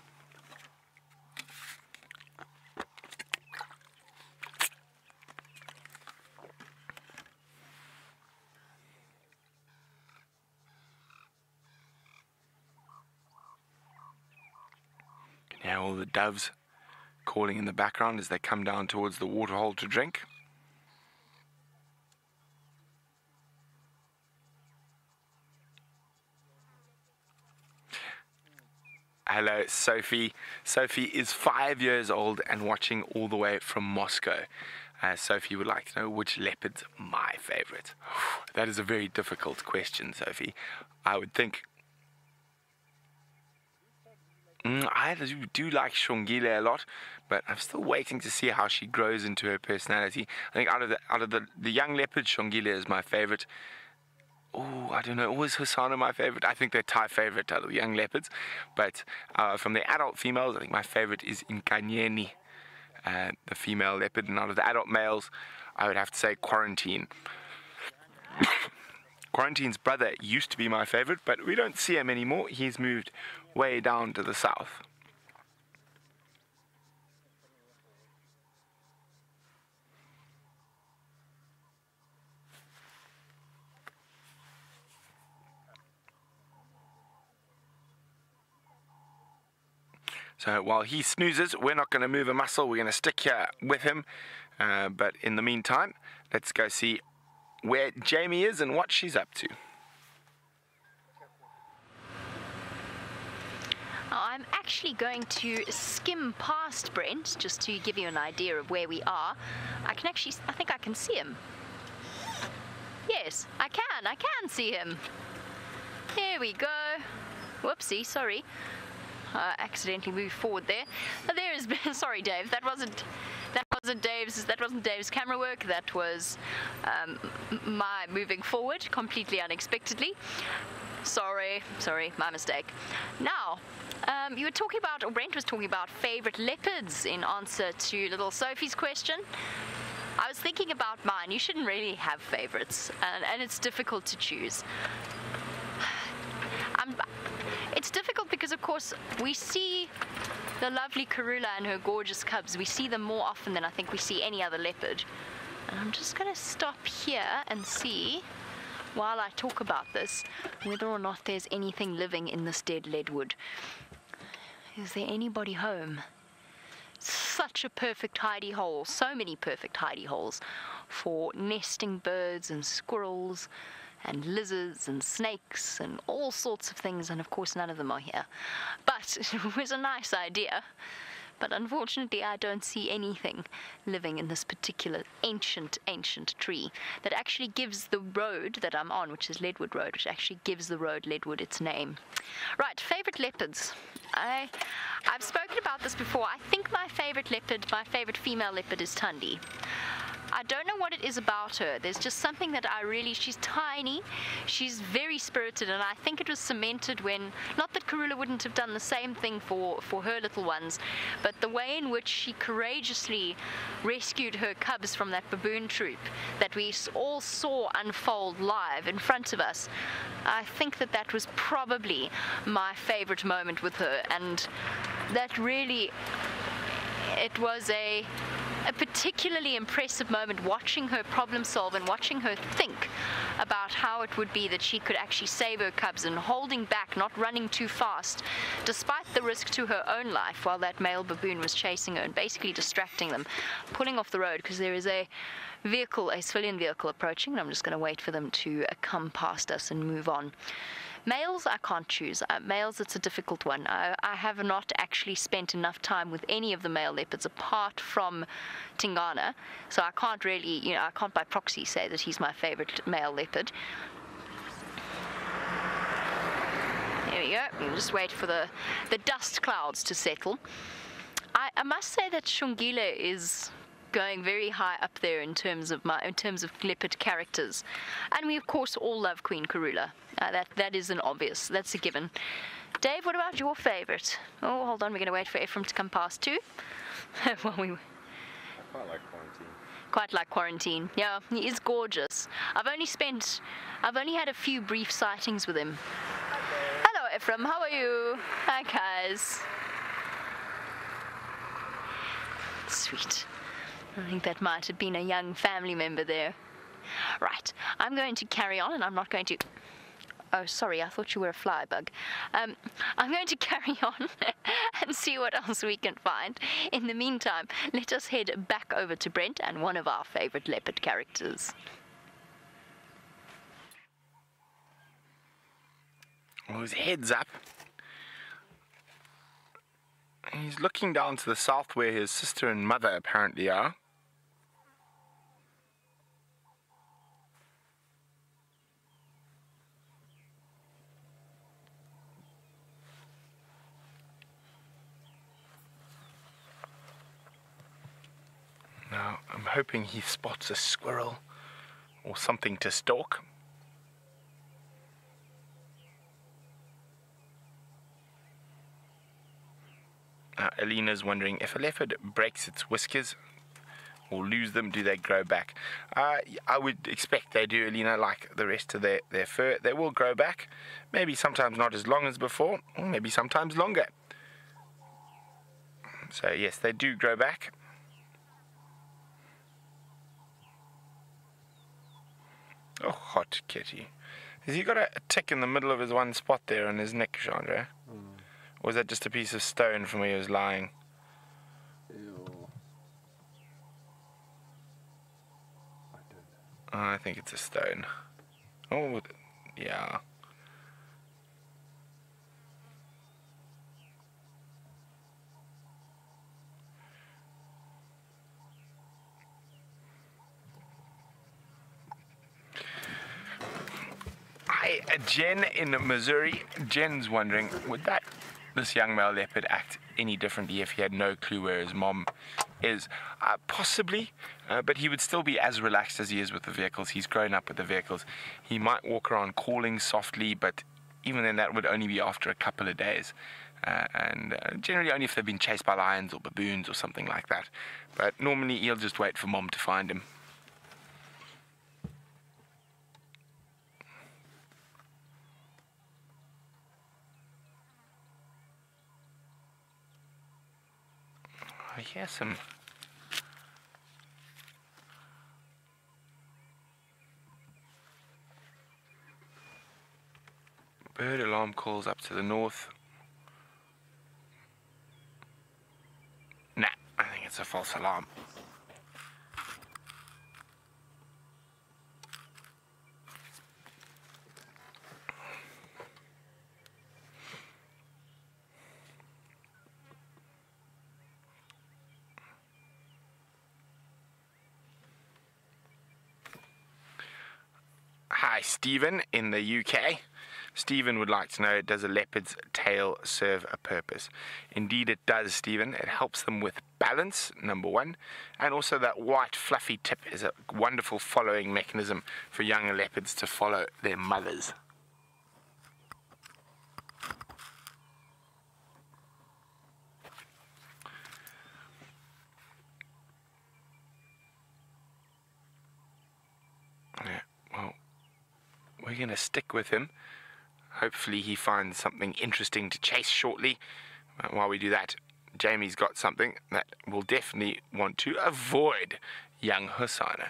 Now all the doves calling in the background as they come down towards the waterhole to drink. Hello, Sophie. Sophie is five years old and watching all the way from Moscow. Uh, Sophie would like to know which leopard's my favorite. That is a very difficult question, Sophie. I would think I do, like Xongile a lot, but I'm still waiting to see how she grows into her personality. I think out of the out of the, the young leopard, Xongile is my favorite. Oh, I don't know. Was Hosana my favorite? I think they're Thai favorite out of the young leopards. But uh, from the adult females, I think my favorite is Nkanyeni, uh, the female leopard. And out of the adult males, I would have to say Quarantine. Quarantine's brother used to be my favorite, but we don't see him anymore. He's moved way down to the south. So while he snoozes, we're not going to move a muscle. We're going to stick here with him. Uh, but in the meantime, let's go see where Jamie is and what she's up to. I'm actually going to skim past Brent just to give you an idea of where we are. I can actually, I think I can see him. Yes, I can, I can see him. There we go. Whoopsie, sorry. I accidentally moved forward there. There is, sorry, Dave. That wasn't, that wasn't Dave's. That wasn't Dave's camera work. That was um, my moving forward completely unexpectedly. Sorry, sorry, my mistake. Now, um, you were talking about, or Brent was talking about favorite leopards in answer to little Sophie's question. I was thinking about mine. You shouldn't really have favorites, and, and it's difficult to choose. I'm, it's difficult because, of course, we see the lovely Karula and her gorgeous cubs. We see them more often than I think we see any other leopard. And I'm just going to stop here and see, while I talk about this, whether or not there's anything living in this dead leadwood. Is there anybody home? Such a perfect hidey hole, so many perfect hidey holes for nesting birds and squirrels and lizards and snakes and all sorts of things, and of course, none of them are here. But it was a nice idea. But unfortunately, I don't see anything living in this particular ancient, ancient tree that actually gives the road that I'm on, which is Leadwood Road, which actually gives the road Leadwood its name. Right, favorite leopards. I, I've spoken about this before. I think my favorite leopard, my favorite female leopard, is Thandi. I don't know what it is about her. There's just something that I really, she's tiny, she's very spirited, and I think it was cemented when, not that Karula wouldn't have done the same thing for, for her little ones, but the way in which she courageously rescued her cubs from that baboon troop that we all saw unfold live in front of us, I think that that was probably my favorite moment with her, and that really, it was a a particularly impressive moment watching her problem solve and watching her think about how it would be that she could actually save her cubs and holding back, not running too fast, despite the risk to her own life while that male baboon was chasing her and basically distracting them, pulling off the road because there is a vehicle, a civilian vehicle approaching, and I'm just going to wait for them to come past us and move on. Males, I can't choose. Uh, males, it's a difficult one. I, I, have not actually spent enough time with any of the male leopards apart from Tingana, so I can't really, you know, I can't by proxy say that he's my favorite male leopard. There we go. We'll just wait for the, the dust clouds to settle. I, I must say that Xongile is going very high up there in terms of my in terms of leopard characters, and we of course all love Queen Karula. Uh, that that is an obvious. That's a given. Dave, what about your favourite? Oh, hold on, we're going to wait for Ephraim to come past too. well, we. quite like quarantine. Quite like quarantine. Yeah, he is gorgeous. I've only spent, I've only had a few brief sightings with him. Hello, Ephraim. How are you? Hi, guys. Sweet. I think that might have been a young family member there. Right, I'm going to carry on and I'm not going to. Oh, sorry, I thought you were a fly bug. Um, I'm going to carry on and see what else we can find. In the meantime, let us head back over to Brent and one of our favorite leopard characters. Well, his head's up. He's looking down to the south where his sister and mother apparently are. Now, Hoping he spots a squirrel or something to stalk. Now, Alina's wondering if a leopard breaks its whiskers or lose them, do they grow back? Uh, I would expect they do, Alina, like the rest of their, their fur. They will grow back, maybe sometimes not as long as before, or maybe sometimes longer. So, yes, they do grow back. Oh, hot kitty. Has he got a, a, tick in the middle of his one spot there on his neck, Chandra? Mm. Or was that just a piece of stone from where he was lying? Ew. I I think it's a stone. Oh, yeah. Hi, Jen in Missouri. Jen's wondering, would that this young male leopard act any differently if he had no clue where his mom is? Uh, possibly, uh, but he would still be as relaxed as he is with the vehicles. He's grown up with the vehicles. He might walk around calling softly, but even then, that would only be after a couple of days. Uh, and uh, generally only if they've been chased by lions or baboons or something like that. But normally he'll just wait for mom to find him. I hear some bird alarm calls up to the north. Nah, I think it's a false alarm. Hi, Stephen in the UK. Stephen would like to know Does a leopard's tail serve a purpose? Indeed, it does, Stephen. It helps them with balance, number one, and also that white fluffy tip is a wonderful following mechanism for young leopards to follow their mothers. Yeah, well, we're going to stick with him. Hopefully, he finds something interesting to chase shortly. Uh, while we do that, Jamie's got something that we'll definitely want to avoid young Hosana.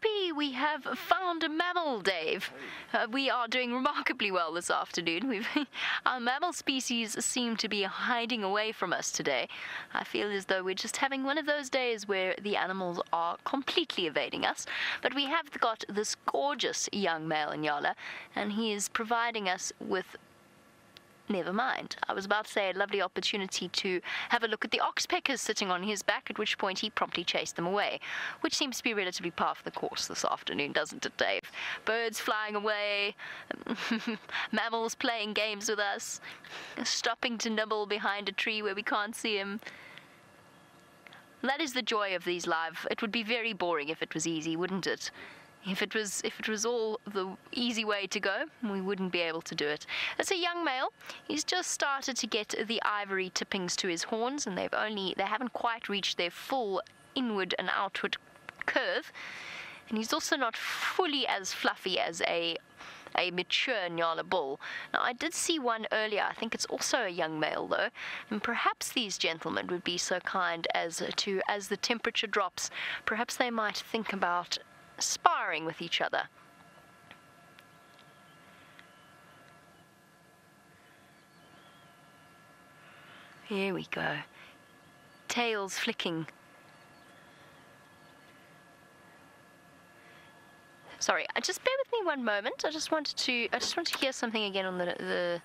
Hoppy, we have found a mammal, Dave. Uh, we are doing remarkably well this afternoon. We've our mammal species seem to be hiding away from us today. I feel as though we're just having one of those days where the animals are completely evading us. But we have got this gorgeous young male Nyala, and he is providing us with Never mind. I was about to say a lovely opportunity to have a look at the oxpeckers sitting on his back, at which point he promptly chased them away, which seems to be relatively par for the course this afternoon, doesn't it, Dave? Birds flying away, mammals playing games with us, stopping to nibble behind a tree where we can't see him. That is the joy of these live. It would be very boring if it was easy, wouldn't it? If it was if it was all the easy way to go, we wouldn't be able to do it. It's a young male. He's just started to get the ivory tippings to his horns, and they've only they haven't quite reached their full inward and outward curve. And he's also not fully as fluffy as a a mature Nyala bull. Now, I did see one earlier. I think it's also a young male, though. And perhaps these gentlemen would be so kind as to, as the temperature drops, perhaps they might think about sparring with each other. Here we go. Tails flicking. Sorry, uh, just bear with me one moment. I just wanted to I just want to hear something again on the the,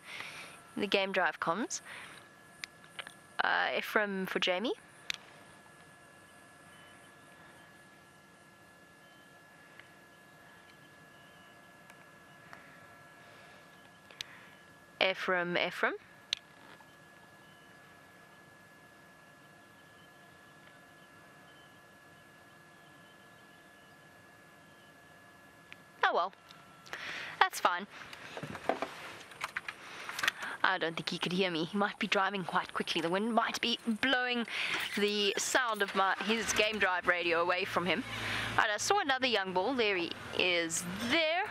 the game drive comms. Uh, from for Jamie. Ephraim, Ephraim. Oh well, that's fine. I don't think he could hear me. He might be driving quite quickly. The wind might be blowing the sound of my his game drive radio away from him. Right, I saw another young bull. There he is. There,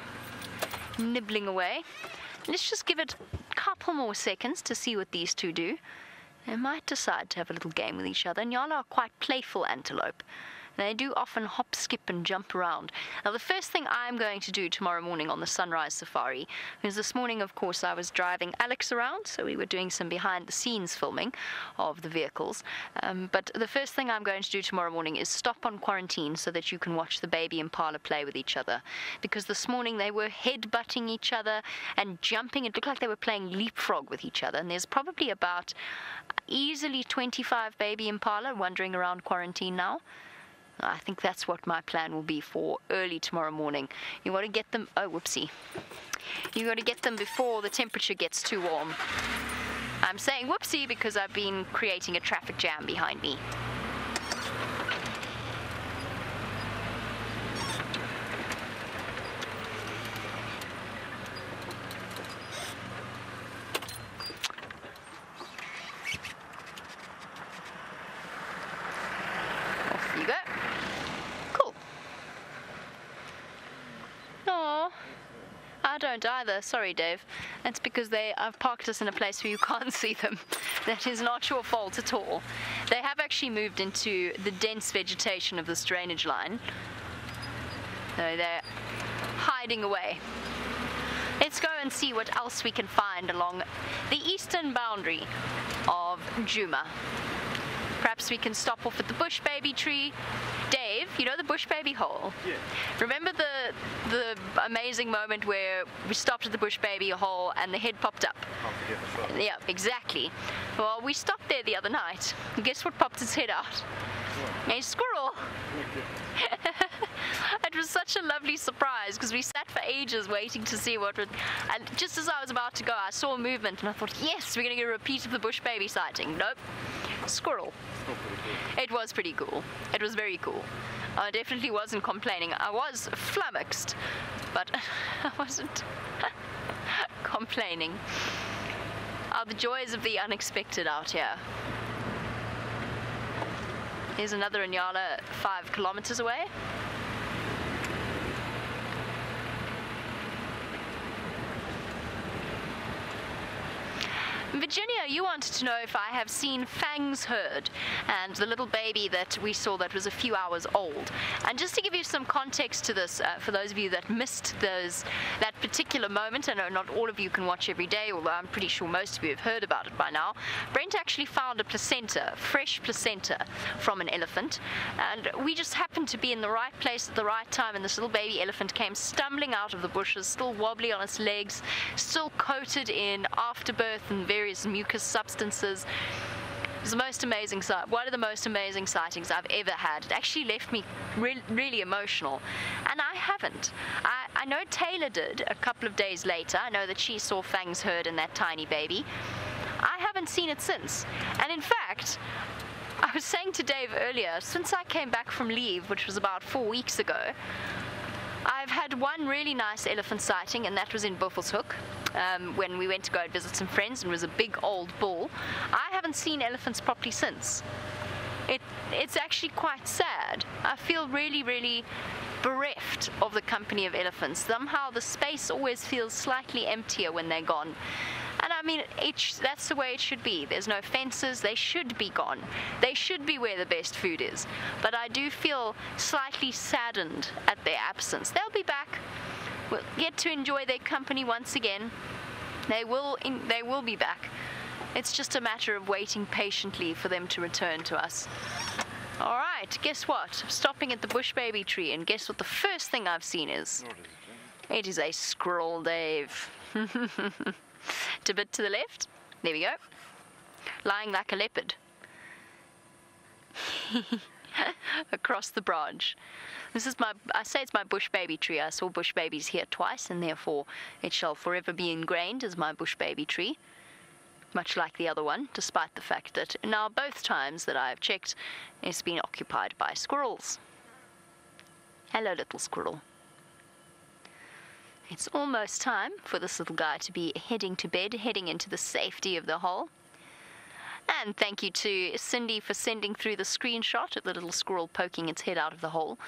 nibbling away. Let's just give it couple more seconds to see what these two do. They might decide to have a little game with each other. and nyala are quite playful antelope. They do often hop, skip, and jump around. Now, the first thing I'm going to do tomorrow morning on the sunrise safari is this morning, of course, I was driving Alex around, so we were doing some behind the scenes filming of the vehicles. Um, but the first thing I'm going to do tomorrow morning is stop on quarantine so that you can watch the baby impala play with each other. Because this morning they were head butting each other and jumping. It looked like they were playing leapfrog with each other. And there's probably about easily 25 baby impala wandering around quarantine now. I think that's what my plan will be for early tomorrow morning. You want to get them, oh, whoopsie. You got to get them before the temperature gets too warm. I'm saying whoopsie because I've been creating a traffic jam behind me. don't either. Sorry, Dave. That's because they I've parked us in a place where you can't see them. That is not your fault at all. They have actually moved into the dense vegetation of this drainage line. So they're hiding away. Let's go and see what else we can find along the eastern boundary of Djuma. Perhaps we can stop off at the bush baby tree. Dave, you know the bush baby hole? Yeah. Remember the the amazing moment where we stopped at the bush baby hole and the head popped up? Can't forget the. Yeah, exactly. Well, we stopped there the other night. And guess what popped its head out? A squirrel. it was such a lovely surprise because we sat for ages waiting to see what would. And just as I was about to go, I saw a movement and I thought, yes, we're going to get a repeat of the bush baby sighting. Nope. Squirrel. It was pretty cool. It was very cool. I definitely wasn't complaining. I was flummoxed, but I wasn't complaining. Are the joys of the unexpected out here. Here's another Inyala five kilometers away. Virginia, you wanted to know if I have seen Fang's herd and the little baby that we saw that was a few hours old. And just to give you some context to this, uh, for those of you that missed those that particular moment, I know not all of you can watch every day, although I'm pretty sure most of you have heard about it by now. Brent actually found a placenta, fresh placenta, from an elephant, and we just happened to be in the right place at the right time, and this little baby elephant came stumbling out of the bushes, still wobbly on its legs, still coated in afterbirth and various mucus substances. It was the most amazing sight. One of the most amazing sightings I've ever had. It actually left me re- really emotional, and I haven't. I, I know Taylor did a couple of days later. I know that she saw Fang's herd and that tiny baby. I haven't seen it since, and in fact. I was saying to Dave earlier, since I came back from leave, which was about four weeks ago, I've had one really nice elephant sighting, and that was in Buffelshoek um, when we went to go and visit some friends, and was a big old bull. I haven't seen elephants properly since. It, it's actually quite sad. I feel really, really bereft of the company of elephants. Somehow the space always feels slightly emptier when they're gone. And I mean, it, that's the way it should be. There's no fences. They should be gone. They should be where the best food is. But I do feel slightly saddened at their absence. They'll be back. We'll get to enjoy their company once again. They will. In, they will be back. It's just a matter of waiting patiently for them to return to us. All right. Guess what? Stopping at the bush baby tree, and guess what? The first thing I've seen is. It is a squirrel, Dave. a bit to the left. There we go. Lying like a leopard. Across the branch. This is my, I say it's my bush baby tree. I saw bush babies here twice, and therefore it shall forever be ingrained as my bush baby tree. Much like the other one, despite the fact that now both times that I have checked, it's been occupied by squirrels. Hello, little squirrel. It's almost time for this little guy to be heading to bed, heading into the safety of the hole. And thank you to Cindy for sending through the screenshot of the little squirrel poking its head out of the hole.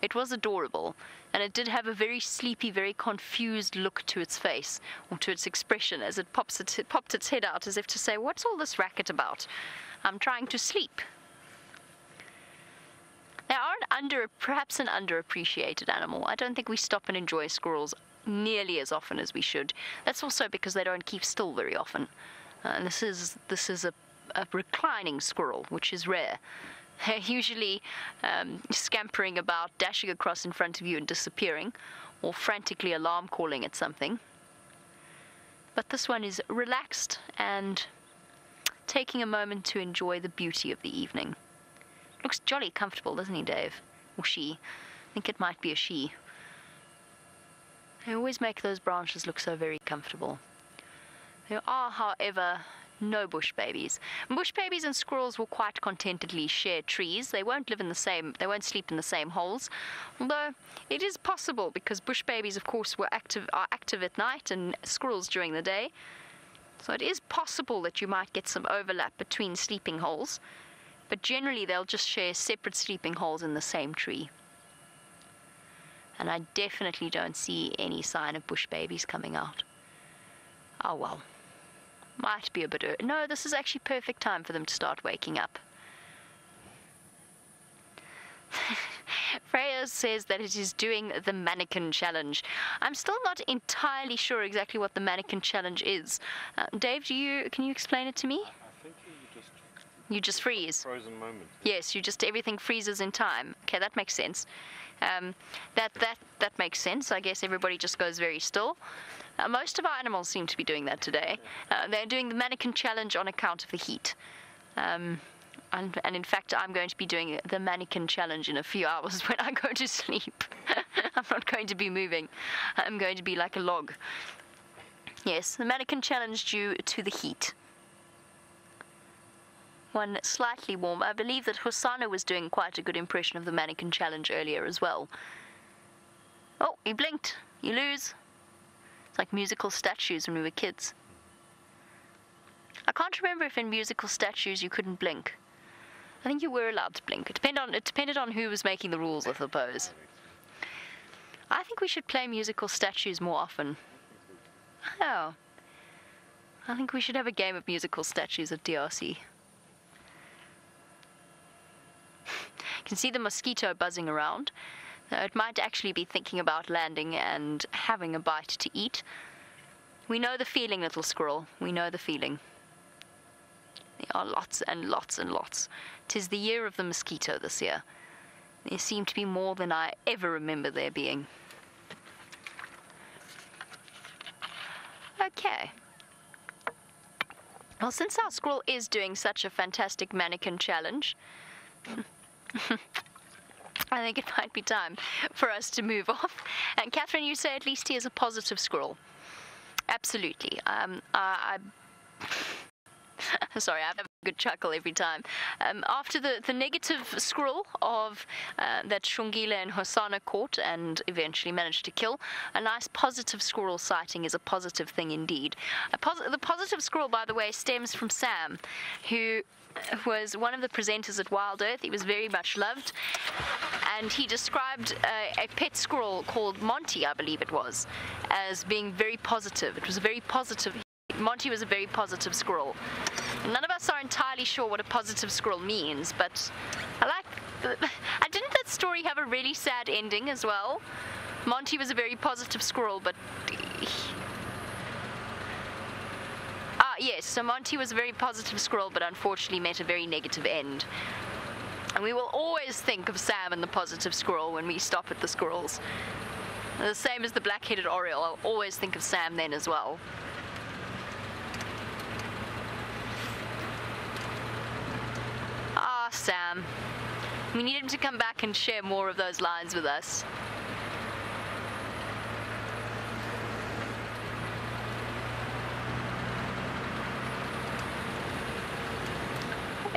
It was adorable, and it did have a very sleepy, very confused look to its face, or to its expression, as it pops its, popped its head out as if to say, What's all this racket about? I'm trying to sleep. They are an under, perhaps an underappreciated animal. I don't think we stop and enjoy squirrels nearly as often as we should. That's also because they don't keep still very often. Uh, and this is this is a, a reclining squirrel, which is rare. They're usually um, scampering about, dashing across in front of you and disappearing, or frantically alarm calling at something. But this one is relaxed and taking a moment to enjoy the beauty of the evening. Looks jolly comfortable, doesn't he, Dave? Or she. I think it might be a she. They always make those branches look so very comfortable. There are, however, no bush babies. Bush babies and squirrels will quite contentedly share trees. They won't live in the same, they won't sleep in the same holes. Although it is possible because bush babies, of course, were active, are active at night and squirrels during the day. So it is possible that you might get some overlap between sleeping holes, but generally they'll just share separate sleeping holes in the same tree. And I definitely don't see any sign of bush babies coming out. Oh well. Might be a bit. ear- No, this is actually perfect time for them to start waking up. Freya says that it is doing the mannequin challenge. I'm still not entirely sure exactly what the mannequin challenge is. Uh, Dave, do you can you explain it to me? I think you just You just freeze. frozen moment. Yes, you just everything freezes in time. Okay, that makes sense. Um, that that that makes sense. I guess everybody just goes very still. Uh, most of our animals seem to be doing that today. Uh, they're doing the mannequin challenge on account of the heat. Um, and, and in fact, I'm going to be doing the mannequin challenge in a few hours when I go to sleep. I'm not going to be moving. I'm going to be like a log. Yes, the mannequin challenge due to the heat one slightly warm. I believe that Hosana was doing quite a good impression of the mannequin challenge earlier as well. Oh, he blinked. You lose. It's like musical statues when we were kids. I can't remember if in musical statues you couldn't blink. I think you were allowed to blink. It depended on it depended on who was making the rules, I suppose. I think we should play musical statues more often. Oh. I think we should have a game of musical statues at DRC. You can see the mosquito buzzing around. Uh, it might actually be thinking about landing and having a bite to eat. We know the feeling, little squirrel. We know the feeling. There are lots and lots and lots. Tis the year of the mosquito this year. There seem to be more than I ever remember there being. Okay. Well, since our squirrel is doing such a fantastic mannequin challenge, I think it might be time for us to move off. And Catherine, you say at least he is a positive squirrel. Absolutely. Um, I, I sorry, I have a good chuckle every time. Um, after the, the negative squirrel of uh, that Xongile and Hosana caught and eventually managed to kill, a nice positive squirrel sighting is a positive thing indeed. A posi- the positive squirrel, by the way, stems from Sam, who was one of the presenters at Wild Earth. He was very much loved. And he described uh, a pet squirrel called Monty, I believe it was, as being very positive. It was a very positive. Monty was a very positive squirrel. None of us are entirely sure what a positive squirrel means, but I like. I didn't that story have a really sad ending as well? Monty was a very positive squirrel, but yes. So Monty was a very positive squirrel, but unfortunately met a very negative end. And we will always think of Sam and the positive squirrel when we stop at the squirrels. The same as the black-headed oriole. I'll always think of Sam then as well. Ah, Sam. We need him to come back and share more of those lines with us.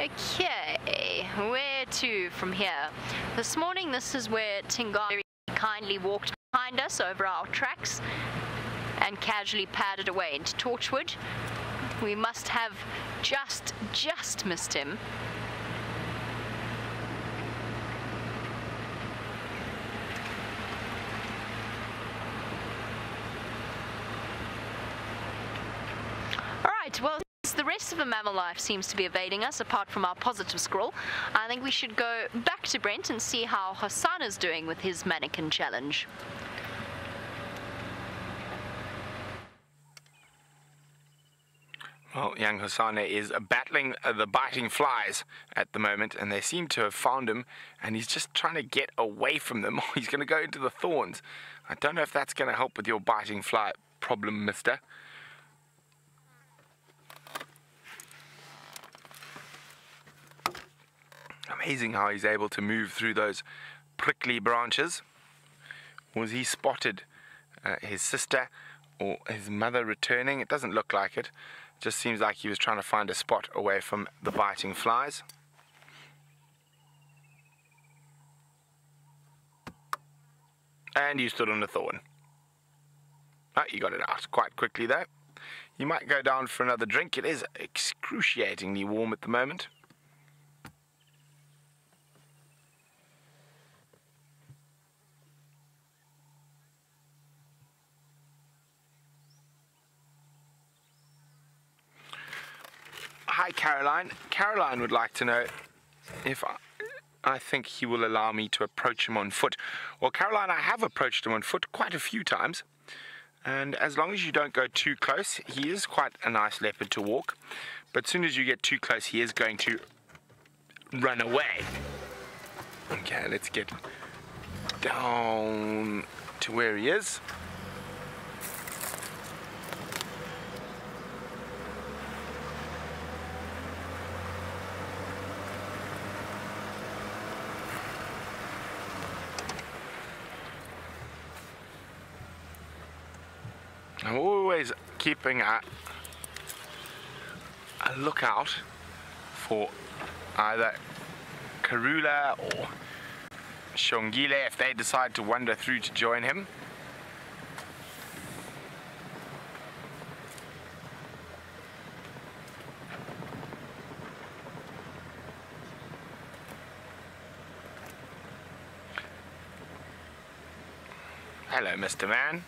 Okay, where to from here? This morning, this is where Tingana kindly walked behind us over our tracks and casually padded away into Torchwood. We must have just, just missed him. All right, well, the rest of the mammal life seems to be evading us, apart from our positive scroll. I think we should go back to Brent and see how Hosana is doing with his mannequin challenge. Well, young Hosana is battling uh, the biting flies at the moment, and they seem to have found him, and he's just trying to get away from them. He's going to go into the thorns. I don't know if that's going to help with your biting fly problem, mister. Amazing how he's able to move through those prickly branches. Was he spotted uh, his sister or his mother returning? It doesn't look like it. Just seems like he was trying to find a spot away from the biting flies. And you stood on a thorn. Oh, you got it out quite quickly though. You might go down for another drink. It is excruciatingly warm at the moment. Hi, Caroline. Caroline would like to know if I, I think he will allow me to approach him on foot. Well, Caroline, I have approached him on foot quite a few times. And as long as you don't go too close, he is quite a nice leopard to walk. But as soon as you get too close, he is going to run away. Okay, let's get down to where he is. Always keeping a, a lookout for either Karula or Xongile if they decide to wander through to join him. Hello, Mr. Man.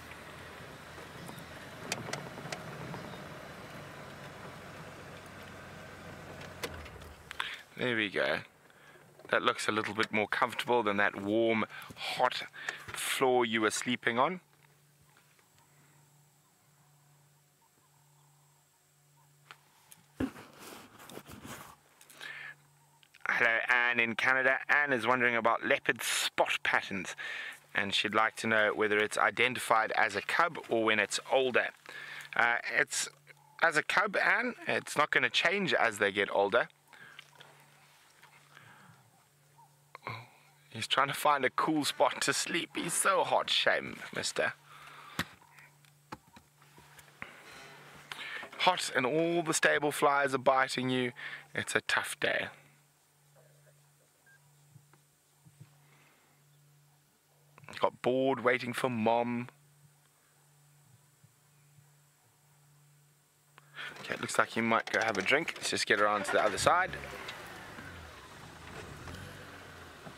There we go. That looks a little bit more comfortable than that warm, hot floor you were sleeping on. Hello, Anne in Canada. Anne is wondering about leopard spot patterns and she'd like to know whether it's identified as a cub or when it's older. Uh, it's as a cub, Anne, it's not going to change as they get older. He's trying to find a cool spot to sleep. He's so hot, shame, mister. Hot and all the stable flies are biting you. It's a tough day. Got bored waiting for mom. Okay, it looks like he might go have a drink. Let's just get around to the other side.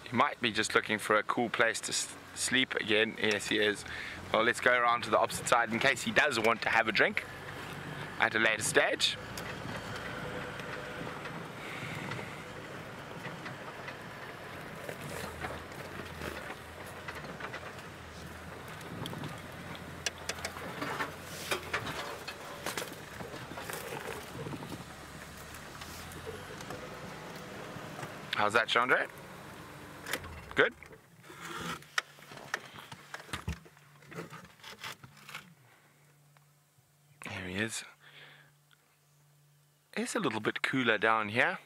He might be just looking for a cool place to sleep again. Yes, he is. Well, let's go around to the opposite side in case he does want to have a drink at a later stage. How's that, Chandra? Good? Here he is. It's a little bit cooler down here.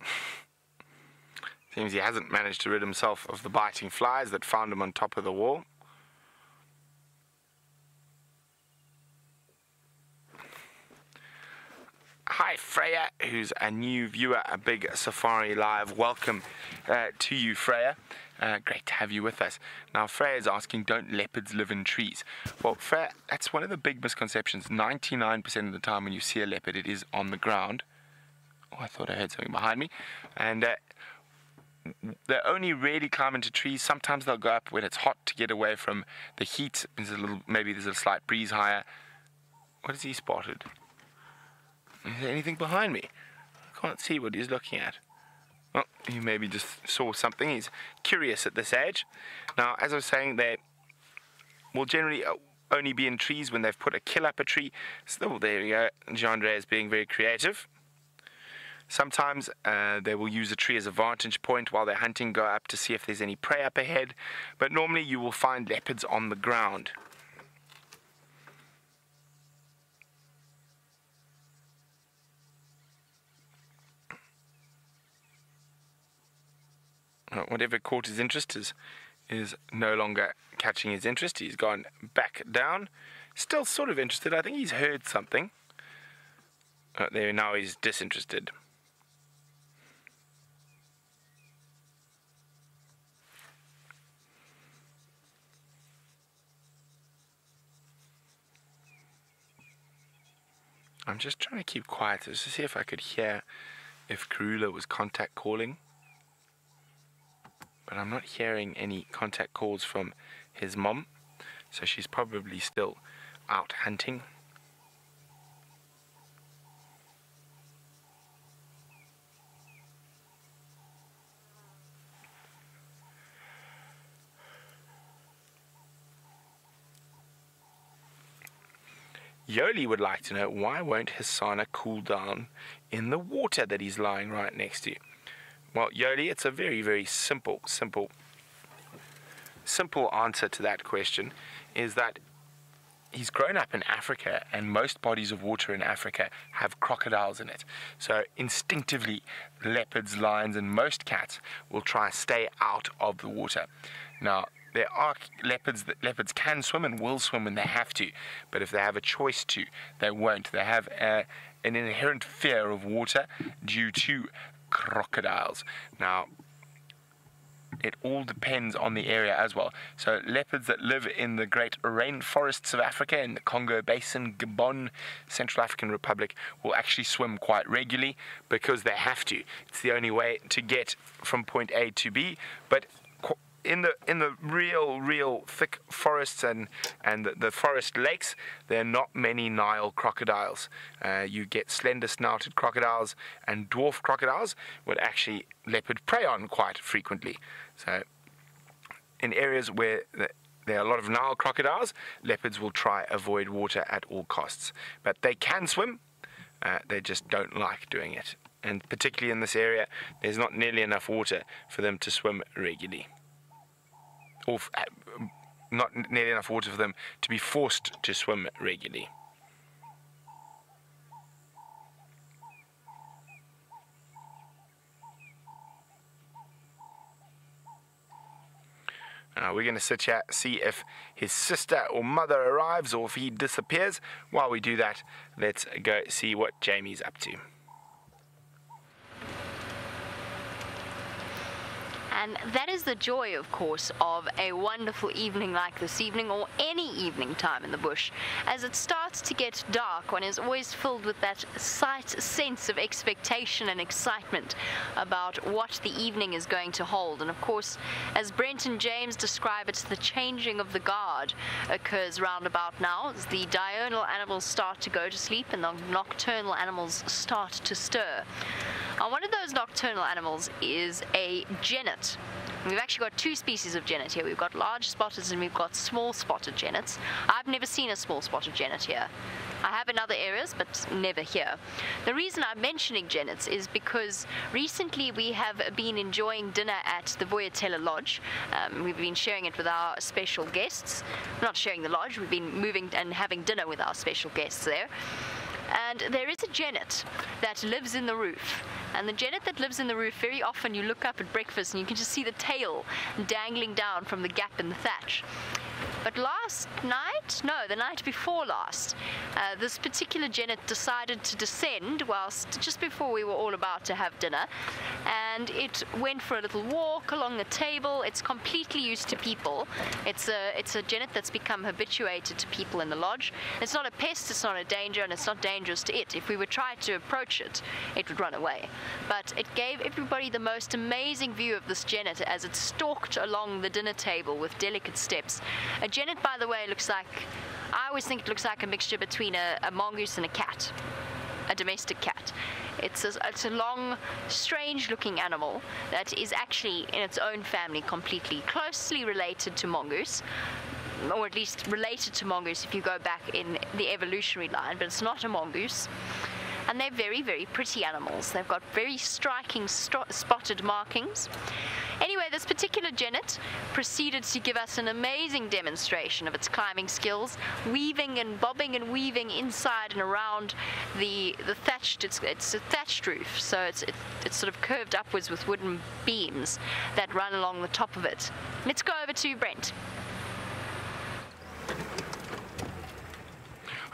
Seems he hasn't managed to rid himself of the biting flies that found him on top of the wall. Hi, Freya, who's a new viewer, a big Safari Live. Welcome uh, to you, Freya. Uh, great to have you with us. Now, Freya is asking, don't leopards live in trees? Well, Freya, that's one of the big misconceptions. 99% of the time when you see a leopard, it is on the ground. Oh, I thought I heard something behind me. And uh, they only really climb into trees. Sometimes they'll go up when it's hot to get away from the heat. There's little, maybe there's a slight breeze higher. What has he spotted? Is there anything behind me? I can't see what he's looking at. Well, he maybe just saw something. He's curious at this age. Now, as I was saying, they will generally uh, only be in trees when they've put a kill up a tree. So there you go. Jean is being very creative. Sometimes uh, they will use a tree as a vantage point while they're hunting, go up to see if there's any prey up ahead, but normally you will find leopards on the ground. Whatever caught his interest is, is no longer catching his interest. He's gone back down. Still sort of interested. I think he's heard something. Uh, there now he's disinterested. I'm just trying to keep quiet just to see if I could hear if Karula was contact calling. But I'm not hearing any contact calls from his mom, so she's probably still out hunting. Yoli would like to know why won't Hosana cool down in the water that he's lying right next to? Well, Yoli, it's a very, very simple, simple, simple answer to that question is that he's grown up in Africa and most bodies of water in Africa have crocodiles in it. So instinctively, leopards, lions, and most cats will try to stay out of the water. Now, there are leopards that leopards can swim and will swim when they have to, but if they have a choice to, they won't. They have a, an inherent fear of water due to crocodiles. Now, it all depends on the area as well. So, leopards that live in the great rainforests of Africa, in the Congo Basin, Gabon, Central African Republic, will actually swim quite regularly because they have to. It's the only way to get from point A to B. But in the in the real real thick forests and and the, the forest lakes there are not many Nile crocodiles. Uh, you get slender snouted crocodiles and dwarf crocodiles, what actually leopard prey on quite frequently. So in areas where the, there are a lot of Nile crocodiles, leopards will try avoid water at all costs. But they can swim, uh, they just don't like doing it. And particularly in this area, there's not nearly enough water for them to swim regularly or uh, not nearly enough water for them to be forced to swim regularly. We're going to sit here, see if his sister or mother arrives or if he disappears. While we do that, let's go see what Jamie's up to. And that is the joy, of course, of a wonderful evening like this evening or any evening time in the bush. As it starts to get dark, one is always filled with that sight sense of expectation and excitement about what the evening is going to hold. And of course, as Brent and James describe it, the changing of the guard occurs round about now as the diurnal animals start to go to sleep and the nocturnal animals start to stir. Now, one of those nocturnal animals is a We've actually got two species of genet here. We've got large spotted and we've got small spotted genets. I've never seen a small spotted genet here. I have in other areas, but never here. The reason I'm mentioning genets is because recently we have been enjoying dinner at the Vuyatela Lodge. Um, we've been sharing it with our special guests. Not sharing the lodge, we've been moving and having dinner with our special guests there. And there is a genet that lives in the roof. And the genet that lives in the roof, very often you look up at breakfast and you can just see the tail dangling down from the gap in the thatch. But last night, no, the night before last, uh, this particular genet decided to descend whilst just before we were all about to have dinner. And it went for a little walk along the table. It's completely used to people. It's a, it's a genet that's become habituated to people in the lodge. It's not a pest, it's not a danger, and it's not dangerous to it. If we would try to approach it, it would run away. But it gave everybody the most amazing view of this genet as it stalked along the dinner table with delicate steps. A genet, by the way, looks like I always think it looks like a mixture between a, a mongoose and a cat, a domestic cat. It's a, it's a long, strange looking animal that is actually in its own family completely closely related to mongoose. Or at least related to mongoose if you go back in the evolutionary line, but it's not a mongoose and they're very, very pretty animals. They've got very striking st- spotted markings. Anyway, this particular genet proceeded to give us an amazing demonstration of its climbing skills, weaving and bobbing and weaving inside and around the the thatched. It's, it's a thatched roof, so it's it, it's sort of curved upwards with wooden beams that run along the top of it. Let's go over to Brent.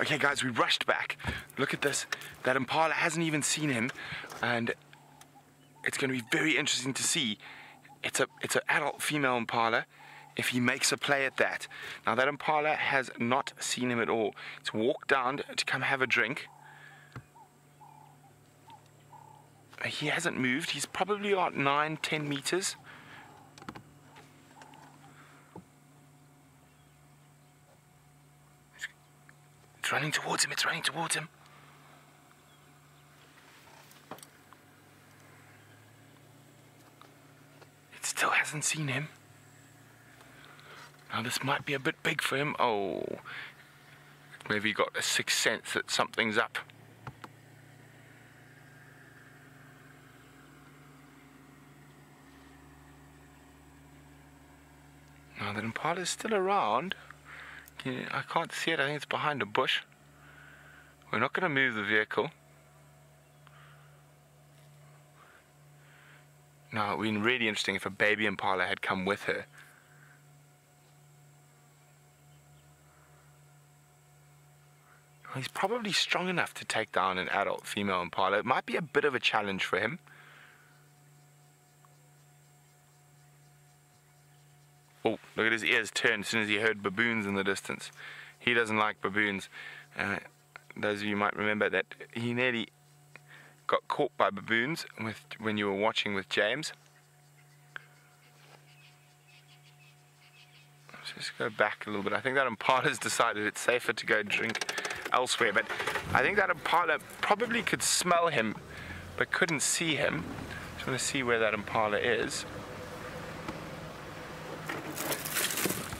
Okay, guys, we rushed back. Look at this. That impala hasn't even seen him, and it's going to be very interesting to see. It's a it's an adult female impala. If he makes a play at that. Now that impala has not seen him at all. It's walked down to come have a drink. He hasn't moved. He's probably about 9, 10 meters. It's running towards him. It's running towards him. It still hasn't seen him. Now this might be a bit big for him. Oh, maybe he got a sixth sense that something's up. Now that Impala's still around, I can't see it. I think it's behind a bush. We're not going to move the vehicle. Now, it would be really interesting if a baby impala had come with her. He's probably strong enough to take down an adult female impala. It might be a bit of a challenge for him. Oh, look at his ears turn as soon as he heard baboons in the distance. He doesn't like baboons. Uh, those of you might remember that he nearly got caught by baboons with when you were watching with James. Let's just go back a little bit. I think that impala's decided it's safer to go drink elsewhere, but I think that impala probably could smell him, but couldn't see him. Just want to see where that impala is.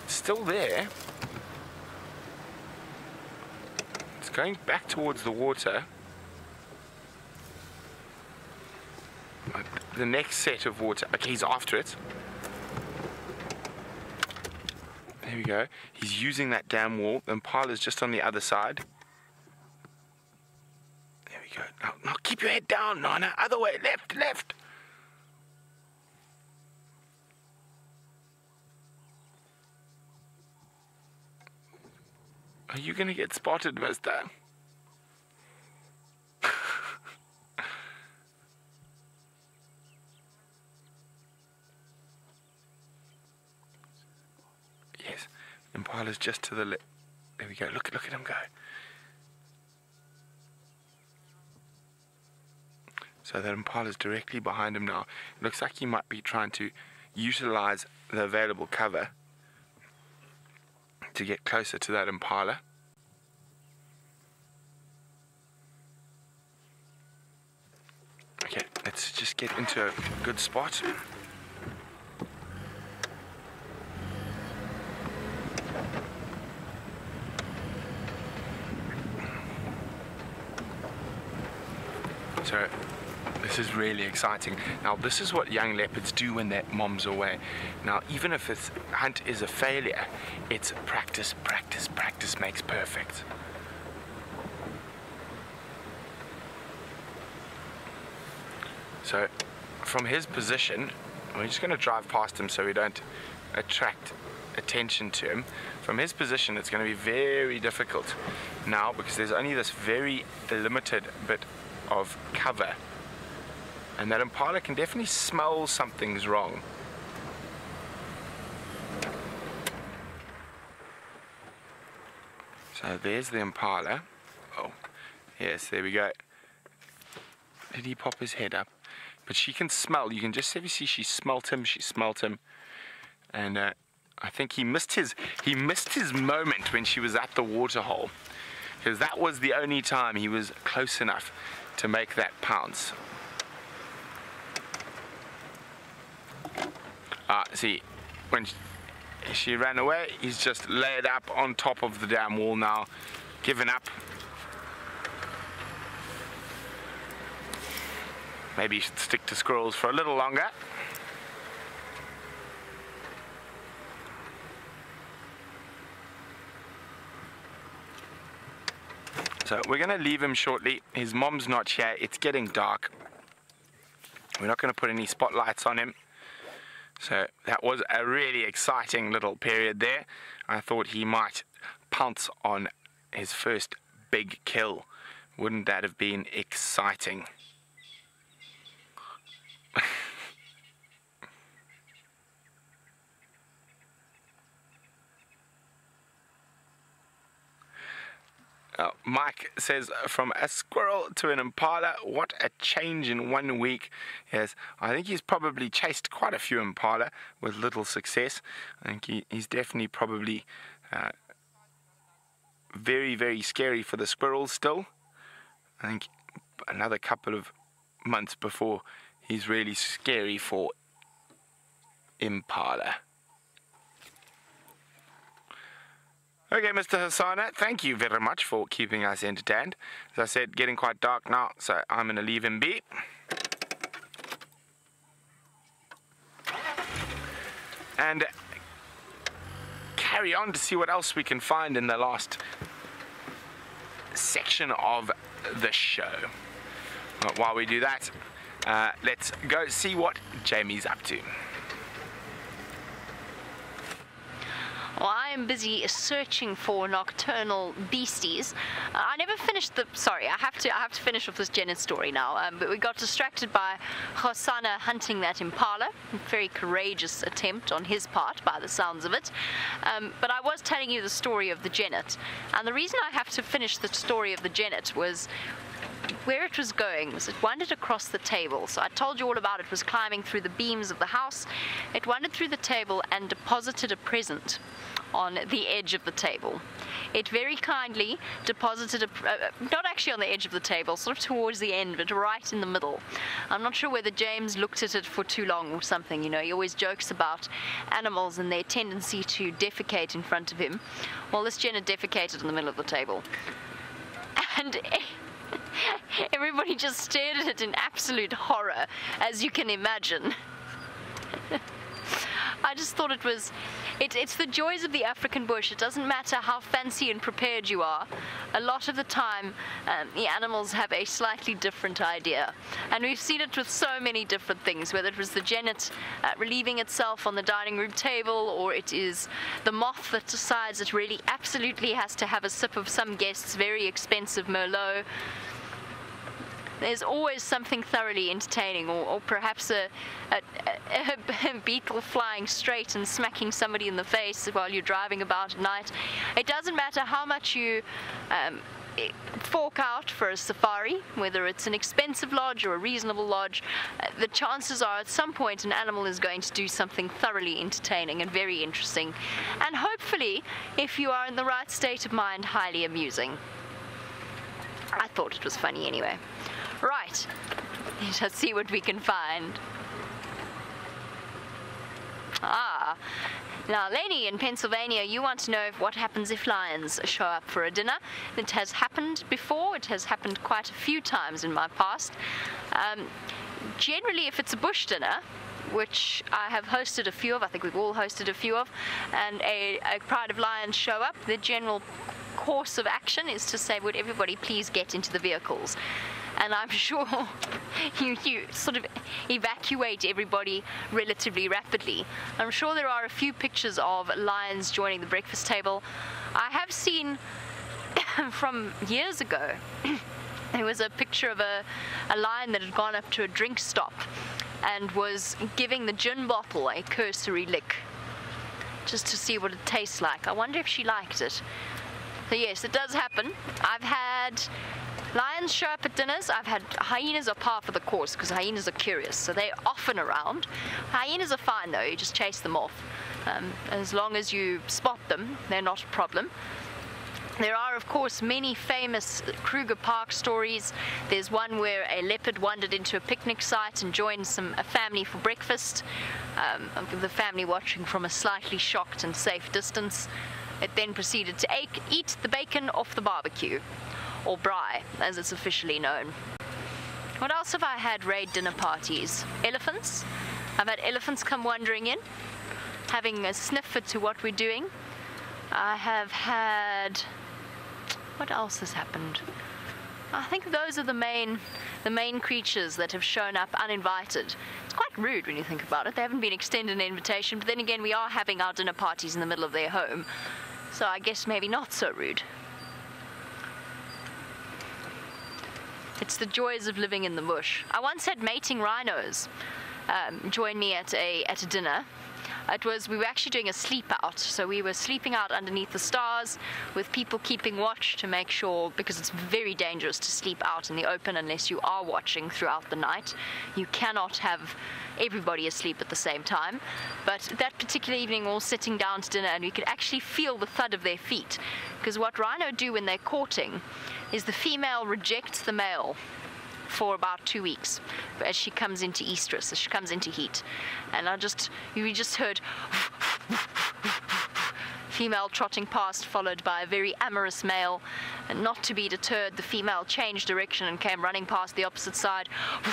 Still there. It's going back towards the water. The next set of water. Okay, he's after it. There we go. He's using that dam wall. The Impala's just on the other side. There we go. Now, now keep your head down, Nana. Other way. Left, left. Are you gonna get spotted, mister? yes, Impala's just to the left. There we go. Look, look at him go. So that Impala's directly behind him now. It looks like he might be trying to utilize the available cover to get closer to that impala. Okay, let's just get into a good spot. So this is really exciting. Now, this is what young leopards do when their mom's away. Now, even if its hunt is a failure, it's practice, practice, practice makes perfect. So, from his position, we're just going to drive past him so we don't attract attention to him. From his position, it's going to be very difficult now because there's only this very limited bit of cover and that impala can definitely smell something's wrong. So there's the impala. Oh, yes, there we go. Did he pop his head up? But she can smell. You can just see, she smelt him. She smelt him, and uh, I think he missed his he missed his moment when she was at the waterhole, because that was the only time he was close enough to make that pounce. Uh, see, when she ran away, he's just laid up on top of the dam wall now, given up. Maybe you should stick to squirrels for a little longer. So we're going to leave him shortly. His mom's not here. It's getting dark. We're not going to put any spotlights on him. So that was a really exciting little period there. I thought he might pounce on his first big kill. Wouldn't that have been exciting? Uh, Mike says, from a squirrel to an impala, what a change in one week. Yes, I think he's probably chased quite a few impala with little success. I think he, he's definitely probably uh, very, very scary for the squirrels still. I think another couple of months before he's really scary for impala. Okay, Mr. Hosana, thank you very much for keeping us entertained. As I said, getting quite dark now, so I'm going to leave him be. And carry on to see what else we can find in the last section of the show. But while we do that, uh, let's go see what Jamie's up to. Well, I am busy searching for nocturnal beasties. Uh, I never finished the. Sorry, I have to. I have to finish off this genet story now. Um, but we got distracted by Hosana hunting that impala. Very courageous attempt on his part, by the sounds of it. Um, but I was telling you the story of the genet, and the reason I have to finish the story of the genet was where it was going was it wandered across the table. So I told you all about it. was climbing through the beams of the house. It wandered through the table and deposited a present on the edge of the table. It very kindly deposited a, uh, not actually on the edge of the table, sort of towards the end, but right in the middle. I'm not sure whether James looked at it for too long or something. You know, he always jokes about animals and their tendency to defecate in front of him. Well, this genet defecated in the middle of the table. And everybody just stared at it in absolute horror, as you can imagine. I just thought it was. It, it's the joys of the African bush. It doesn't matter how fancy and prepared you are. A lot of the time, um, the animals have a slightly different idea. And we've seen it with so many different things, whether it was the genet uh, relieving itself on the dining room table, or it is the moth that decides it really absolutely has to have a sip of some guest's very expensive Merlot there's always something thoroughly entertaining, or, or perhaps a, a, a, beetle flying straight and smacking somebody in the face while you're driving about at night. It doesn't matter how much you. Um, fork out for a safari, whether it's an expensive lodge or a reasonable lodge, uh, the chances are at some point an animal is going to do something thoroughly entertaining and very interesting, and hopefully, if you are in the right state of mind, highly amusing. I thought it was funny anyway. Right. Let's see what we can find. Ah. Now, Laney in Pennsylvania, you want to know what happens if lions show up for a dinner. It has happened before. It has happened quite a few times in my past. Um, generally, if it's a bush dinner, which I have hosted a few of, I think we've all hosted a few of, and a, a pride of lions show up, the general course of action is to say, would everybody please get into the vehicles? And I'm sure you, you sort of evacuate everybody relatively rapidly. I'm sure there are a few pictures of lions joining the breakfast table. I have seen from years ago. there was a picture of a, a lion that had gone up to a drink stop and was giving the gin bottle a cursory lick just to see what it tastes like. I wonder if she liked it. So yes, it does happen. I've had Lions show up at dinners. I've had hyenas are par for the course because hyenas are curious, so they're often around. Hyenas are fine though, you just chase them off. Um, as long as you spot them, they're not a problem. There are, of course, many famous Kruger Park stories. There's one where a leopard wandered into a picnic site and joined some a family for breakfast. Um, the family watching from a slightly shocked and safe distance. It then proceeded to eat the bacon off the barbecue or braai, as it's officially known. What else have I had raid dinner parties? Elephants. I've had elephants come wandering in, having a sniffer to what we're doing. I have had. What else has happened? I think those are the main, the main creatures that have shown up uninvited. It's quite rude when you think about it. They haven't been extended an invitation, but then again, we are having our dinner parties in the middle of their home, so I guess maybe not so rude. It's the joys of living in the bush. I once had mating rhinos um, join me at a at a dinner. It was we were actually doing a sleep out, so we were sleeping out underneath the stars with people keeping watch to make sure because it's very dangerous to sleep out in the open unless you are watching throughout the night. You cannot have everybody asleep at the same time. But that particular evening, all sitting down to dinner, and we could actually feel the thud of their feet. Because what rhino do when they're courting is the female rejects the male for about two weeks as she comes into estrus, as she comes into heat. And I just, we just heard female trotting past, followed by a very amorous male. And not to be deterred, the female changed direction and came running past the opposite side.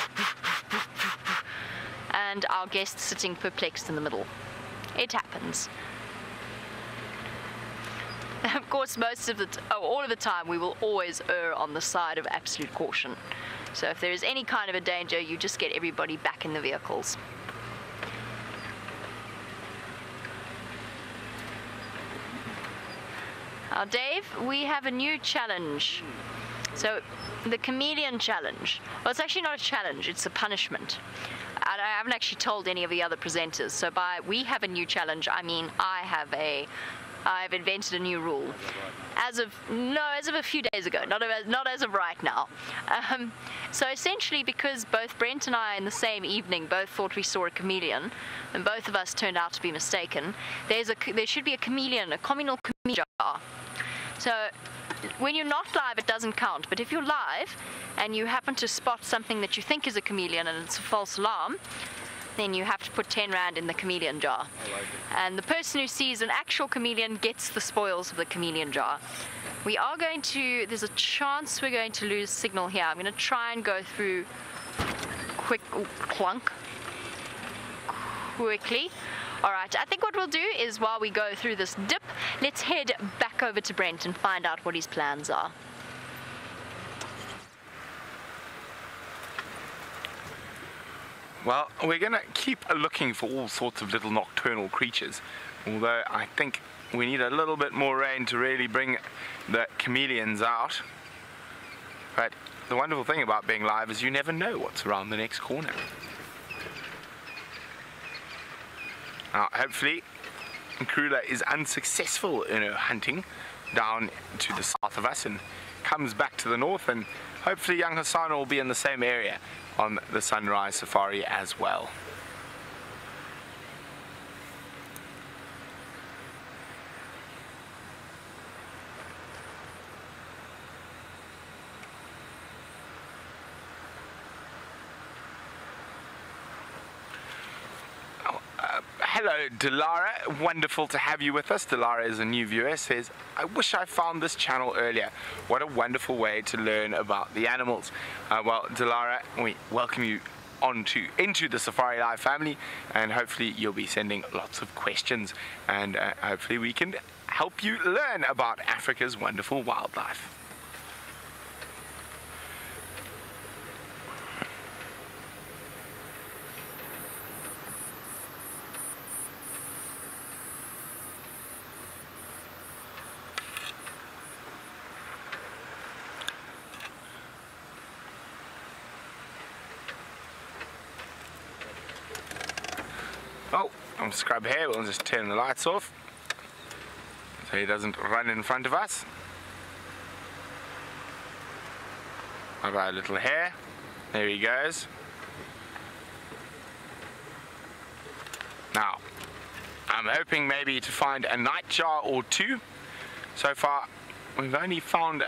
and our guest sitting perplexed in the middle. It happens. Of course, most of the, oh, all of the time, we will always err on the side of absolute caution. So if there is any kind of a danger, you just get everybody back in the vehicles. Now, Dave, we have a new challenge. So, the chameleon challenge. Well, it's actually not a challenge, it's a punishment. And I haven't actually told any of the other presenters. So, by we have a new challenge, I mean I have a. I've invented a new rule. As of no, as of a few days ago, not as, not as of right now. Um, so essentially, because both Brent and I, in the same evening, both thought we saw a chameleon, and both of us turned out to be mistaken. There's a there should be a chameleon, a communal chameleon jar. So when you're not live, it doesn't count. But if you're live and you happen to spot something that you think is a chameleon and it's a false alarm, then you have to put 10 rand in the chameleon jar. And the person who sees an actual chameleon gets the spoils of the chameleon jar. We are going to, there's a chance we're going to lose signal here. I'm going to try and go through quick, clunk, quickly. All right, I think what we'll do is while we go through this dip, let's head back over to Brent and find out what his plans are. Well, we're going to keep looking for all sorts of little nocturnal creatures, although I think we need a little bit more rain to really bring the chameleons out. But the wonderful thing about being live is you never know what's around the next corner. Now, hopefully, Karula is unsuccessful in her hunting down to the south of us and comes back to the north, and hopefully, young Hosana will be in the same area on the sunrise safari as well. Hello, Delara. Wonderful to have you with us. Delara is a new viewer. Says, I wish I found this channel earlier. What a wonderful way to learn about the animals. Uh, well, Delara, we welcome you onto into the Safari Live family, and hopefully you'll be sending lots of questions, and uh, hopefully we can help you learn about Africa's wonderful wildlife. Oh, I'm scrub here. We'll just turn the lights off so he doesn't run in front of us. Have our little hare. There he goes. Now, I'm hoping maybe to find a nightjar or two. So far, we've only found,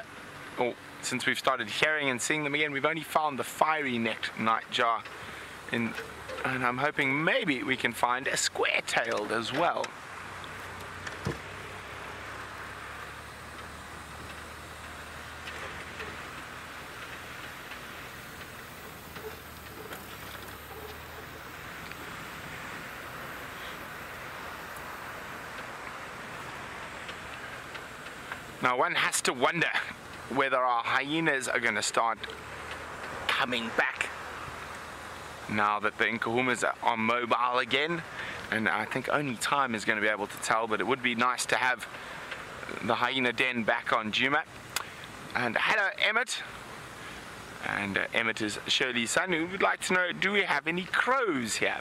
or since we've started hearing and seeing them again, we've only found the fiery necked nightjar in and I'm hoping maybe we can find a square-tailed as well. Now one has to wonder whether our hyenas are going to start coming back now that the Nkuhumas are on mobile again. And I think only time is going to be able to tell, but it would be nice to have the hyena den back on Djuma. And hello, Emmett. And uh, Emmett is Shirley's son who would like to know, do we have any crows here?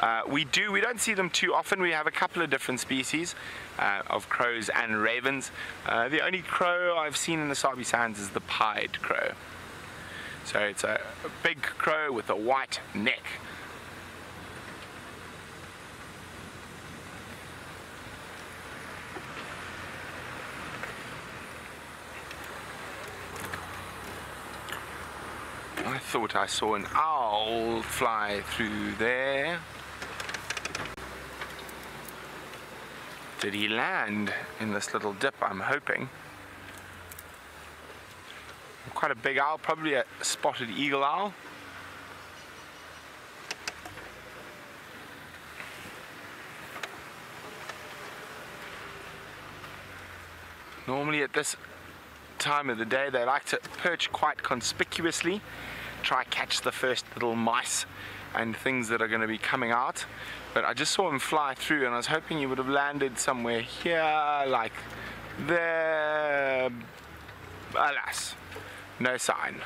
Uh, we do, we don't see them too often. We have a couple of different species uh, of crows and ravens. Uh, the only crow I've seen in the Sabi Sands is the pied crow. So it's a, big crow with a white neck. I thought I saw an owl fly through there. Did he land in this little dip? I'm hoping. Quite a big owl, probably a spotted eagle owl. Normally at this time of the day they like to perch quite conspicuously, try catch the first little mice and things that are going to be coming out. But I just saw him fly through and I was hoping he would have landed somewhere here, like there. Alas, no sign.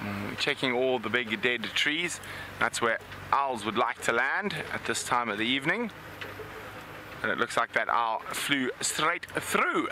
Mm, checking all the big dead trees. That's where owls would like to land at this time of the evening. And it looks like that owl flew straight through.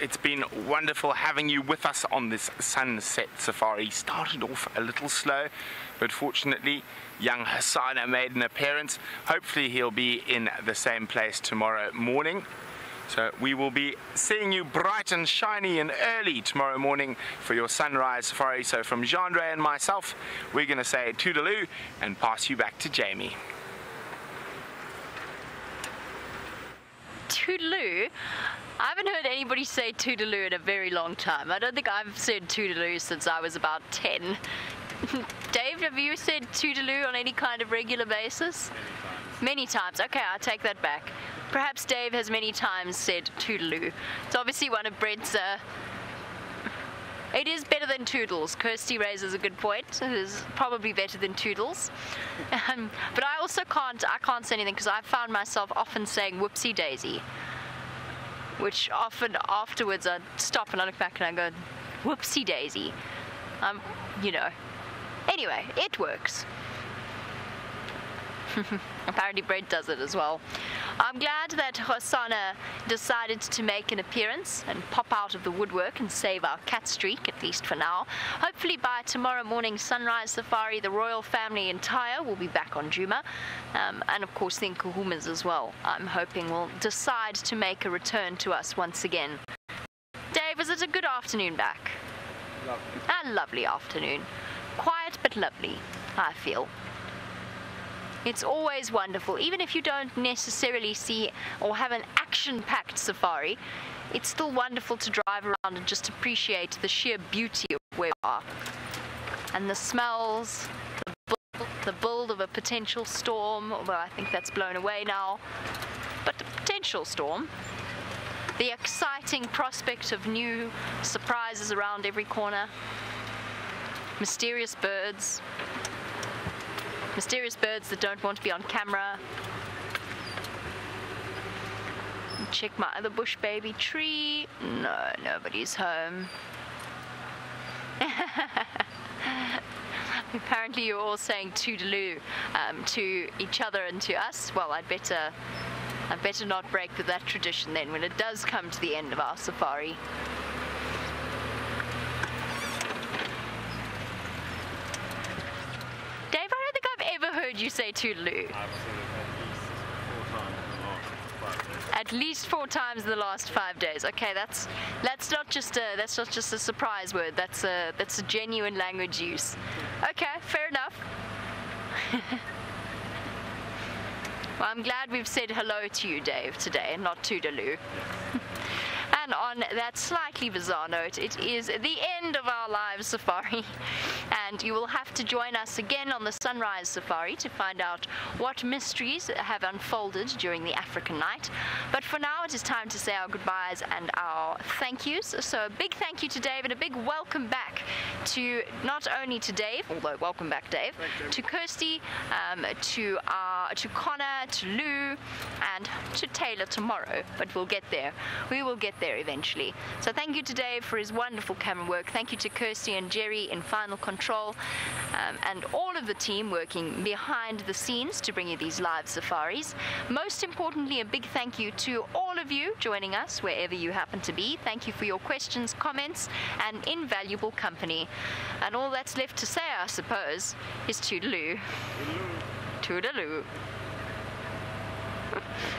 It's been wonderful having you with us on this sunset safari. Started off a little slow, but fortunately, young Hosana made an appearance. Hopefully, he'll be in the same place tomorrow morning. So we will be seeing you bright and shiny and early tomorrow morning for your sunrise safari. So from Jean and myself, we're going to say toodaloo and pass you back to Jamie. Toodaloo. I haven't heard anybody say Toodaloo in a very long time. I don't think I've said Toodaloo since I was about 10. Dave, have you said Toodaloo on any kind of regular basis? Many times. Okay, I take that back. Perhaps Dave has many times said Toodaloo. It's obviously one of Brent's. Uh, it is better than Toodles. Kirsty raises a good point. It is probably better than Toodles. Um, but I also can't. I can't say anything because I've found myself often saying Whoopsie Daisy, which often afterwards I'd stop and I look back and I go, Whoopsie Daisy. Um, you know. Anyway, it works. Apparently, Brent does it as well. I'm glad that Hosana decided to make an appearance and pop out of the woodwork and save our cat streak, at least for now. Hopefully, by tomorrow morning sunrise safari, the royal family entire will be back on Djuma. Um, and of course, the Nkuhumas as well. I'm hoping will decide to make a return to us once again. Dave, is it a good afternoon back? Lovely. A lovely afternoon. Quiet but lovely, I feel. It's always wonderful, even if you don't necessarily see or have an action packed safari, it's still wonderful to drive around and just appreciate the sheer beauty of where we are. And the smells, the build, the build of a potential storm, although I think that's blown away now, but the potential storm. The exciting prospect of new surprises around every corner, mysterious birds, mysterious birds that don't want to be on camera. Check my other bush baby tree. No, nobody's home. Apparently, you're all saying toodaloo um, to each other and to us. Well, I'd better, I'd better not break with that tradition then when it does come to the end of our safari. Dave, I don't think I've ever heard you say toodaloo. Absolutely. At least four times in the last five days. Okay, that's that's not just a that's not just a surprise word. That's a that's a genuine language use. Okay, fair enough. well, I'm glad we've said hello to you, Dave, today, and not Toodaloo. And on that slightly bizarre note, it is the end of our live safari. And you will have to join us again on the Sunrise Safari to find out what mysteries have unfolded during the African night. But for now, it is time to say our goodbyes and our thank yous. So a big thank you to Dave and a big welcome back to not only to Dave, although welcome back, Dave, to Kirsty, um, to to Connor, to Lou, and to Taylor tomorrow. But we'll get there. We will get there eventually. So thank you to Dave for his wonderful camera work. Thank you to Kirsty and Jerry in final control, um, and all of the team working behind the scenes to bring you these live safaris. Most importantly, a big thank you to all of you joining us wherever you happen to be. Thank you for your questions, comments, and invaluable company. And all that's left to say, I suppose, is toodaloo. Toodaloo.